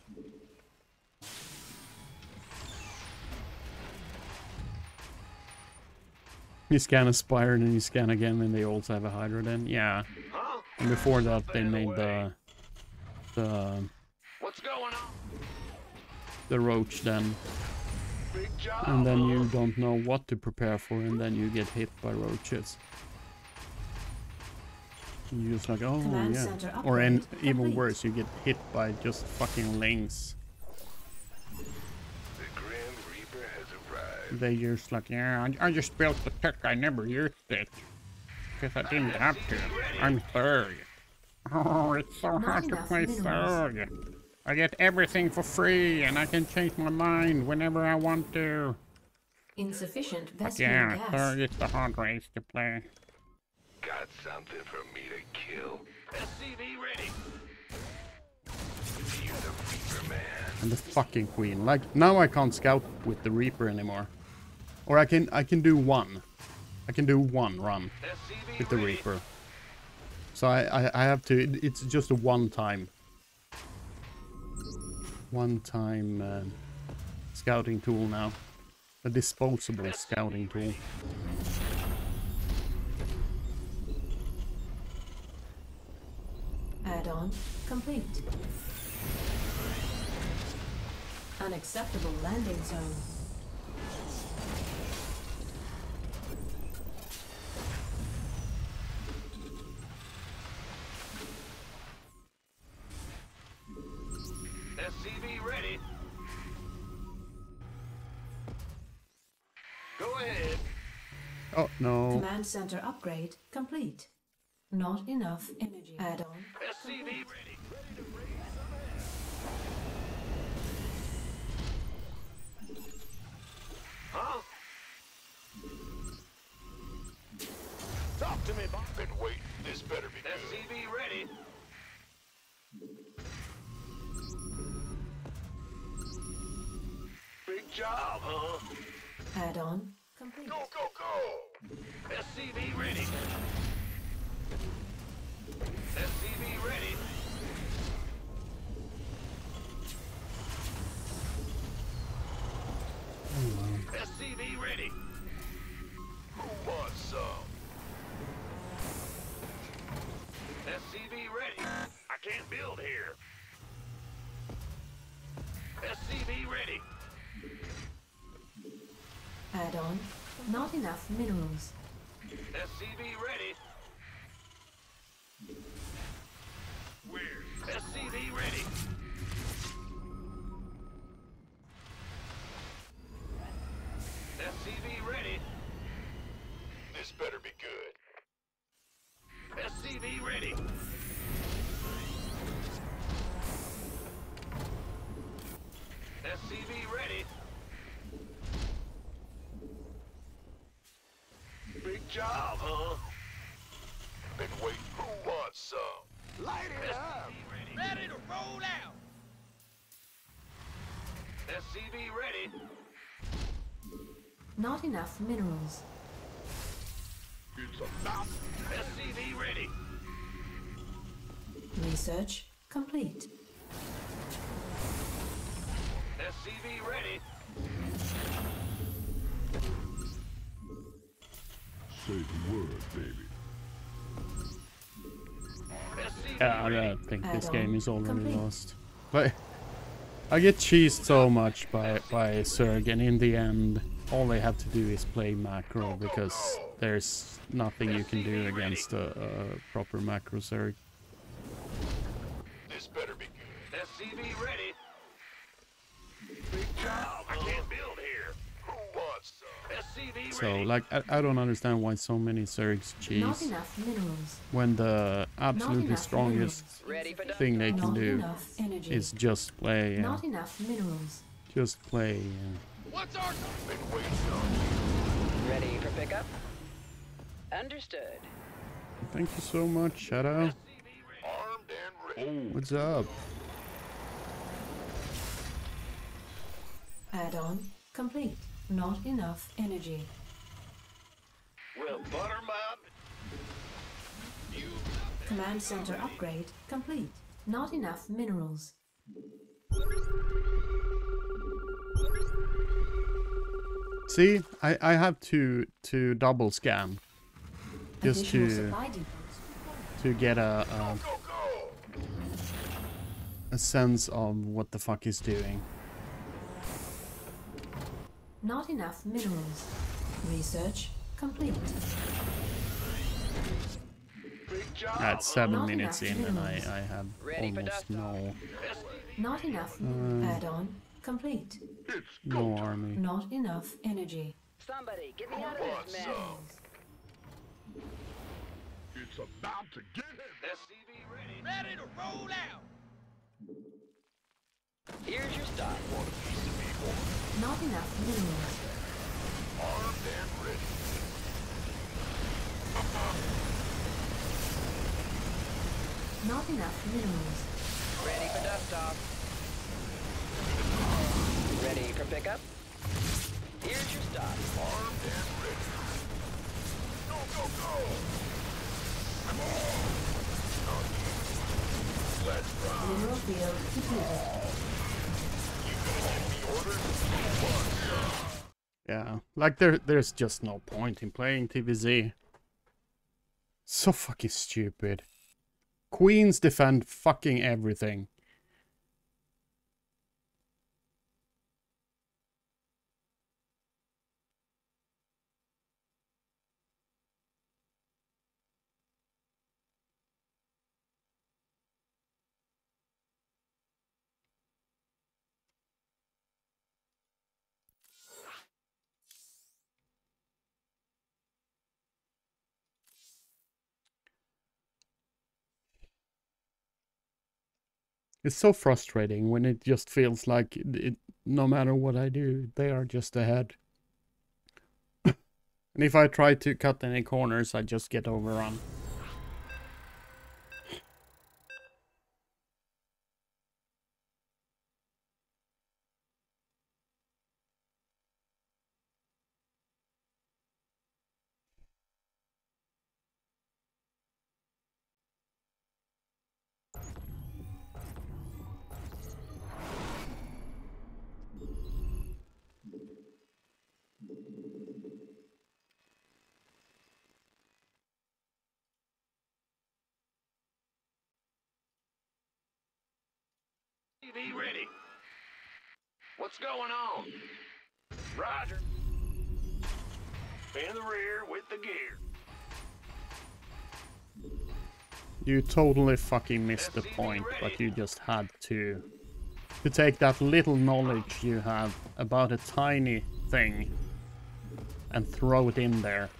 You scan a Spire and then you scan again and they also have a Hydra then. Yeah. Huh? And before that they made the the What's going on? the Roach then. Big job. And then you don't know what to prepare for, and then you get hit by roaches. You just like, oh Command yeah. Or and upgrade even complete. worse, you get hit by just fucking lings. The Grand Reaper has arrived. They just like, yeah, I, I just built the tech, I never used it. Because I didn't have to. I'm third. Oh, it's so Not hard to play minerals. third. I get everything for free, and I can change my mind whenever I want to. Insufficient But Vespene yeah, gas. third is the hard race to play. Got something for me And the fucking queen. Like now I can't scout with the Reaper anymore. Or I can I can do one. I can do one run with the. Reaper. So I, I, I have to it- it's just a one time. One time uh, scouting tool now. A disposable scouting tool. Add-on complete. Unacceptable landing zone. SCV ready. Go ahead. Oh, no. Command center upgrade complete. Not enough energy. Add-on. SCV ready. Ready to breathe. Huh? Talk to me, Bob. Been waiting. This better be good. SCV ready. Big job, huh? Add-on complete. Go, go, go! SCV ready. SCV ready. SCV ready. Who wants some? SCV ready. I can't build here. SCV ready. Add-on. Not enough minerals. SCV ready. Job, huh? Been waiting. Who wants some? Light it up! Ready. Ready to roll out. SCV ready. Not enough minerals. It's about SCV ready. Research complete. SCV ready. Say the word, baby. Yeah, I don't think this game is already lost. But I get cheesed so much by by Zerg, and in the end, all they have to do is play macro because there's nothing you can do against a, a proper macro Zerg. This better be good. SCV ready. Big job. I can't build here. Who wants some? SCV So like I, I don't understand why so many Zergs Not cheese when the absolutely strongest minerals. Thing they can Not do is just play. Uh, Not enough minerals. just play. Uh, What's our Been waiting on you. Ready for pickup? Understood. thank you so much, Shadow. Armed and ready. What's up? Add-on complete. Not enough energy. Well, butter my Command center upgrade complete. Not enough minerals. See, I, I have to to double scan just to to get a, a Go, go! a sense of what the fuck he's doing. Not enough minerals. Research complete. big. At seven Not minutes enough in, and I minerals. I have Ready almost no Not enough. Uh, Add-on complete. It's no army. Not enough energy. Somebody, get me out of wants this mess. It's about to get him. SCV ready. ready to roll out. Here's your stop. Want a piece of me? Not enough minerals. Armed and ready. Not enough minerals. Ready for dust off. Ready for pickup? Here's your stop. Armed and ready. Go, go, go! Come on! You. Let's ride. Mineral field depleted. Yeah, like there there's just no point in playing TVZ. So fucking stupid. Queens defend fucking everything. It's so frustrating when it just feels like it, no matter what I do, they are just ahead. <laughs> and if I try to cut any corners, I just get overrun. What's going on? Roger. In the rear with the gear. You totally fucking missed the point, but you just had to. To take that little knowledge you have about a tiny thing and throw it in there.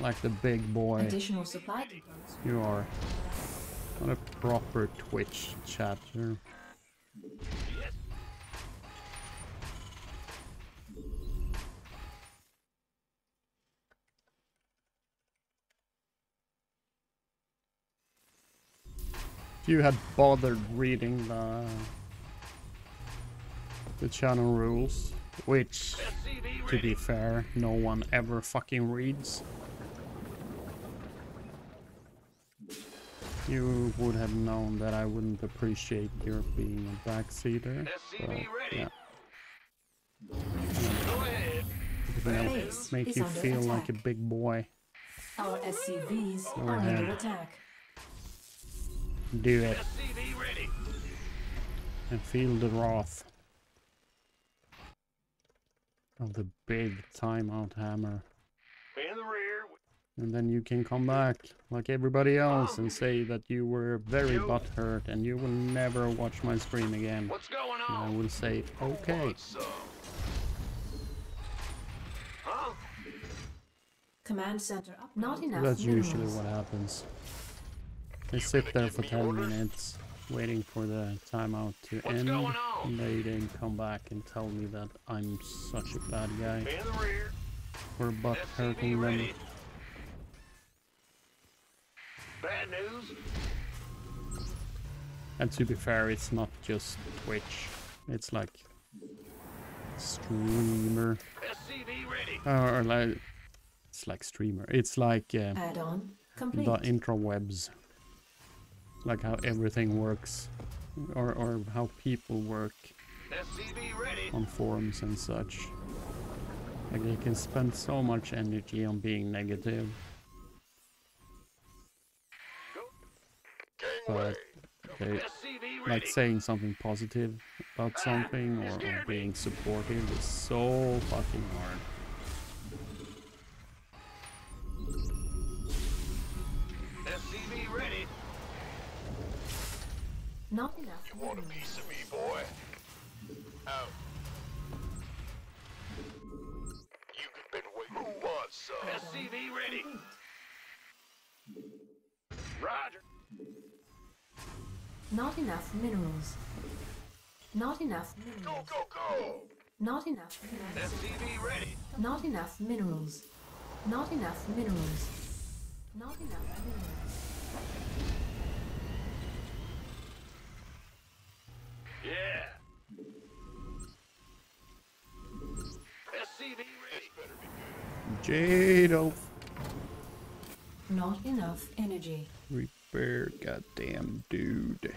Like the big boy Additional supply depots. you are. Not a proper Twitch chatter. If you had bothered reading the the channel rules, which, to be fair, no one ever fucking reads, you would have known that I wouldn't appreciate your being a backseater. So, SCV ready. yeah, Go ahead. it would make, make you under feel like a big boy. Our SCVs Go are ahead. under attack. Do it and feel the wrath of the big timeout hammer. In the rear. And then you can come back like everybody else and say that you were very butthurt and you will never watch my stream again. What's going And I will say, okay. What's up? Huh? Command center up. Not enough That's usually what happens. They sit there for 10 minutes waiting for the timeout to What's end. going on? And they then come back and tell me that I'm such a bad guy In the rear. for butt SCV hurting them. Bad news. And to be fair, it's not just Twitch. It's like streamer. SCV ready. Or, or like it's like streamer. It's like uh, Add-on complete. the intrawebs. Like how everything works. Or or how people work on forums and such. Like they can spend so much energy on being negative, but they like saying something positive about something or, or being supportive is so fucking hard. Not enough Want a minerals. piece of me, boy? Out. You've been waiting. Who wants some? SCV ready. Roger. Not enough minerals. Not enough Go, minerals. go, go! Not enough minerals. SCV ready. Not enough minerals. Not enough minerals. Not enough minerals. Yeah. SCV ready. Better be good. Jade oh. Not enough energy. repair, goddamn dude.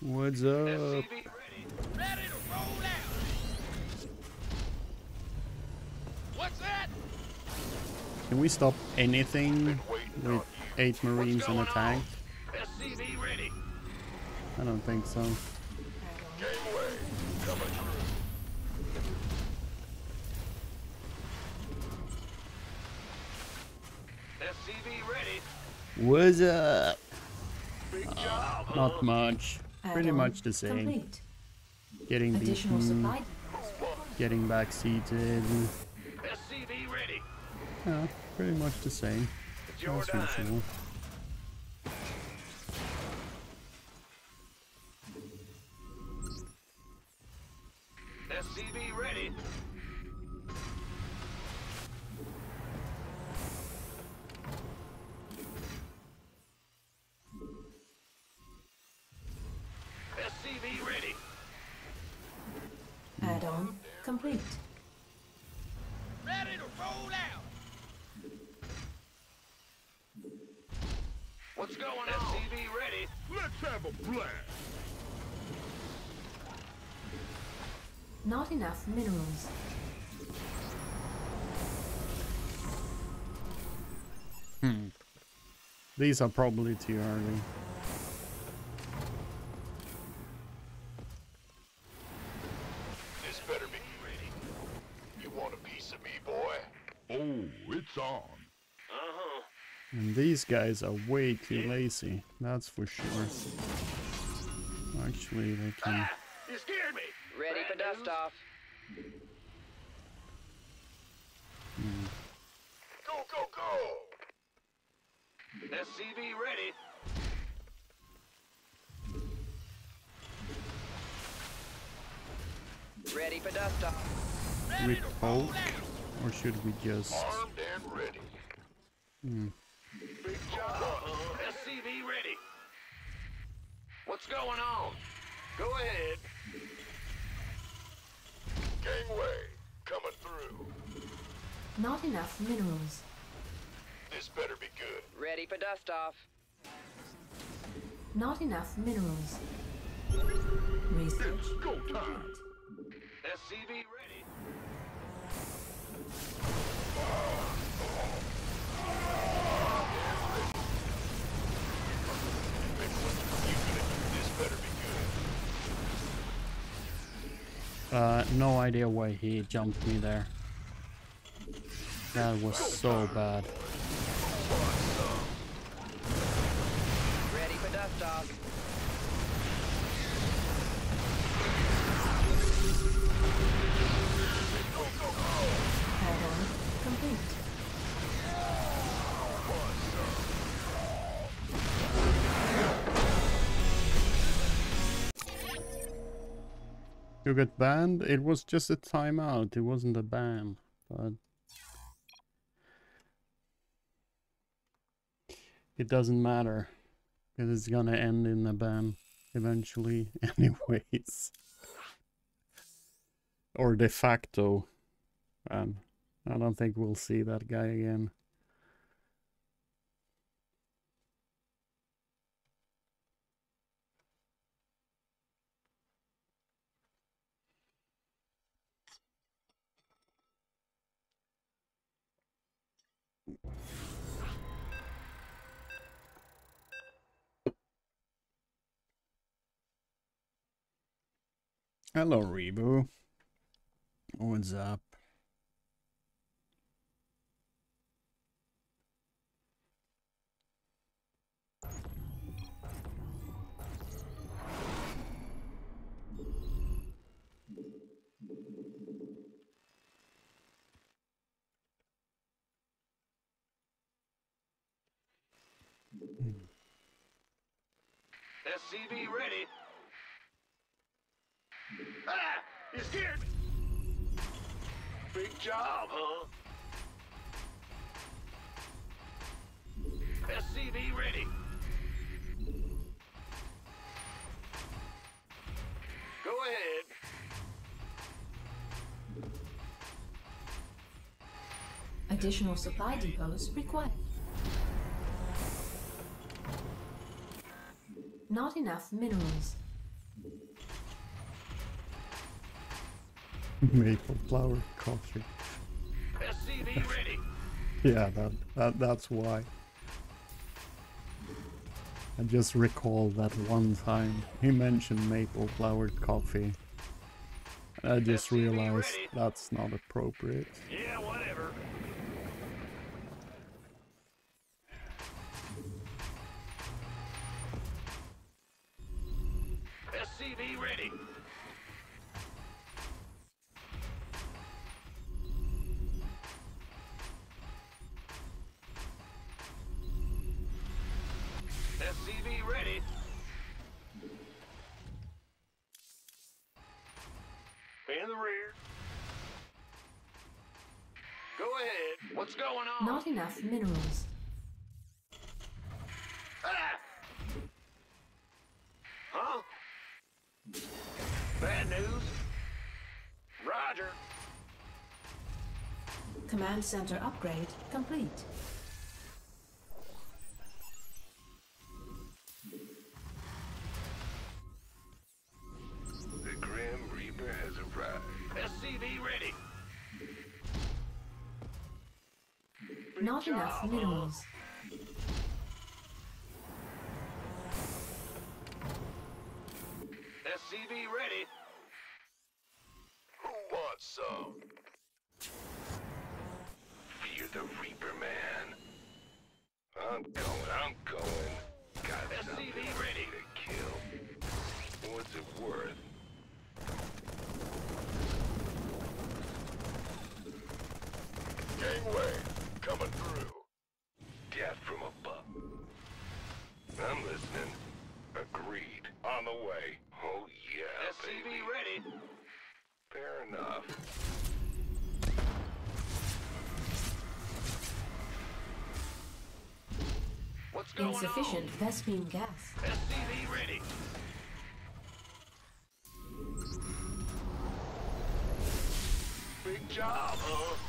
What's up? SCV ready. Ready to roll out. What's that? Can we stop anything with eight marines and a tank? SCV ready. I don't think so. Gangway. Coming. SCV ready. What's up? Big job. huh? Not much. Pretty much the same. Complete. Getting Additional hmm, beaten, getting back seated. SCV ready. Yeah, pretty much the same It's your as time. usual. Complete. Ready to roll out. What's going on? SCV ready. Let's have a blast. Not enough minerals. Hmm. These are probably too early. It's on. Uh-huh. And these guys are way too lazy, that's for sure. Actually, they can... Ah, you scared me. Ready for dust news? off. Go, go, go! SCV ready. Ready for dust off. Ready to roll out. Or should we just... Armed and ready. Big job. Uh-huh. SCV ready. What's going on? Go ahead. Gangway, coming through. Not enough minerals. This better be good. Ready for dust off. Not enough minerals. Research It's go time. SCV ready. Uh, no idea why he jumped me there. That was so bad. Ready for dust. Complete. You got banned? It was just a timeout, it wasn't a ban. But... It doesn't matter. Because it's gonna end in a ban eventually <laughs> anyways. Or de facto. Um, I don't think we'll see that guy again. Hello, Rebu. What's up? SCV ready. Ah! You scared me. Big job, huh? SCV ready. Go ahead. Additional supply depots required. Not enough minerals. <laughs> Maple flower coffee. SCV ready. Yeah, that, that that's why. I just recall that one time he mentioned maple flowered coffee. I just realized that's not appropriate. Yeah, Minerals. Bad news? Roger. Command center upgrade complete. Minerals. On the way. Oh yeah, SCV baby. ready. Fair enough. What's going Insufficient on? Vespene gas. SCV ready. Big job, huh?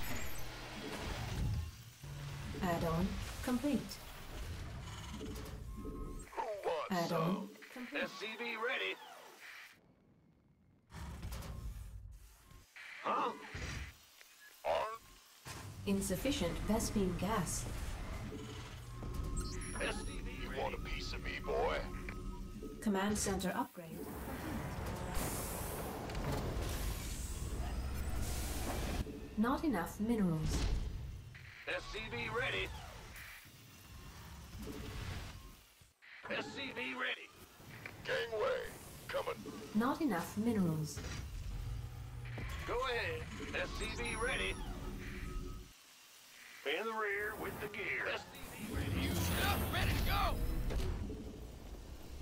Insufficient Vespene gas. You want a piece of me, boy? Command center upgrade. Not enough minerals. SCV ready. SCV ready. Gangway, coming. Not enough minerals. Go ahead. SCV ready.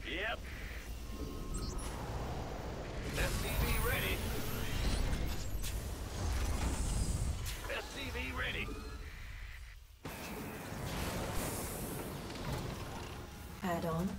Yep. SCV ready. SCV ready. Add-on complete.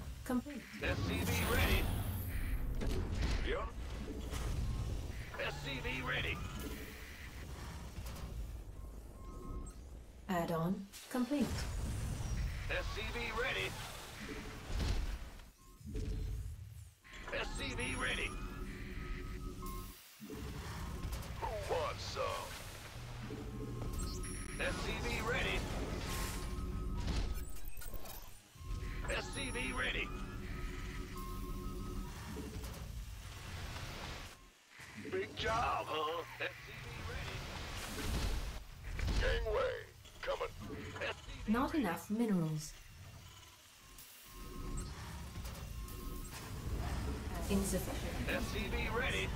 Job, huh? Gangway, coming. Not enough minerals. Insufficient. SCV ready.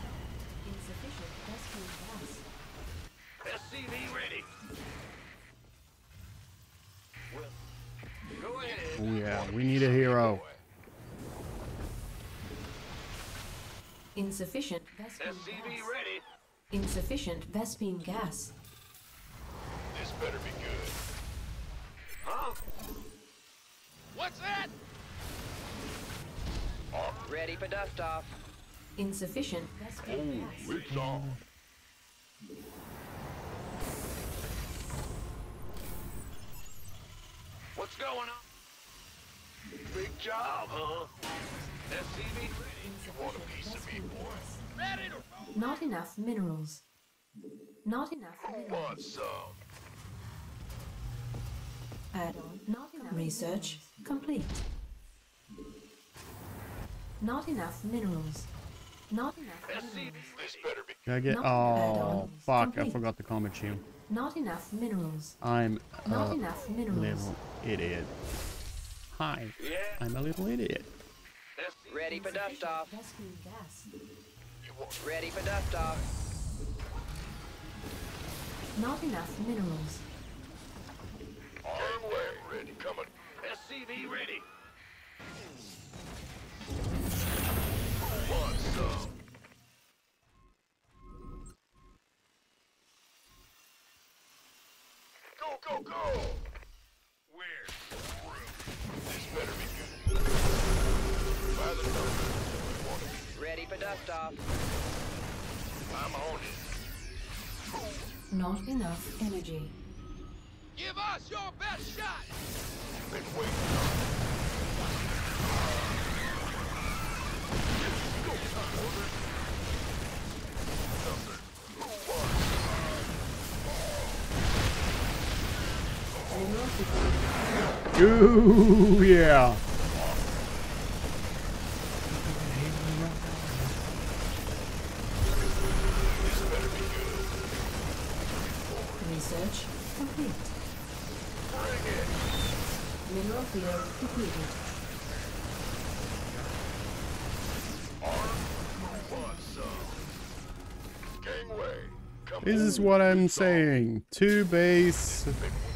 Insufficient Vespene gas. SCV ready. Insufficient Vespene SCV gas. ready. Insufficient Vespene gas. This better be good. Huh? What's that? Ready for dust off. Insufficient Vespene gas. It's on. What's going on? Big job, huh? SCV ready. Want a piece of me, boy? Ready to roll! Not enough minerals. Not enough Who minerals. some? Add-on. Not enough. Research complete. Not enough minerals. Not enough minerals. This better be. Can I get? Not Oh, add-ons. fuck! I Complete. forgot the combat shield. Not enough minerals. I'm Not a enough minerals. little idiot. Hi, Yeah. I'm a little idiot. SCV Ready for dust off. Vespene gas. You want Ready for dust off. Not enough minerals. Gangway, ready, coming. SCV ready. Who some? Go, go, go! Ready for dust off. I'm on it. Not enough energy. Give us your best shot! Been waiting on Mineral depleted. Ooh, yeah. Field depleted. This is what I'm saying. Two base,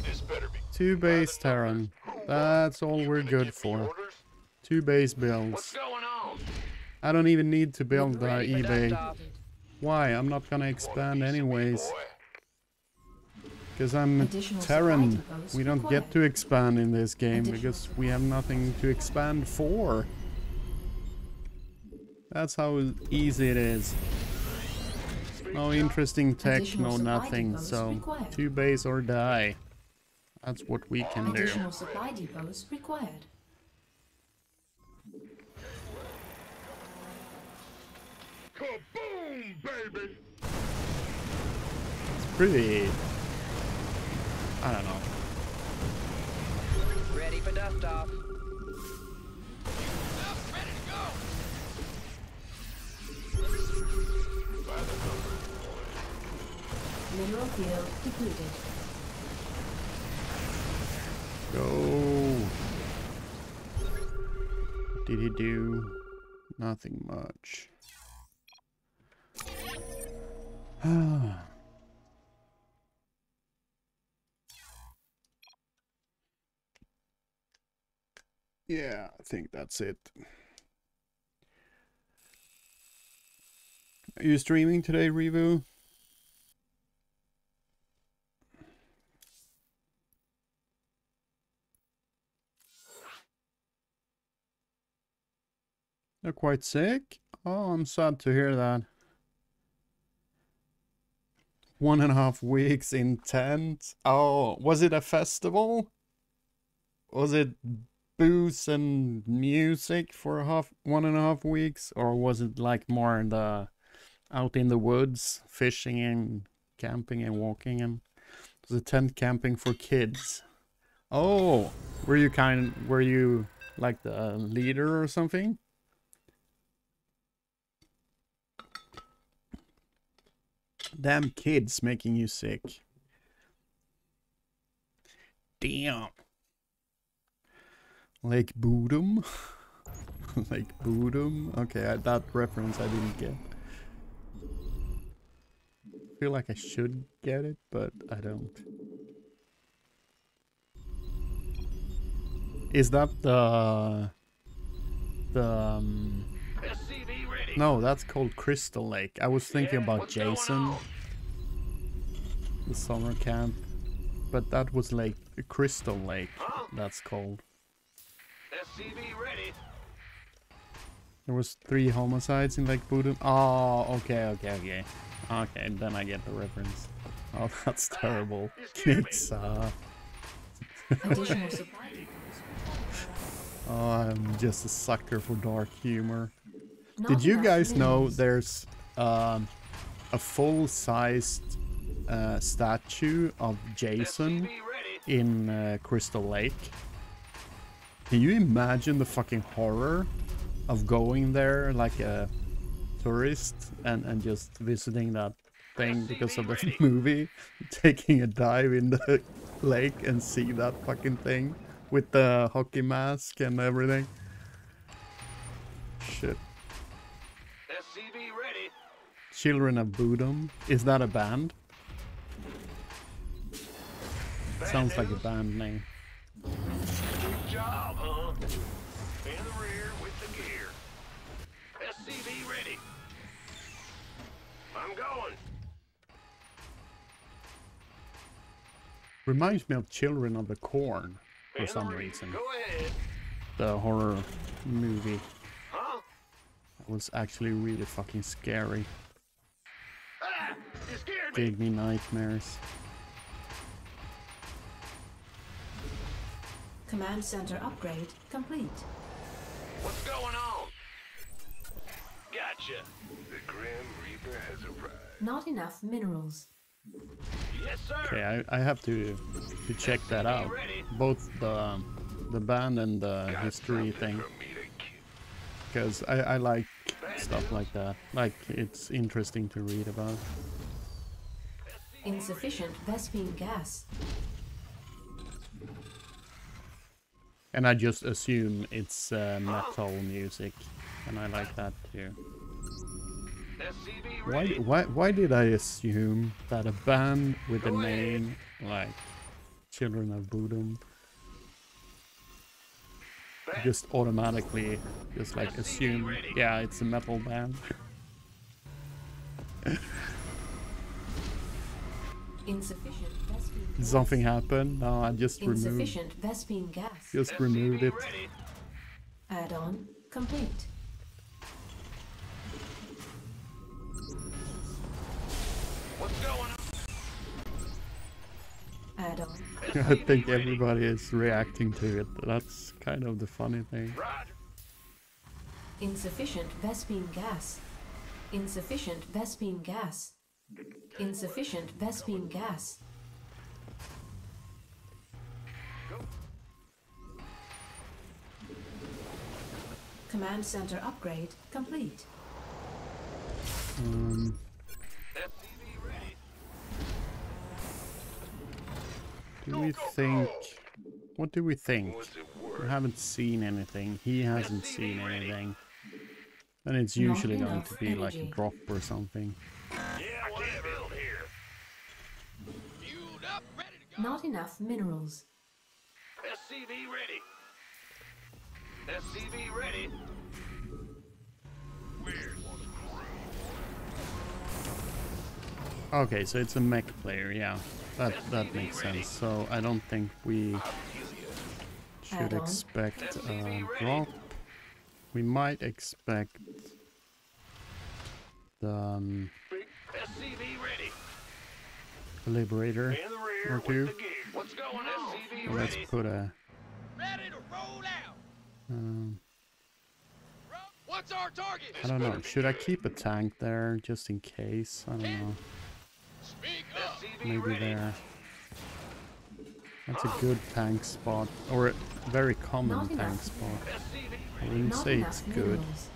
This better be two base Terran. That's all we're good for. Two base builds. I don't even need to build the Ready eBay. Why? I'm not gonna expand anyways. Because I'm Additional Terran. We don't required. get to expand in this game Additional- because we have nothing to expand for. That's how easy it is. No interesting tech, Additional no nothing. So required. two base or die. That's what we can do. Additional supply depots required. Kaboom, baby! It's pretty. I don't know. Ready for dust off. Stuff ready to go! Mineral field depleted. Go. What did he do? Nothing much. <sighs> <sighs> yeah, I think that's it. Are you streaming today, Revu? They're quite sick? Oh, I'm sad to hear that. One and a half weeks in tent. Oh, was it a festival? Was it booze and music for a half one and a half weeks? Or was it like more the out in the woods, fishing and camping and walking and it tent camping for kids? Oh, were you kind were you like the leader or something? Damn kids making you sick. Damn. Lake Bodom? <laughs> Lake Bodom? Okay, I, that reference I didn't get. feel like I should get it, but I don't. Is that the... The... Um, no, that's called Crystal Lake. I was thinking Yeah, about Jason, the summer camp, but that was like Crystal Lake. Huh? That's called. SCV ready. There was three homicides in Lake Bodom. Oh, okay, okay, okay, okay. Then I get the reference. Oh, <laughs> that's terrible. you scared me. Kids, uh, Additional <laughs> supply depots. oh, I'm just a sucker for dark humor. Did you guys know there's um, a full-sized uh, statue of Jason? In uh, Crystal Lake. Can you imagine the fucking horror of going there like a tourist and, and just visiting that thing because of the <laughs> movie? Taking a dive in the <laughs> lake and see that fucking thing with the hockey mask and everything. Shit. SCV ready. Children of Bodom. Is that a band? Sounds like a band name. Reminds me of Children of the Corn for In some reason. Go ahead. The horror movie. Huh? It was actually really fucking scary. Ah! Me. gave me nightmares. Command center upgrade complete. What's going on? Gotcha. The Grim Reaper has arrived. Not enough minerals. Yes, sir. Okay, I, I have to to check that out. Both the the band and the history thing, For me to kill. because I, I like stuff like that. Like it's interesting to read about. Insufficient Vespene gas. And I just assume it's uh, metal music, and I like that too. Why, why, why did I assume that a band with a name like Children of Bodom just automatically just like assume, yeah, it's a metal band? Insufficient Vespene gas. something happened. No, I just removed, Insufficient Vespene gas. just removed it. Add-on complete. <laughs> I think everybody is reacting to it. That's kind of the funny thing. Insufficient Vespene gas. Insufficient Vespene gas. Insufficient Vespene gas. Command center upgrade complete. Um, do we think? What do we think? We haven't seen anything. He hasn't seen anything. And it's Not usually going to be like a drop or something. Yeah, what I build here. Fueled up, ready to go. Not enough minerals. SCV ready. SCV ready. Weird. Okay, so it's a mech player, yeah. That that makes sense. So I don't think we should expect a drop. We might expect the um, SCV ready. Liberator the or two. What's going on? SCV So let's put a Ready to roll out. um, What's our target? I don't know. Should I keep a tank there just in case? I don't know. Speak up. SCV Maybe there. That's a good tank spot, or a very common tank spot. I ready. wouldn't say it's good. minerals.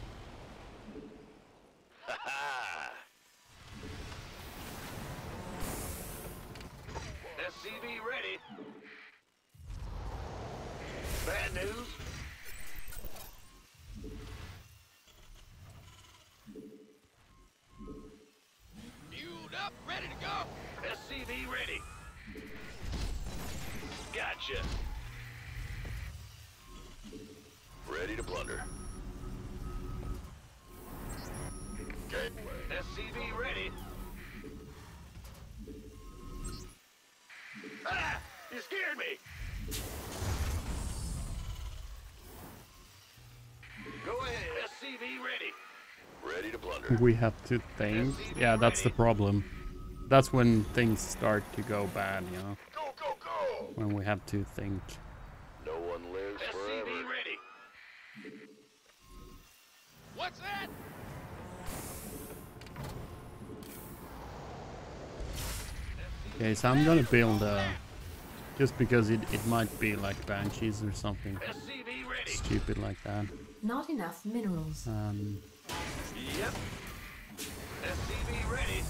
We have to think. Yeah, that's the problem. That's when things start to go bad, you know. Go, go, go! When we have to think. No one lives SCV ready. What's that? Okay, so I'm gonna build a. Just because it, it might be like Banshees or something SCV ready. stupid like that. Not enough minerals. Um, Yep. SCV ready.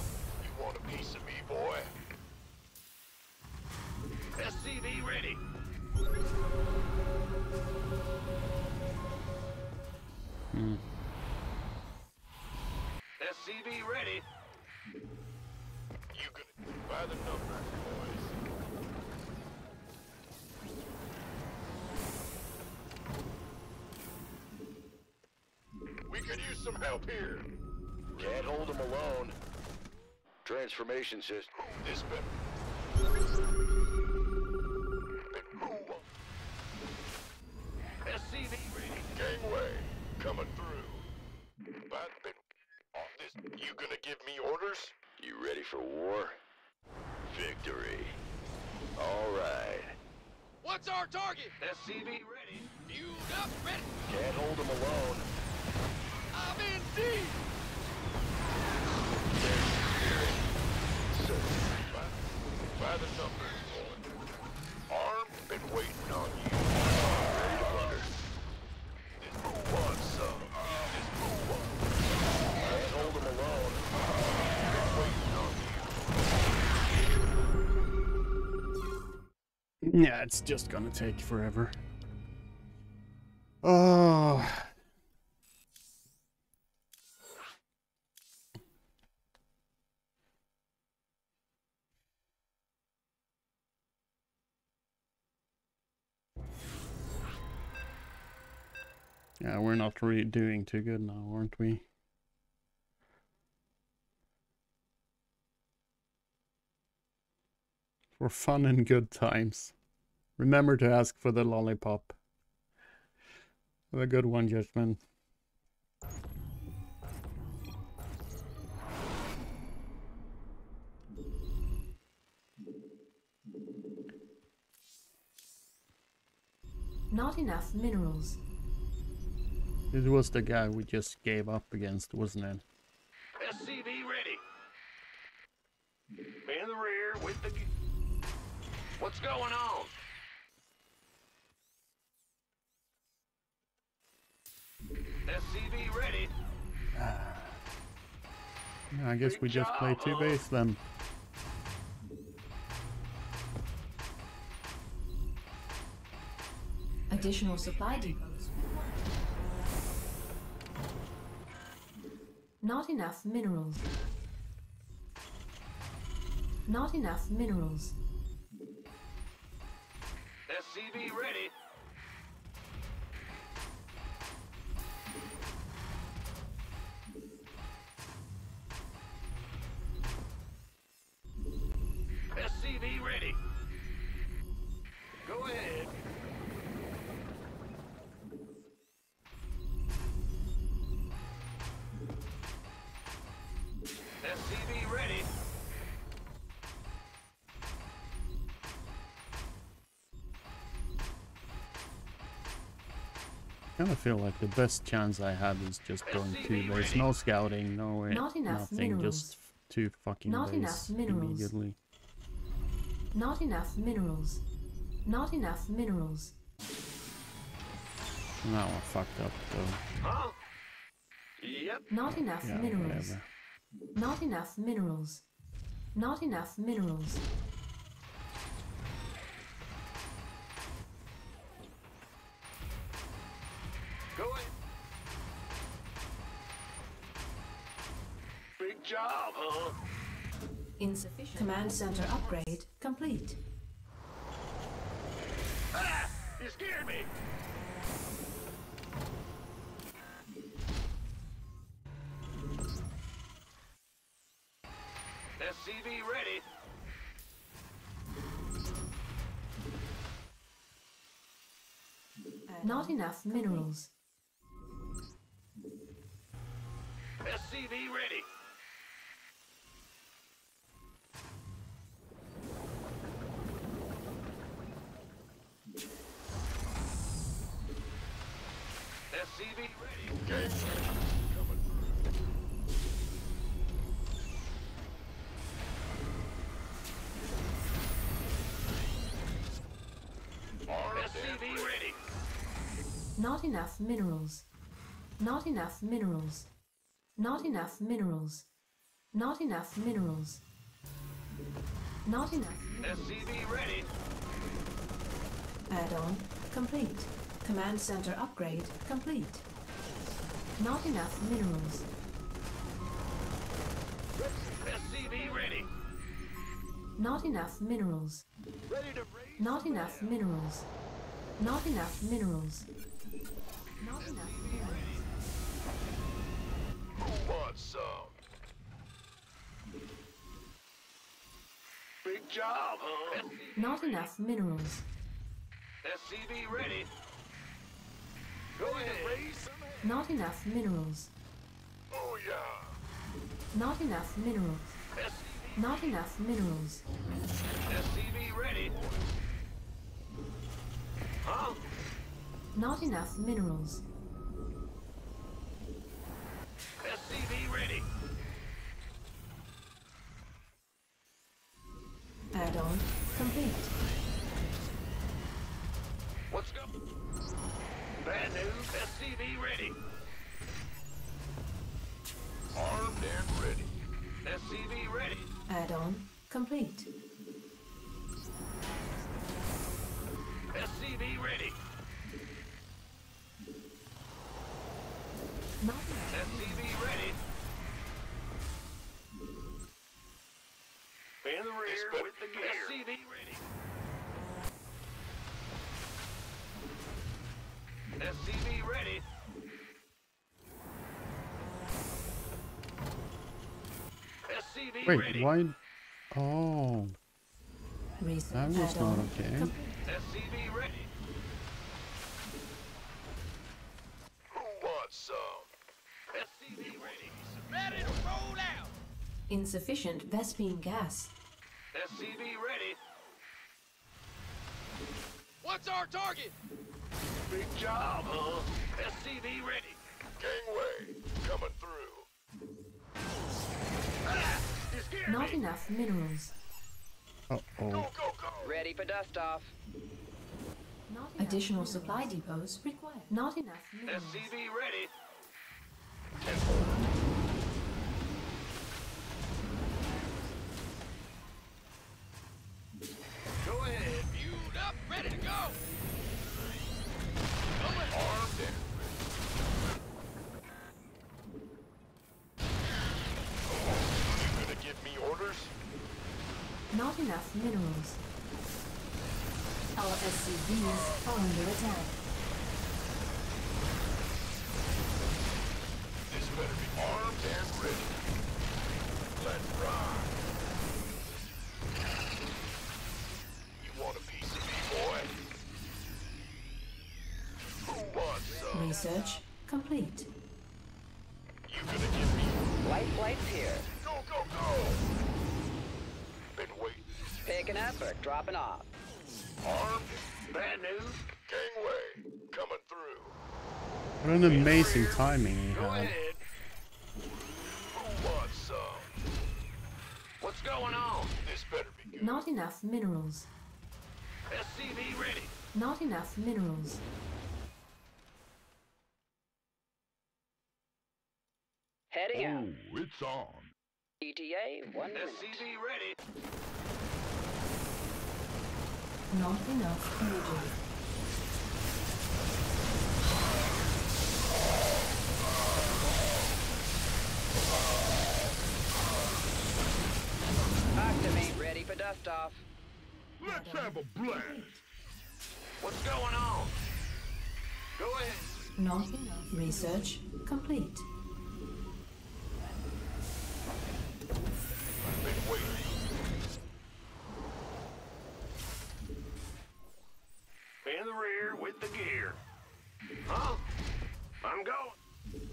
You want a piece of me, boy? SCV ready. hmm. SCV ready. You gonna by the numbers, some help here. Can't hold him alone. Transformation system. This better. SCV reading. Gangway coming through. This, you gonna give me orders? You ready for war? Victory. All right. What's our target? SCV ready. Fueled up, ready. Can't hold him alone. I'm in deep. By, the numbers, waiting on you. Ready to hold them alone. Been waiting on you. Yeah, it's just gonna take forever. Oh. Yeah, we're not really doing too good now, aren't we? For fun and good times. Remember to ask for the lollipop. Have a good one, Judgment. Not enough minerals. This was the guy we just gave up against, wasn't it? SCV ready. In the rear with the... What's going on? SCV ready. Yeah, I guess we just play two base then. Additional supply depots. Not enough minerals. Not enough minerals. SCV ready. Feel like the best chance I had is just going two base. No scouting, no uh, Not enough nothing, minerals. just two fucking Not base enough minerals. immediately. Not enough minerals. Not enough minerals. Now I fucked up though. Huh? Yep. Not enough Yeah, minerals. whatever. Not enough minerals. Not enough minerals. Insufficient. Command center upgrade complete. Ah! You scared me! SCV ready. Not enough minerals. SCV ready. SCV ready. SCV ready. Not enough minerals. Not enough minerals. Not enough minerals. Not enough minerals. Not enough. SCV ready. Add-on complete. Command center upgrade complete. Not enough minerals. SCV ready. Not enough minerals. Ready to raise. Not enough minerals. Not enough minerals. Not enough minerals. Who wants some? Big job, huh? Not enough minerals. SCV ready. Go ahead. Raise some hell. Not enough minerals. Oh yeah. Not enough minerals. SCV, Not enough minerals. SCV ready. Huh? Not enough minerals. SCV ready. Add-on complete. Let's go. Bad news. SCV ready. Armed and ready. SCV ready. Add-on complete. SCV ready. Not. SCV ready. In the rear with the gear. SCV ready. SCV ready. SCV Wait, ready. why? Oh, Research that was not okay. SCV ready. Who wants some? SCV ready. Ready to roll out. Insufficient Vespene gas. SCV ready. What's our target? Big job, huh? SCV ready. Gangway, coming through. Ah, Not me. enough minerals. Uh oh. go, go! Ready for dust off. Not enough Additional supply depots required. Not enough minerals. SCV ready. Go ahead. Fueled up, ready to go. Going. Armed and You gonna give me orders? Not enough minerals. Our SCVs are under attack. This better be armed and ready. Let's ride. You want a piece of me, boy? Who wants some? Research complete. You gonna give me? Light flights here. Go, go, go! Been waiting. Picking up or dropping off. Armed, Bad news. gangway, coming through. What an amazing timing he Go had. ahead. Who wants some? What's going on? This better be good. Not enough minerals. SCV ready. Not enough minerals. Heading out. Oh, it's on. ETA, one minute. SCV ready. Not enough energy. Octane ready for dust off. Let's have a blast. What's going on? Go ahead. Not enough. Research complete. Been waiting. In the rear with the gear. Huh? I'm going.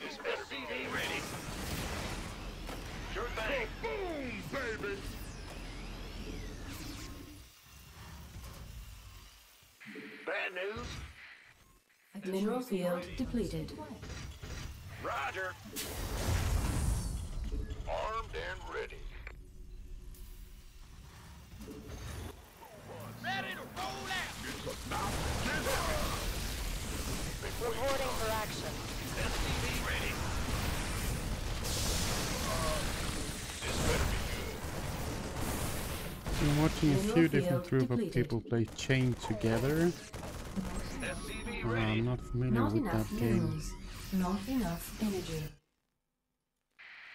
This better be SCV ready. Sure thing. Boom, baby. Bad news. Mineral field depleted. Roger. Armed and ready. Ready to roll out. Been waiting. Reporting for action. SCV ready. This better be good. I'm watching a few different field group of people play Chain Together. SCV. I'm not familiar Not with enough that game. minerals. Not enough energy.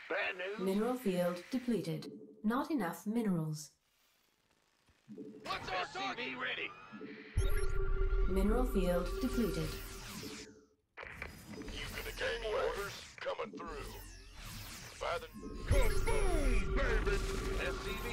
Bad news. Mineral field depleted. Not enough minerals. What's our target? SCV ready. Mineral field depleted. You gonna gangway? Orders coming through. By the kaboom, baby. SCV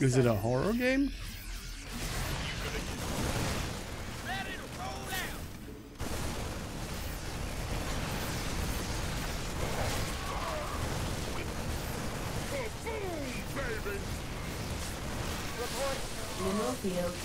Is it a horror game? Report.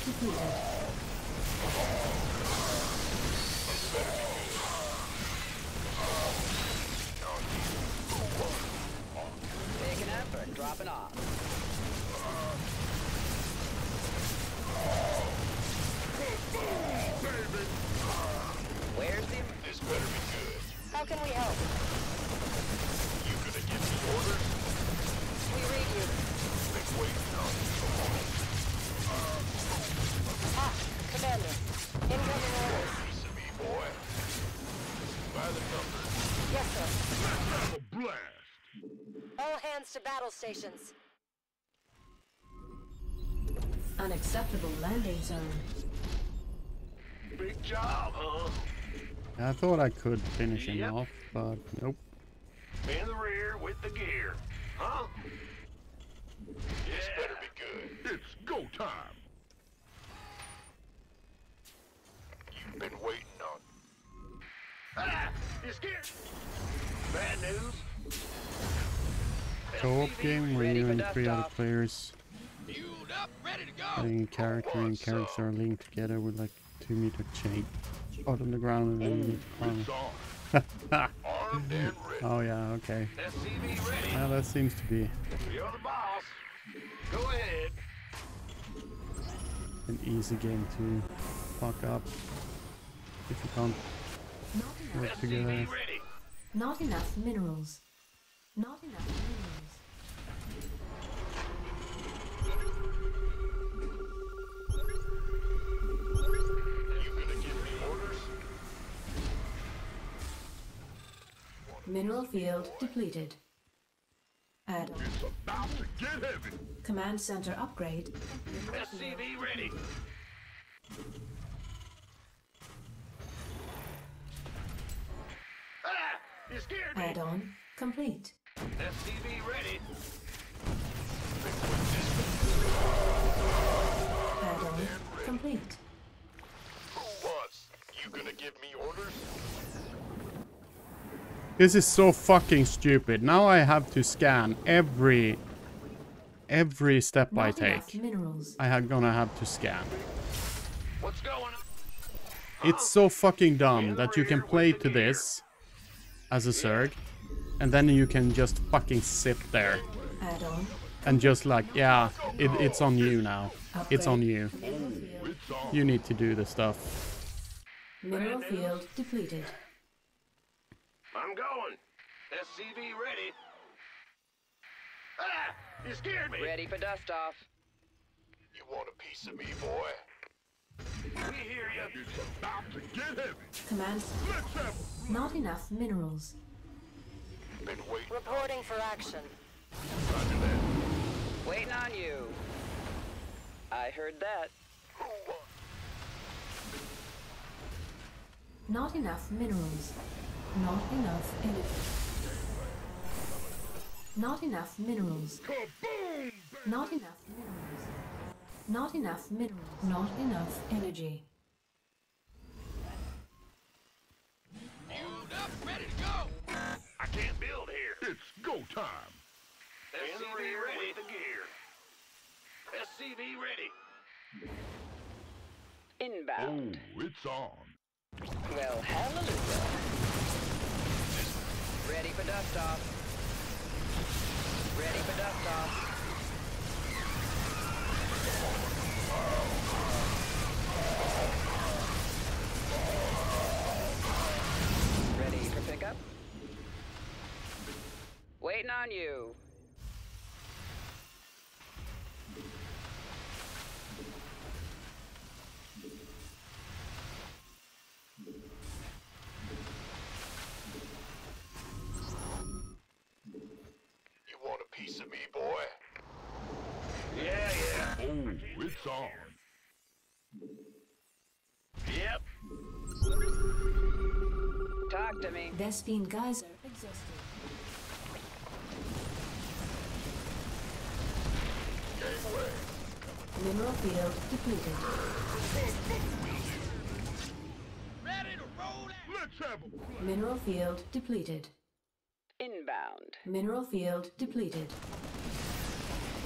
Battle stations. Unacceptable landing zone. Big job, huh? I thought I could finish him off, but nope. In the rear with the gear. Co-op game where you and three other players Fueled up, ready to go. playing a character and characters are linked together with like two meter chain. Out on the ground and then you need to climb. Armed and <laughs> ready. Oh yeah, okay. SCV ready. Yeah, that seems to be You're the boss. Go ahead. an easy game to fuck up if you can't Not enough. work together. Not enough minerals. Not enough minerals. Mineral field depleted. Add-on. About to get heavy. Command center upgrade. SCV ready. Ah! You scared me. Add-on complete. SCV ready. Add-on complete. This is so fucking stupid. Now I have to scan every every step I Not enough take. minerals. I am gonna have to scan. What's going on? It's so fucking dumb that you can play to this as a Zerg, and then you can just fucking sit there and just like, yeah, it, it's on you now. It's on you. You need to do the stuff. Mineral field depleted. I'm going. SCV ready. Ah! You scared me. Ready for dust off. You want a piece of me, boy? We hear you. It's about to get heavy. Command center. Not enough minerals. Been waiting. Reporting for action. Roger that. Waiting on you. I heard that. Not enough minerals. Not enough energy. Not enough minerals. Not enough minerals. Not enough minerals. Not enough energy. Fueled up, ready to go. I can't build here. It's go time. SCV ready. With the gear. SCV ready. Inbound. Oh, it's on. Well, hallelujah. Ready for dust off. Ready for dust off. Ready for pickup? Waiting on you. You On. Yep. Talk to me. Vespene geyser exhausted. Game away. Mineral field depleted. Ready to roll out. Let's have a Mineral field depleted. Inbound. Mineral field depleted.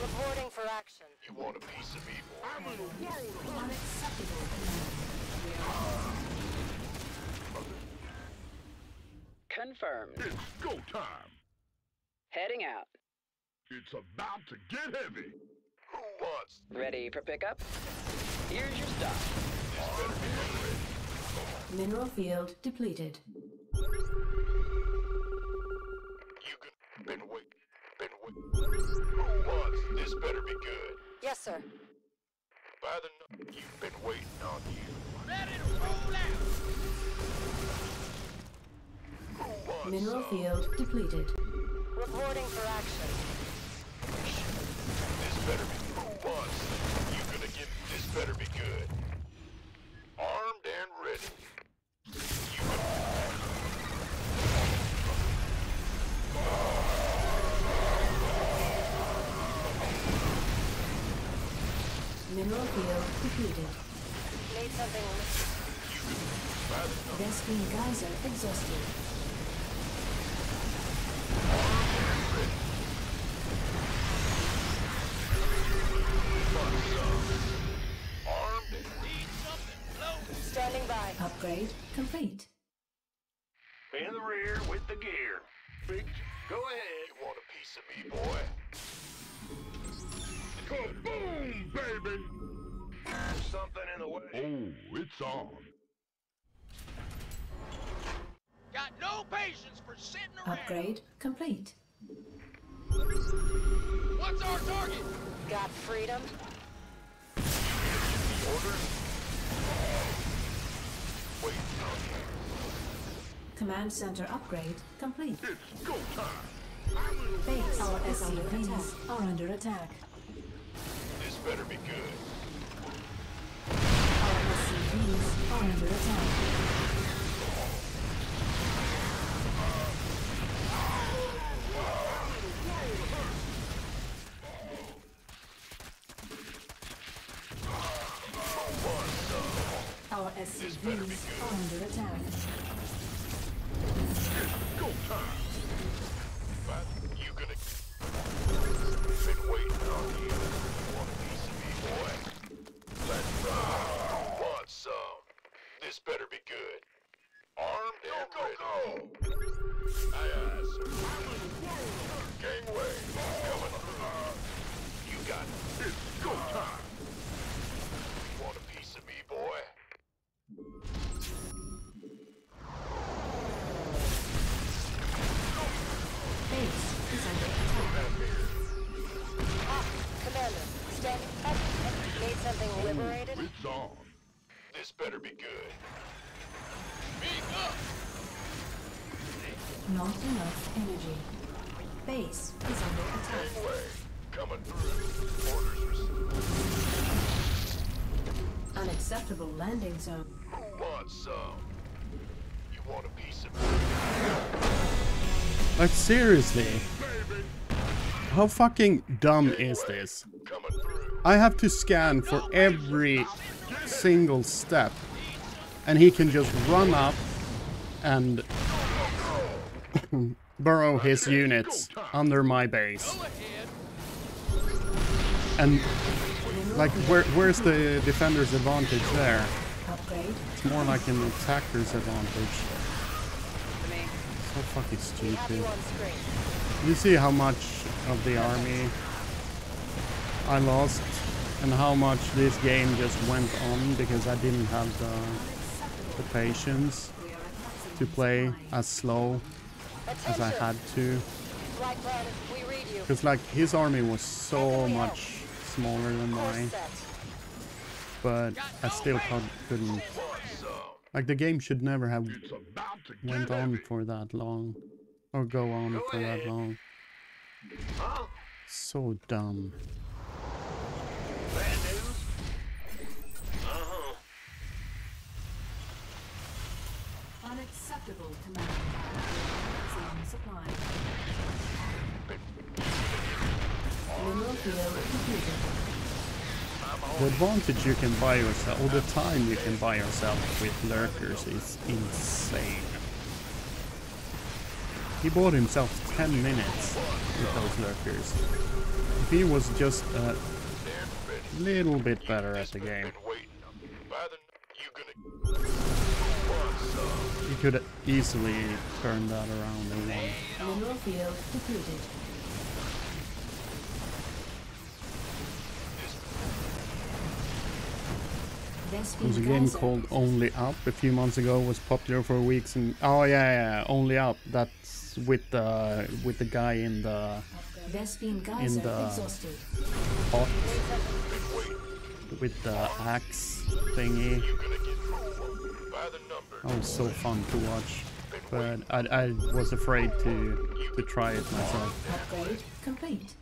Reporting for action. You want a piece of me, boy? Unacceptable command. Confirmed. It's go time. Heading out. It's about to get heavy. Who wants Ready for pickup? Here's your stuff. this? Better be ready. Mineral field depleted. You can been wait, been wait. Who wants this? Better be good. Yes, sir. By the n- you've been waiting on you. Ready to roll out. Who wants Mineral some? field depleted. Reporting for action. This better be. Who wants? You gonna get this? Better be good. Armed and ready. You gonna Mineral field depleted. Need something. Vespene geyser exhausted. armed and Need something low. Standing by. Upgrade complete. In the rear with the gear. Big, go ahead. You want a piece of me, boy? Kaboom, baby! There's something in the way. Oh, it's on. Got no patience for sitting around. Upgrade complete. What's our target? Got freedom. The orders? Wait. Command center upgrade complete. It's go time. Base our SCVs are under attack. This better be good. Our SCVs are under attack. Our SCVs are under attack. Go time. This better be good. Armed and ready. Aye, aye, sir. Gangway coming through. You got it. It's go time. Better be good. Speak up. Not enough energy. Base is under attack. Gangway coming through. Orders received. Unacceptable landing zone. Who wants some? You want a piece of Like seriously, baby? how fucking dumb is this? I have to scan for every single step, and he can just run up and <coughs> burrow his units under my base. And like, where where's the defender's advantage there? It's more like an attacker's advantage. So fucking stupid. you see how much of the army I lost and how much this game just went on because I didn't have the, the patience to play as slow as I had to. Because like his army was so much smaller than mine, but I still cou- couldn't. Like the game should never have went on for that long or go on for that long. So dumb. Unacceptable. The advantage you can buy yourself, or the time you can buy yourself with lurkers is insane. He bought himself 10 minutes with those lurkers. If he was just a little bit better at the game, you could easily turn that around in one. Mineral. There was a game called Only Up a few months ago. Was popular for weeks and oh yeah, yeah, Only Up. That's with the with the guy in the Geyser the- exhausted. pot with the axe thingy. Was so fun to watch, but I, I was afraid to to try it myself. Upgrade complete.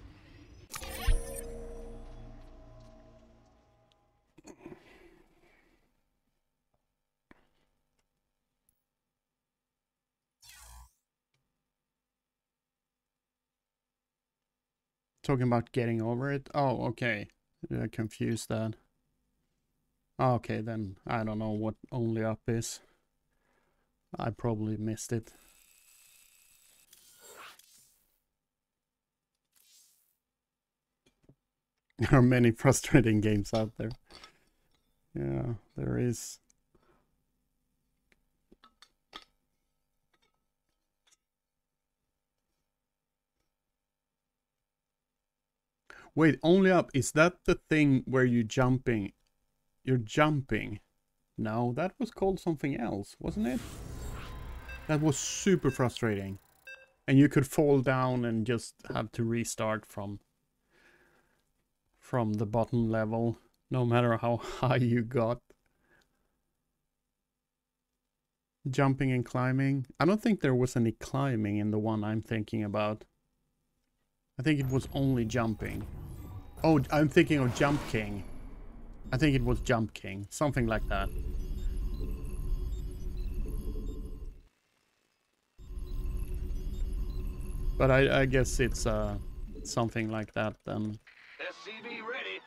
Talking about getting over it. Oh, okay. I confused that. Okay, then I don't know what Only Up is. I probably missed it. <laughs> There are many frustrating <laughs> games out there. Yeah, there is. Wait, only up. Is that the thing where you're jumping? You're jumping. No, that was called something else, wasn't it? That was super frustrating. And you could fall down and just have to restart from from the bottom level, no matter how <laughs> high you got. Jumping and climbing. I don't think there was any climbing in the one I'm thinking about. I think it was only jumping. Oh, I'm thinking of Jump King. I think it was Jump King. Something like that. But I, I guess it's uh, something like that then. SCV ready.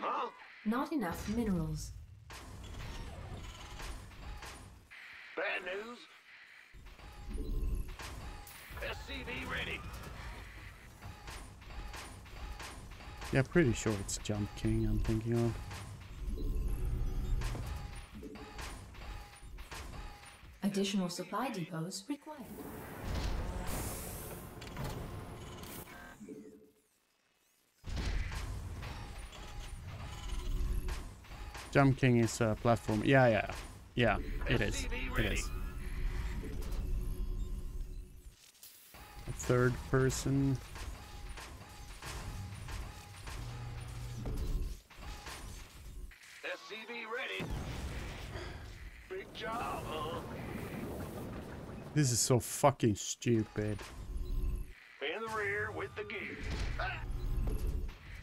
Huh? Not enough minerals. Bad news? SCV ready. Yeah, pretty sure it's Jump King I'm thinking of. Additional supply depots required. Jump King is a platform. Yeah, yeah. Yeah, it is. It is. A third person. This is so fucking stupid. In the rear with the gear. Ah.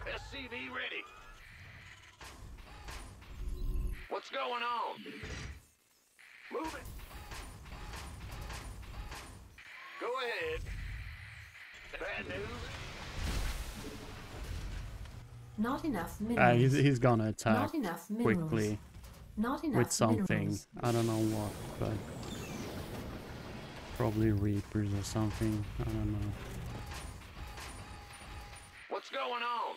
SCV ready. What's going on? Move it. Go ahead. Bad news? Not enough Uh, minerals. he's, he's gonna attack Not enough minerals. quickly Not enough with something. minerals. I don't know what, but probably Reapers or something. I don't know. What's going on?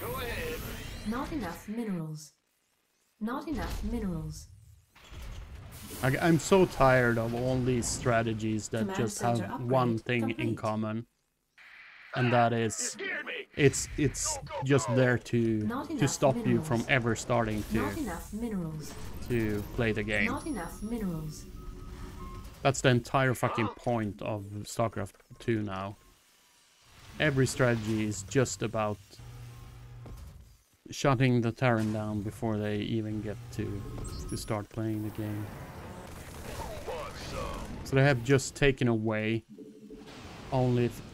Go ahead. Not enough minerals. Not enough minerals. I, I'm so tired of all these strategies that Command just have one thing in common, and that is it's it's just there to to stop you from ever starting to Not enough minerals. to play the game. Not enough minerals. That's the entire fucking point of StarCraft 2 now. Every strategy is just about shutting the Terran down before they even get to to start playing the game. So they have just taken away only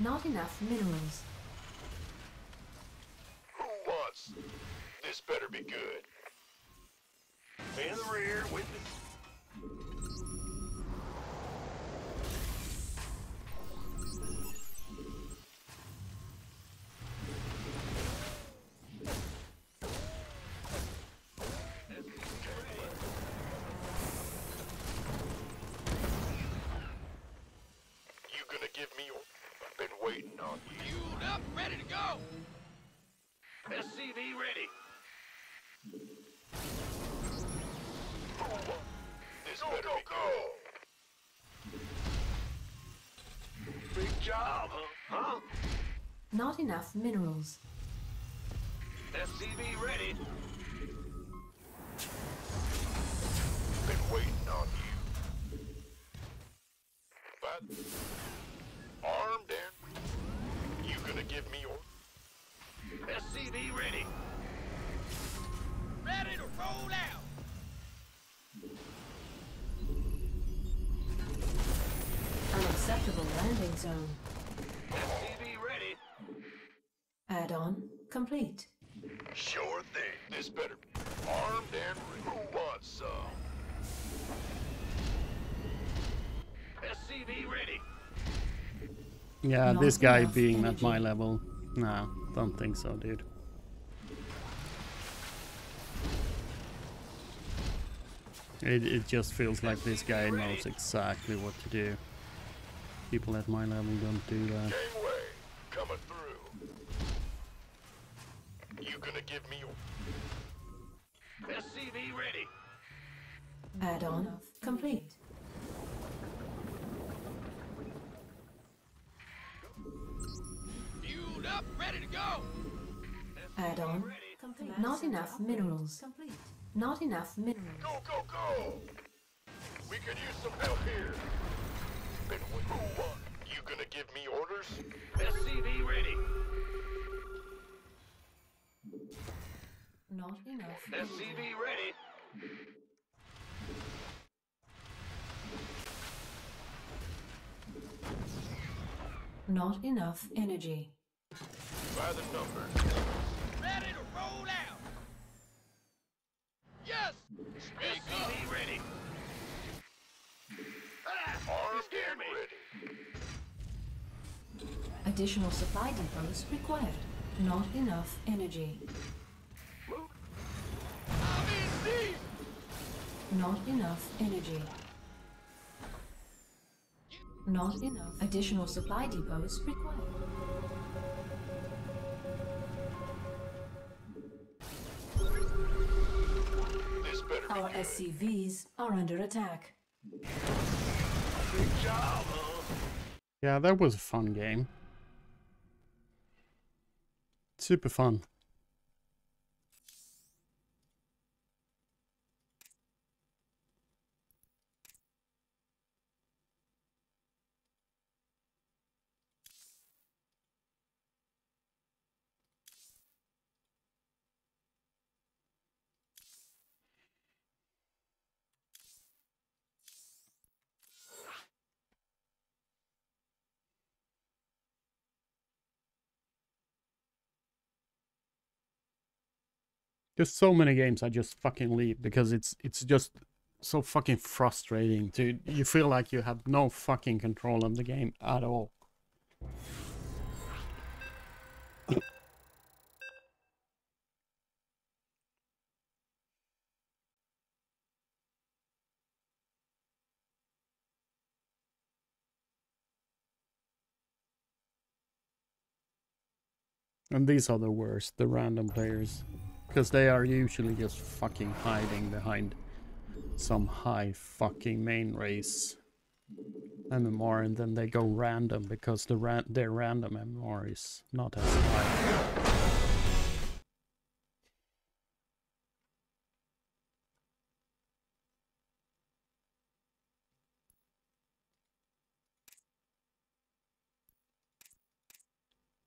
Not enough minerals. Who wants? This better be good. In the rear gonna give me your... I've been waiting on you. Fueled up, ready to go. SCV ready. This better be good. Big job, huh? Huh? Not enough minerals. SCV ready. Complete. sure thing. This better be armed and. Who wants some? SCV ready. Yeah, Not this guy enough being at my level. No, don't think so, dude. It, it just feels like this guy knows exactly what to do. People at my level don't do that. Add-on complete. Fueled up, ready to go. Add-on complete. Not enough minerals. Not enough minerals. Go, go, go! We could use some help here. Been who want? You gonna give me orders? SCV ready. Not enough. SCV ready. Not enough energy. By the numbers. Ready to roll out. Yes. Speak up. Ready. Ah, Armed scared me. ready. Additional supply depots required. Not enough energy. I'm in deep. Not enough energy. Not enough. Additional supply depots required. This better be Our. SCVs are under attack. Big job. Yeah, that was a fun game. Super fun. There's so many games I just fucking leave because it's it's just so fucking frustrating to you feel like you have no fucking control of the game at all. And these are the worst, the random players. Because they are usually just fucking hiding behind some high fucking main race MMR and then they go random because the ran their random MMR is not as high.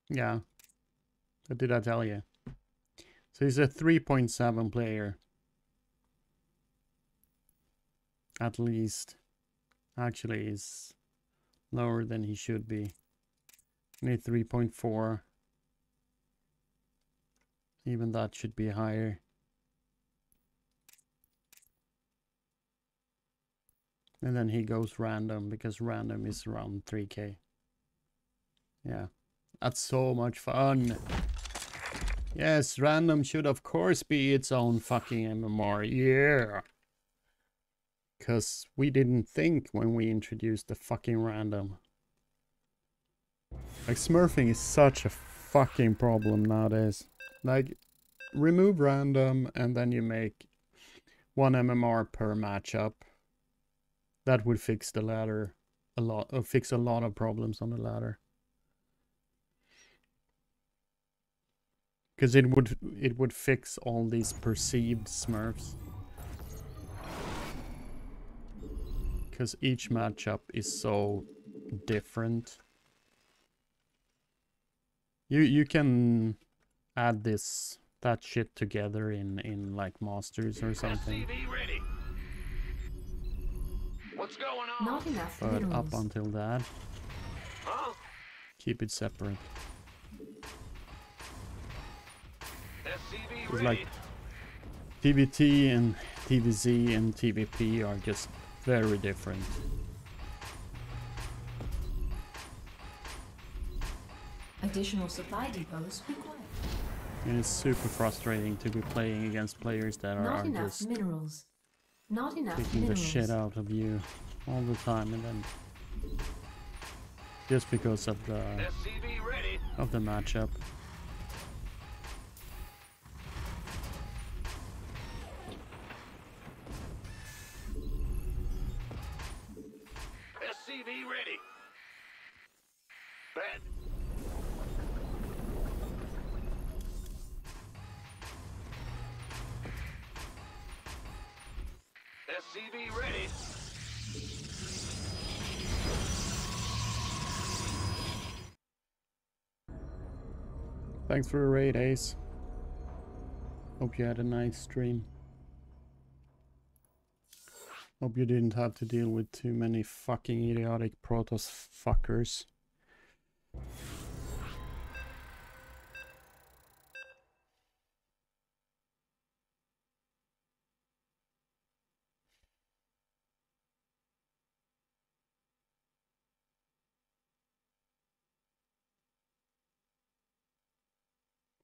Yeah. What did I tell you? So he's a 3.7 player. At least. Actually, is lower than he should be. Need 3.4. Even that should be higher. And then he goes random because random is around 3k. Yeah, that's so much fun. Yes, random should of course be its own fucking MMR. Yeah. Because we didn't think when we introduced the fucking random. Like, smurfing is such a fucking problem nowadays. Like, remove random and then you make one MMR per matchup. That would fix the ladder a lot, uh, fix a lot of problems on the ladder. Because it would it would fix all these perceived smurfs. Because each matchup is so different. You you can add this that shit together in in like masters or something. What's going on? Not enough But minerals. up until that, Huh? keep it separate. It's like TVT and TVZ and TVP are just very different. Additional supply depots required. And it's super frustrating to be playing against players that are, Not are enough just minerals. Not enough kicking the minerals. shit out of you all the time and then just because of the of the matchup. Thanks for the raid, Ace. Hope you had a nice stream. Hope you didn't have to deal with too many fucking idiotic Protoss fuckers.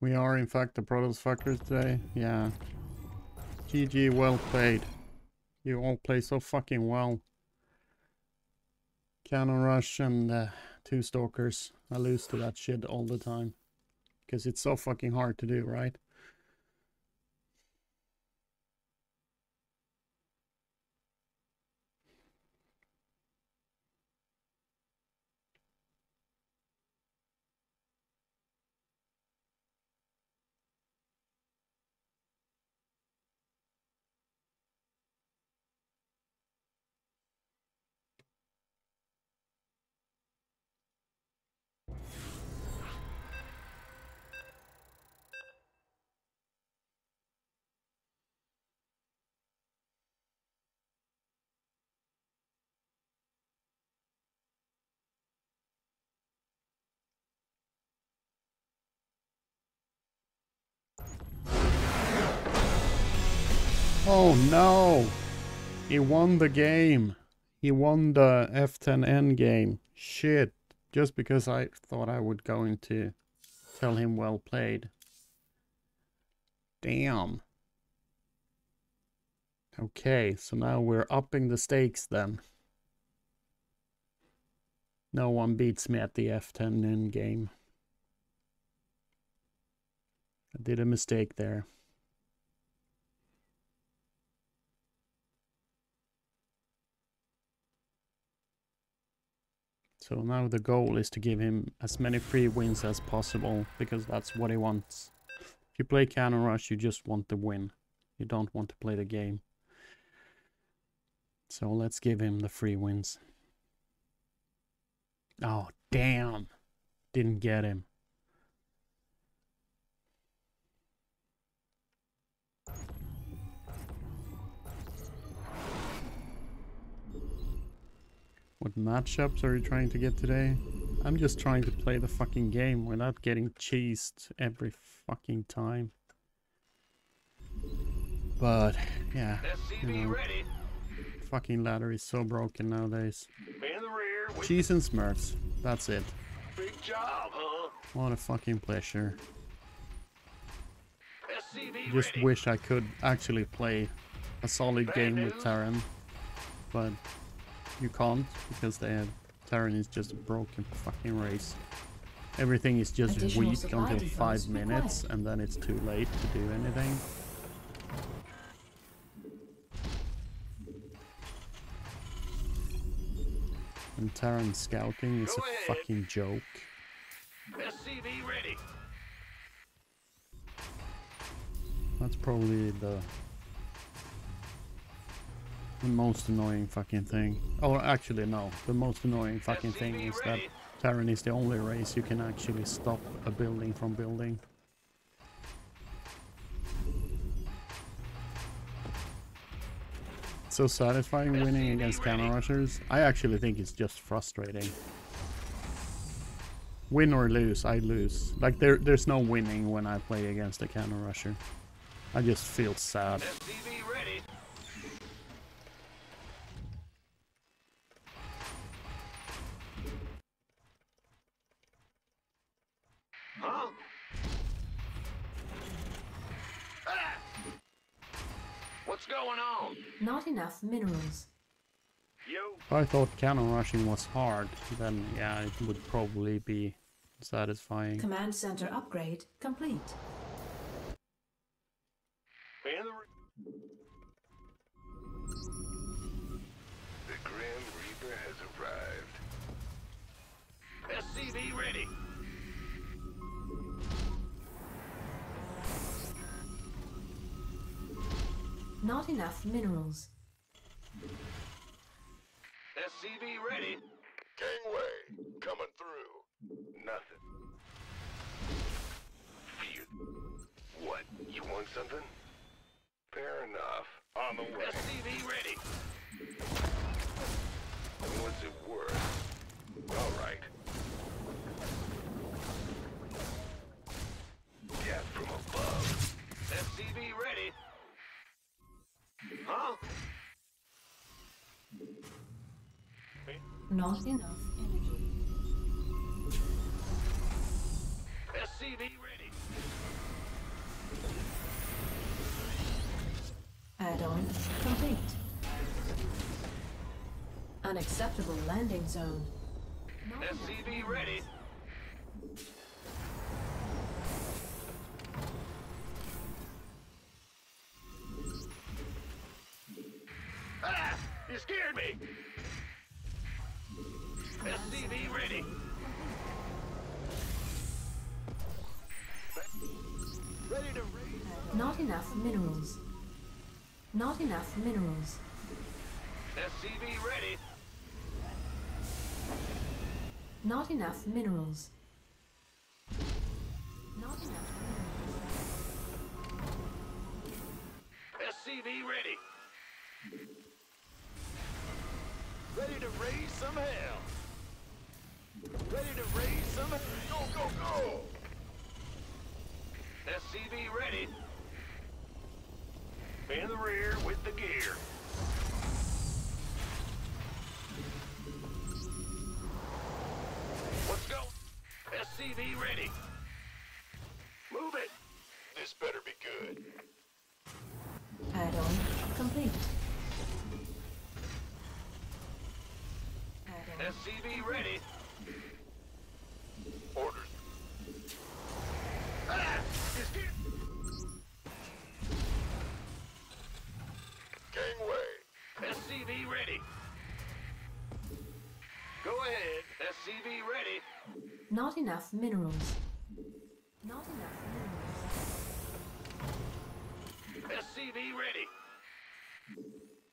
We are in fact the Protoss fuckers today. Yeah. GG, well played. You all play so fucking well. Cannon Rush and uh, two Stalkers. I lose to that shit all the time. Because it's so fucking hard to do, right? Oh no! He won the game. He won the F10N game. Shit. Just because I thought I would go into tell him well played. Damn. Okay, so now we're upping the stakes then. No one beats me at the F10N game. I did a mistake there. So now the goal is to give him as many free wins as possible, because that's what he wants. If you play Cannon Rush, you just want the win. You don't want to play the game. So let's give him the free wins. Oh, damn. Didn't get him. What matchups are you trying to get today? I'm just trying to play the fucking game without getting cheesed every fucking time. But, yeah, you know, fucking ladder is so broken nowadays. Rear Cheese and Smurfs, that's it. job, huh? What a fucking pleasure. SCV Just ready. wish I could actually play a solid Bad game with Terran, but you can't because the have Terran is just a broken fucking race. Everything is just Additional weak until five minutes, required. and then it's too late to do anything. And Terran scouting is Go a ahead. fucking joke. SCV ready. That's probably the the most annoying fucking thing. Or actually no, the most annoying fucking thing is that. Terran is the only race you can actually stop a building from building. So satisfying winning against cannon rushers. I actually think it's just frustrating. Win or lose, I lose. Like there there's no winning when I play against a cannon rusher. I just feel sad. SCV ready. Huh? Ah! What's going on? Not enough minerals. Yo, If I thought cannon rushing was hard, then yeah, it would probably be satisfying. Command center upgrade complete. Not enough minerals. SCV ready. Gangway, coming through. Nothing. Fear. What? You want something? Fair enough. On the way. SCV ready. What's it worth? All right. Death from above. SCV. Huh? Not enough energy. SCV ready. Add-on complete. Unacceptable landing zone. Not SCV ready. You scared me! SCV ready. Ready to raise. Not enough minerals. Not enough minerals. SCV ready. Not enough minerals. Not enough SCV ready. Ready to raise some hell. Ready to raise some hell. Go, go, go! SCV ready. In the rear with the gear. Let's go. SCV ready. Move it. This better be good. Add-on complete. SCV ready. Orders. Ah! Gangway. SCV ready. Go ahead. SCV ready. Not enough minerals. Not enough minerals. SCV ready.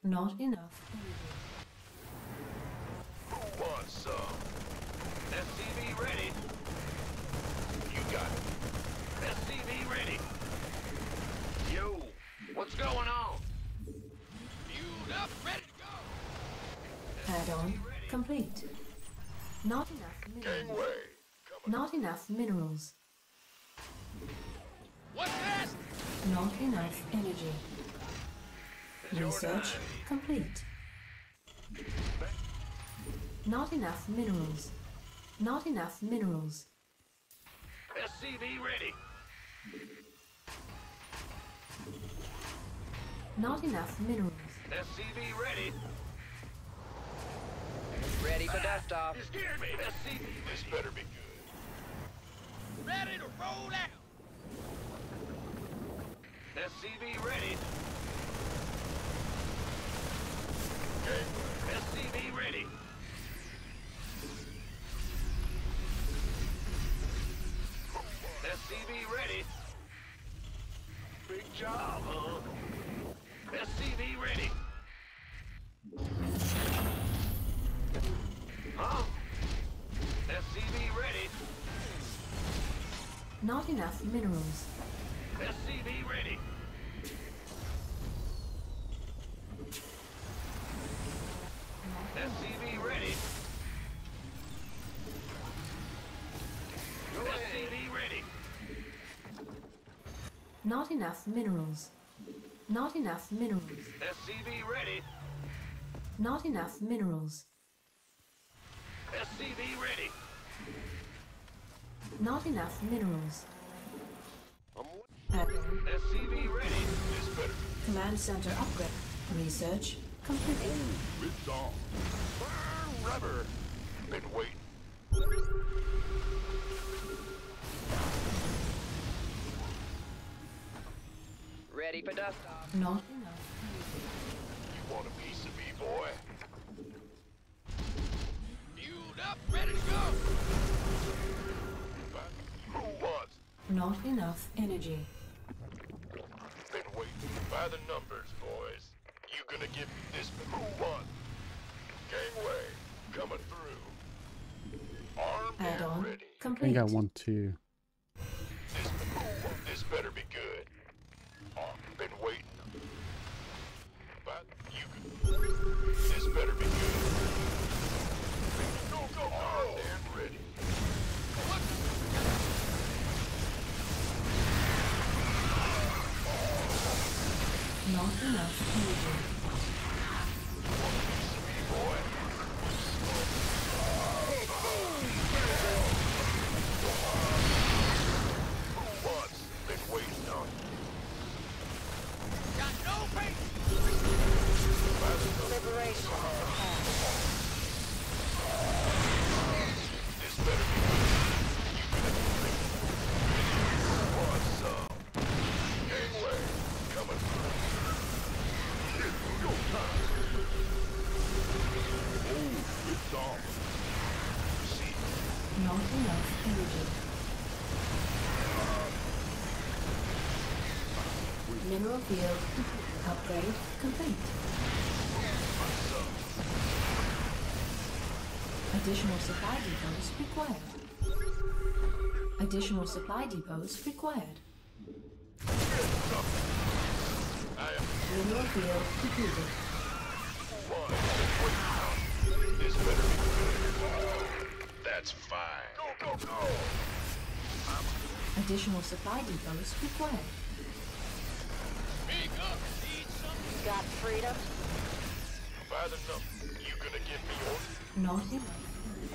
Not enough energy. Who wants some? SCV ready. You got it. SCV ready. Yo, what's going on? Fueled up, ready to go. Add-on complete. Not enough minerals. Gangway. Not enough minerals. What's that? Not enough energy. Research complete. Not enough minerals. Not enough minerals. SCV ready. Not enough minerals. SCV ready. Ready for dust ah, off. You scared me. SCV. This better be good. Ready to roll out. SCV ready. Gangway. SCV ready. SCV ready. Big job, huh? SCV ready. Huh? SCV ready. Not enough minerals. SCV ready. SCV Not enough minerals. Not enough minerals. SCV ready. Not enough minerals. SCV ready. Not enough minerals. SCV ready. Command center upgrade. Research complete. Oh, it's on. Rubber. Been waiting. Ready for dust off. Not enough. You want a piece of me, boy? Fueled up, ready to go. Who wants? Not enough energy. Been waiting by the numbers, boys. You gonna give me this? Who wants? Gangway coming through. Armed and Add-on ready. I think I want to. Not enough energy. Field upgrade complete. Additional supply depots required. Additional supply depots required. I am field depleted. one. This better be good. That's fine. Go, go, go! Additional supply depots required. Got freedom? By the number, you gonna give me orders? Not enough.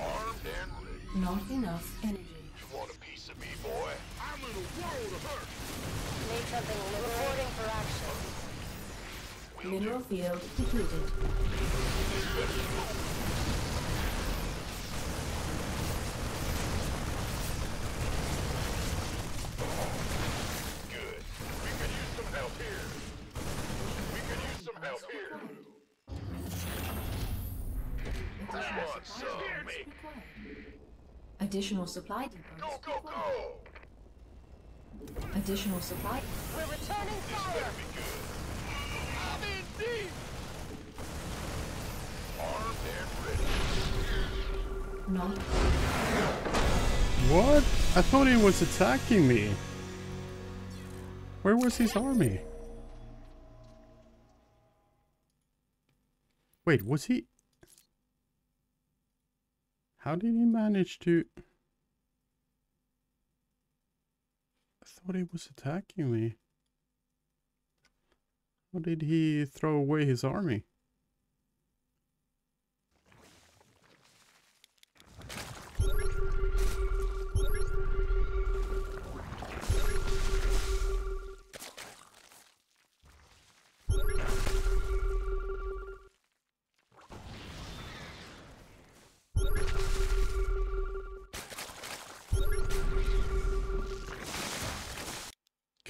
Armed and ready. Not enough energy. You want a piece of me, boy? I'm in a world of hurt. Need something reporting for action. Mineral field depleted. Good. We could use some help here. We could use some help here. Additional want supply depots Me. required. Additional supply Go, depots go, required. go! Additional supply. We're returning fire! better be good. I'm in deep. Armed and ready. Not. What? I thought he was attacking me. Where was his army? Wait, was he? How did he manage to... I thought he was attacking me. How did he throw away his army?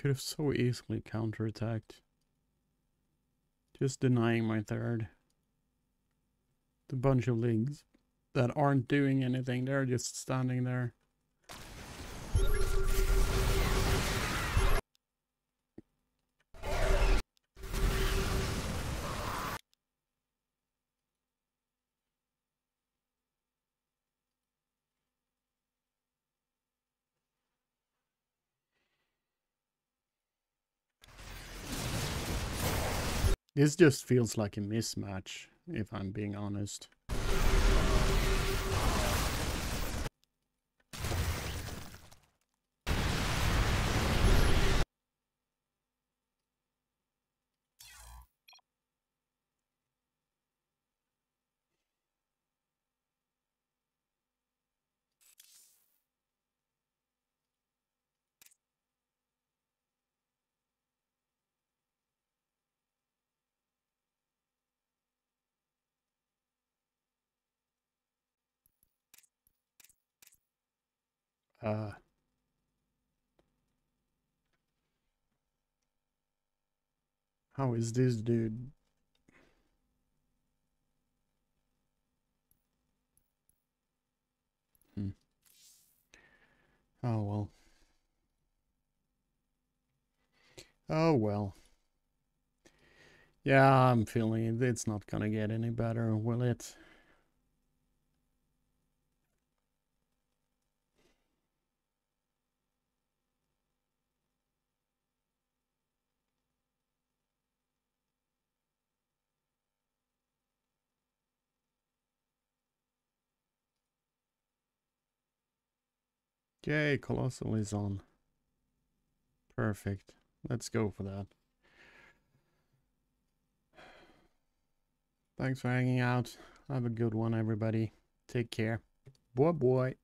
Could have so easily counterattacked. Just denying my third. The bunch of leagues that aren't doing anything, they're just standing there. This just feels like a mismatch, if I'm being honest. Uh, how is this dude? Hmm. Oh well. Oh well. Yeah, I'm feeling it's not gonna get any better, will it? Okay, Colossal is on. Perfect. Let's go for that. Thanks for hanging out. Have a good one, everybody. Take care. Boy, boy.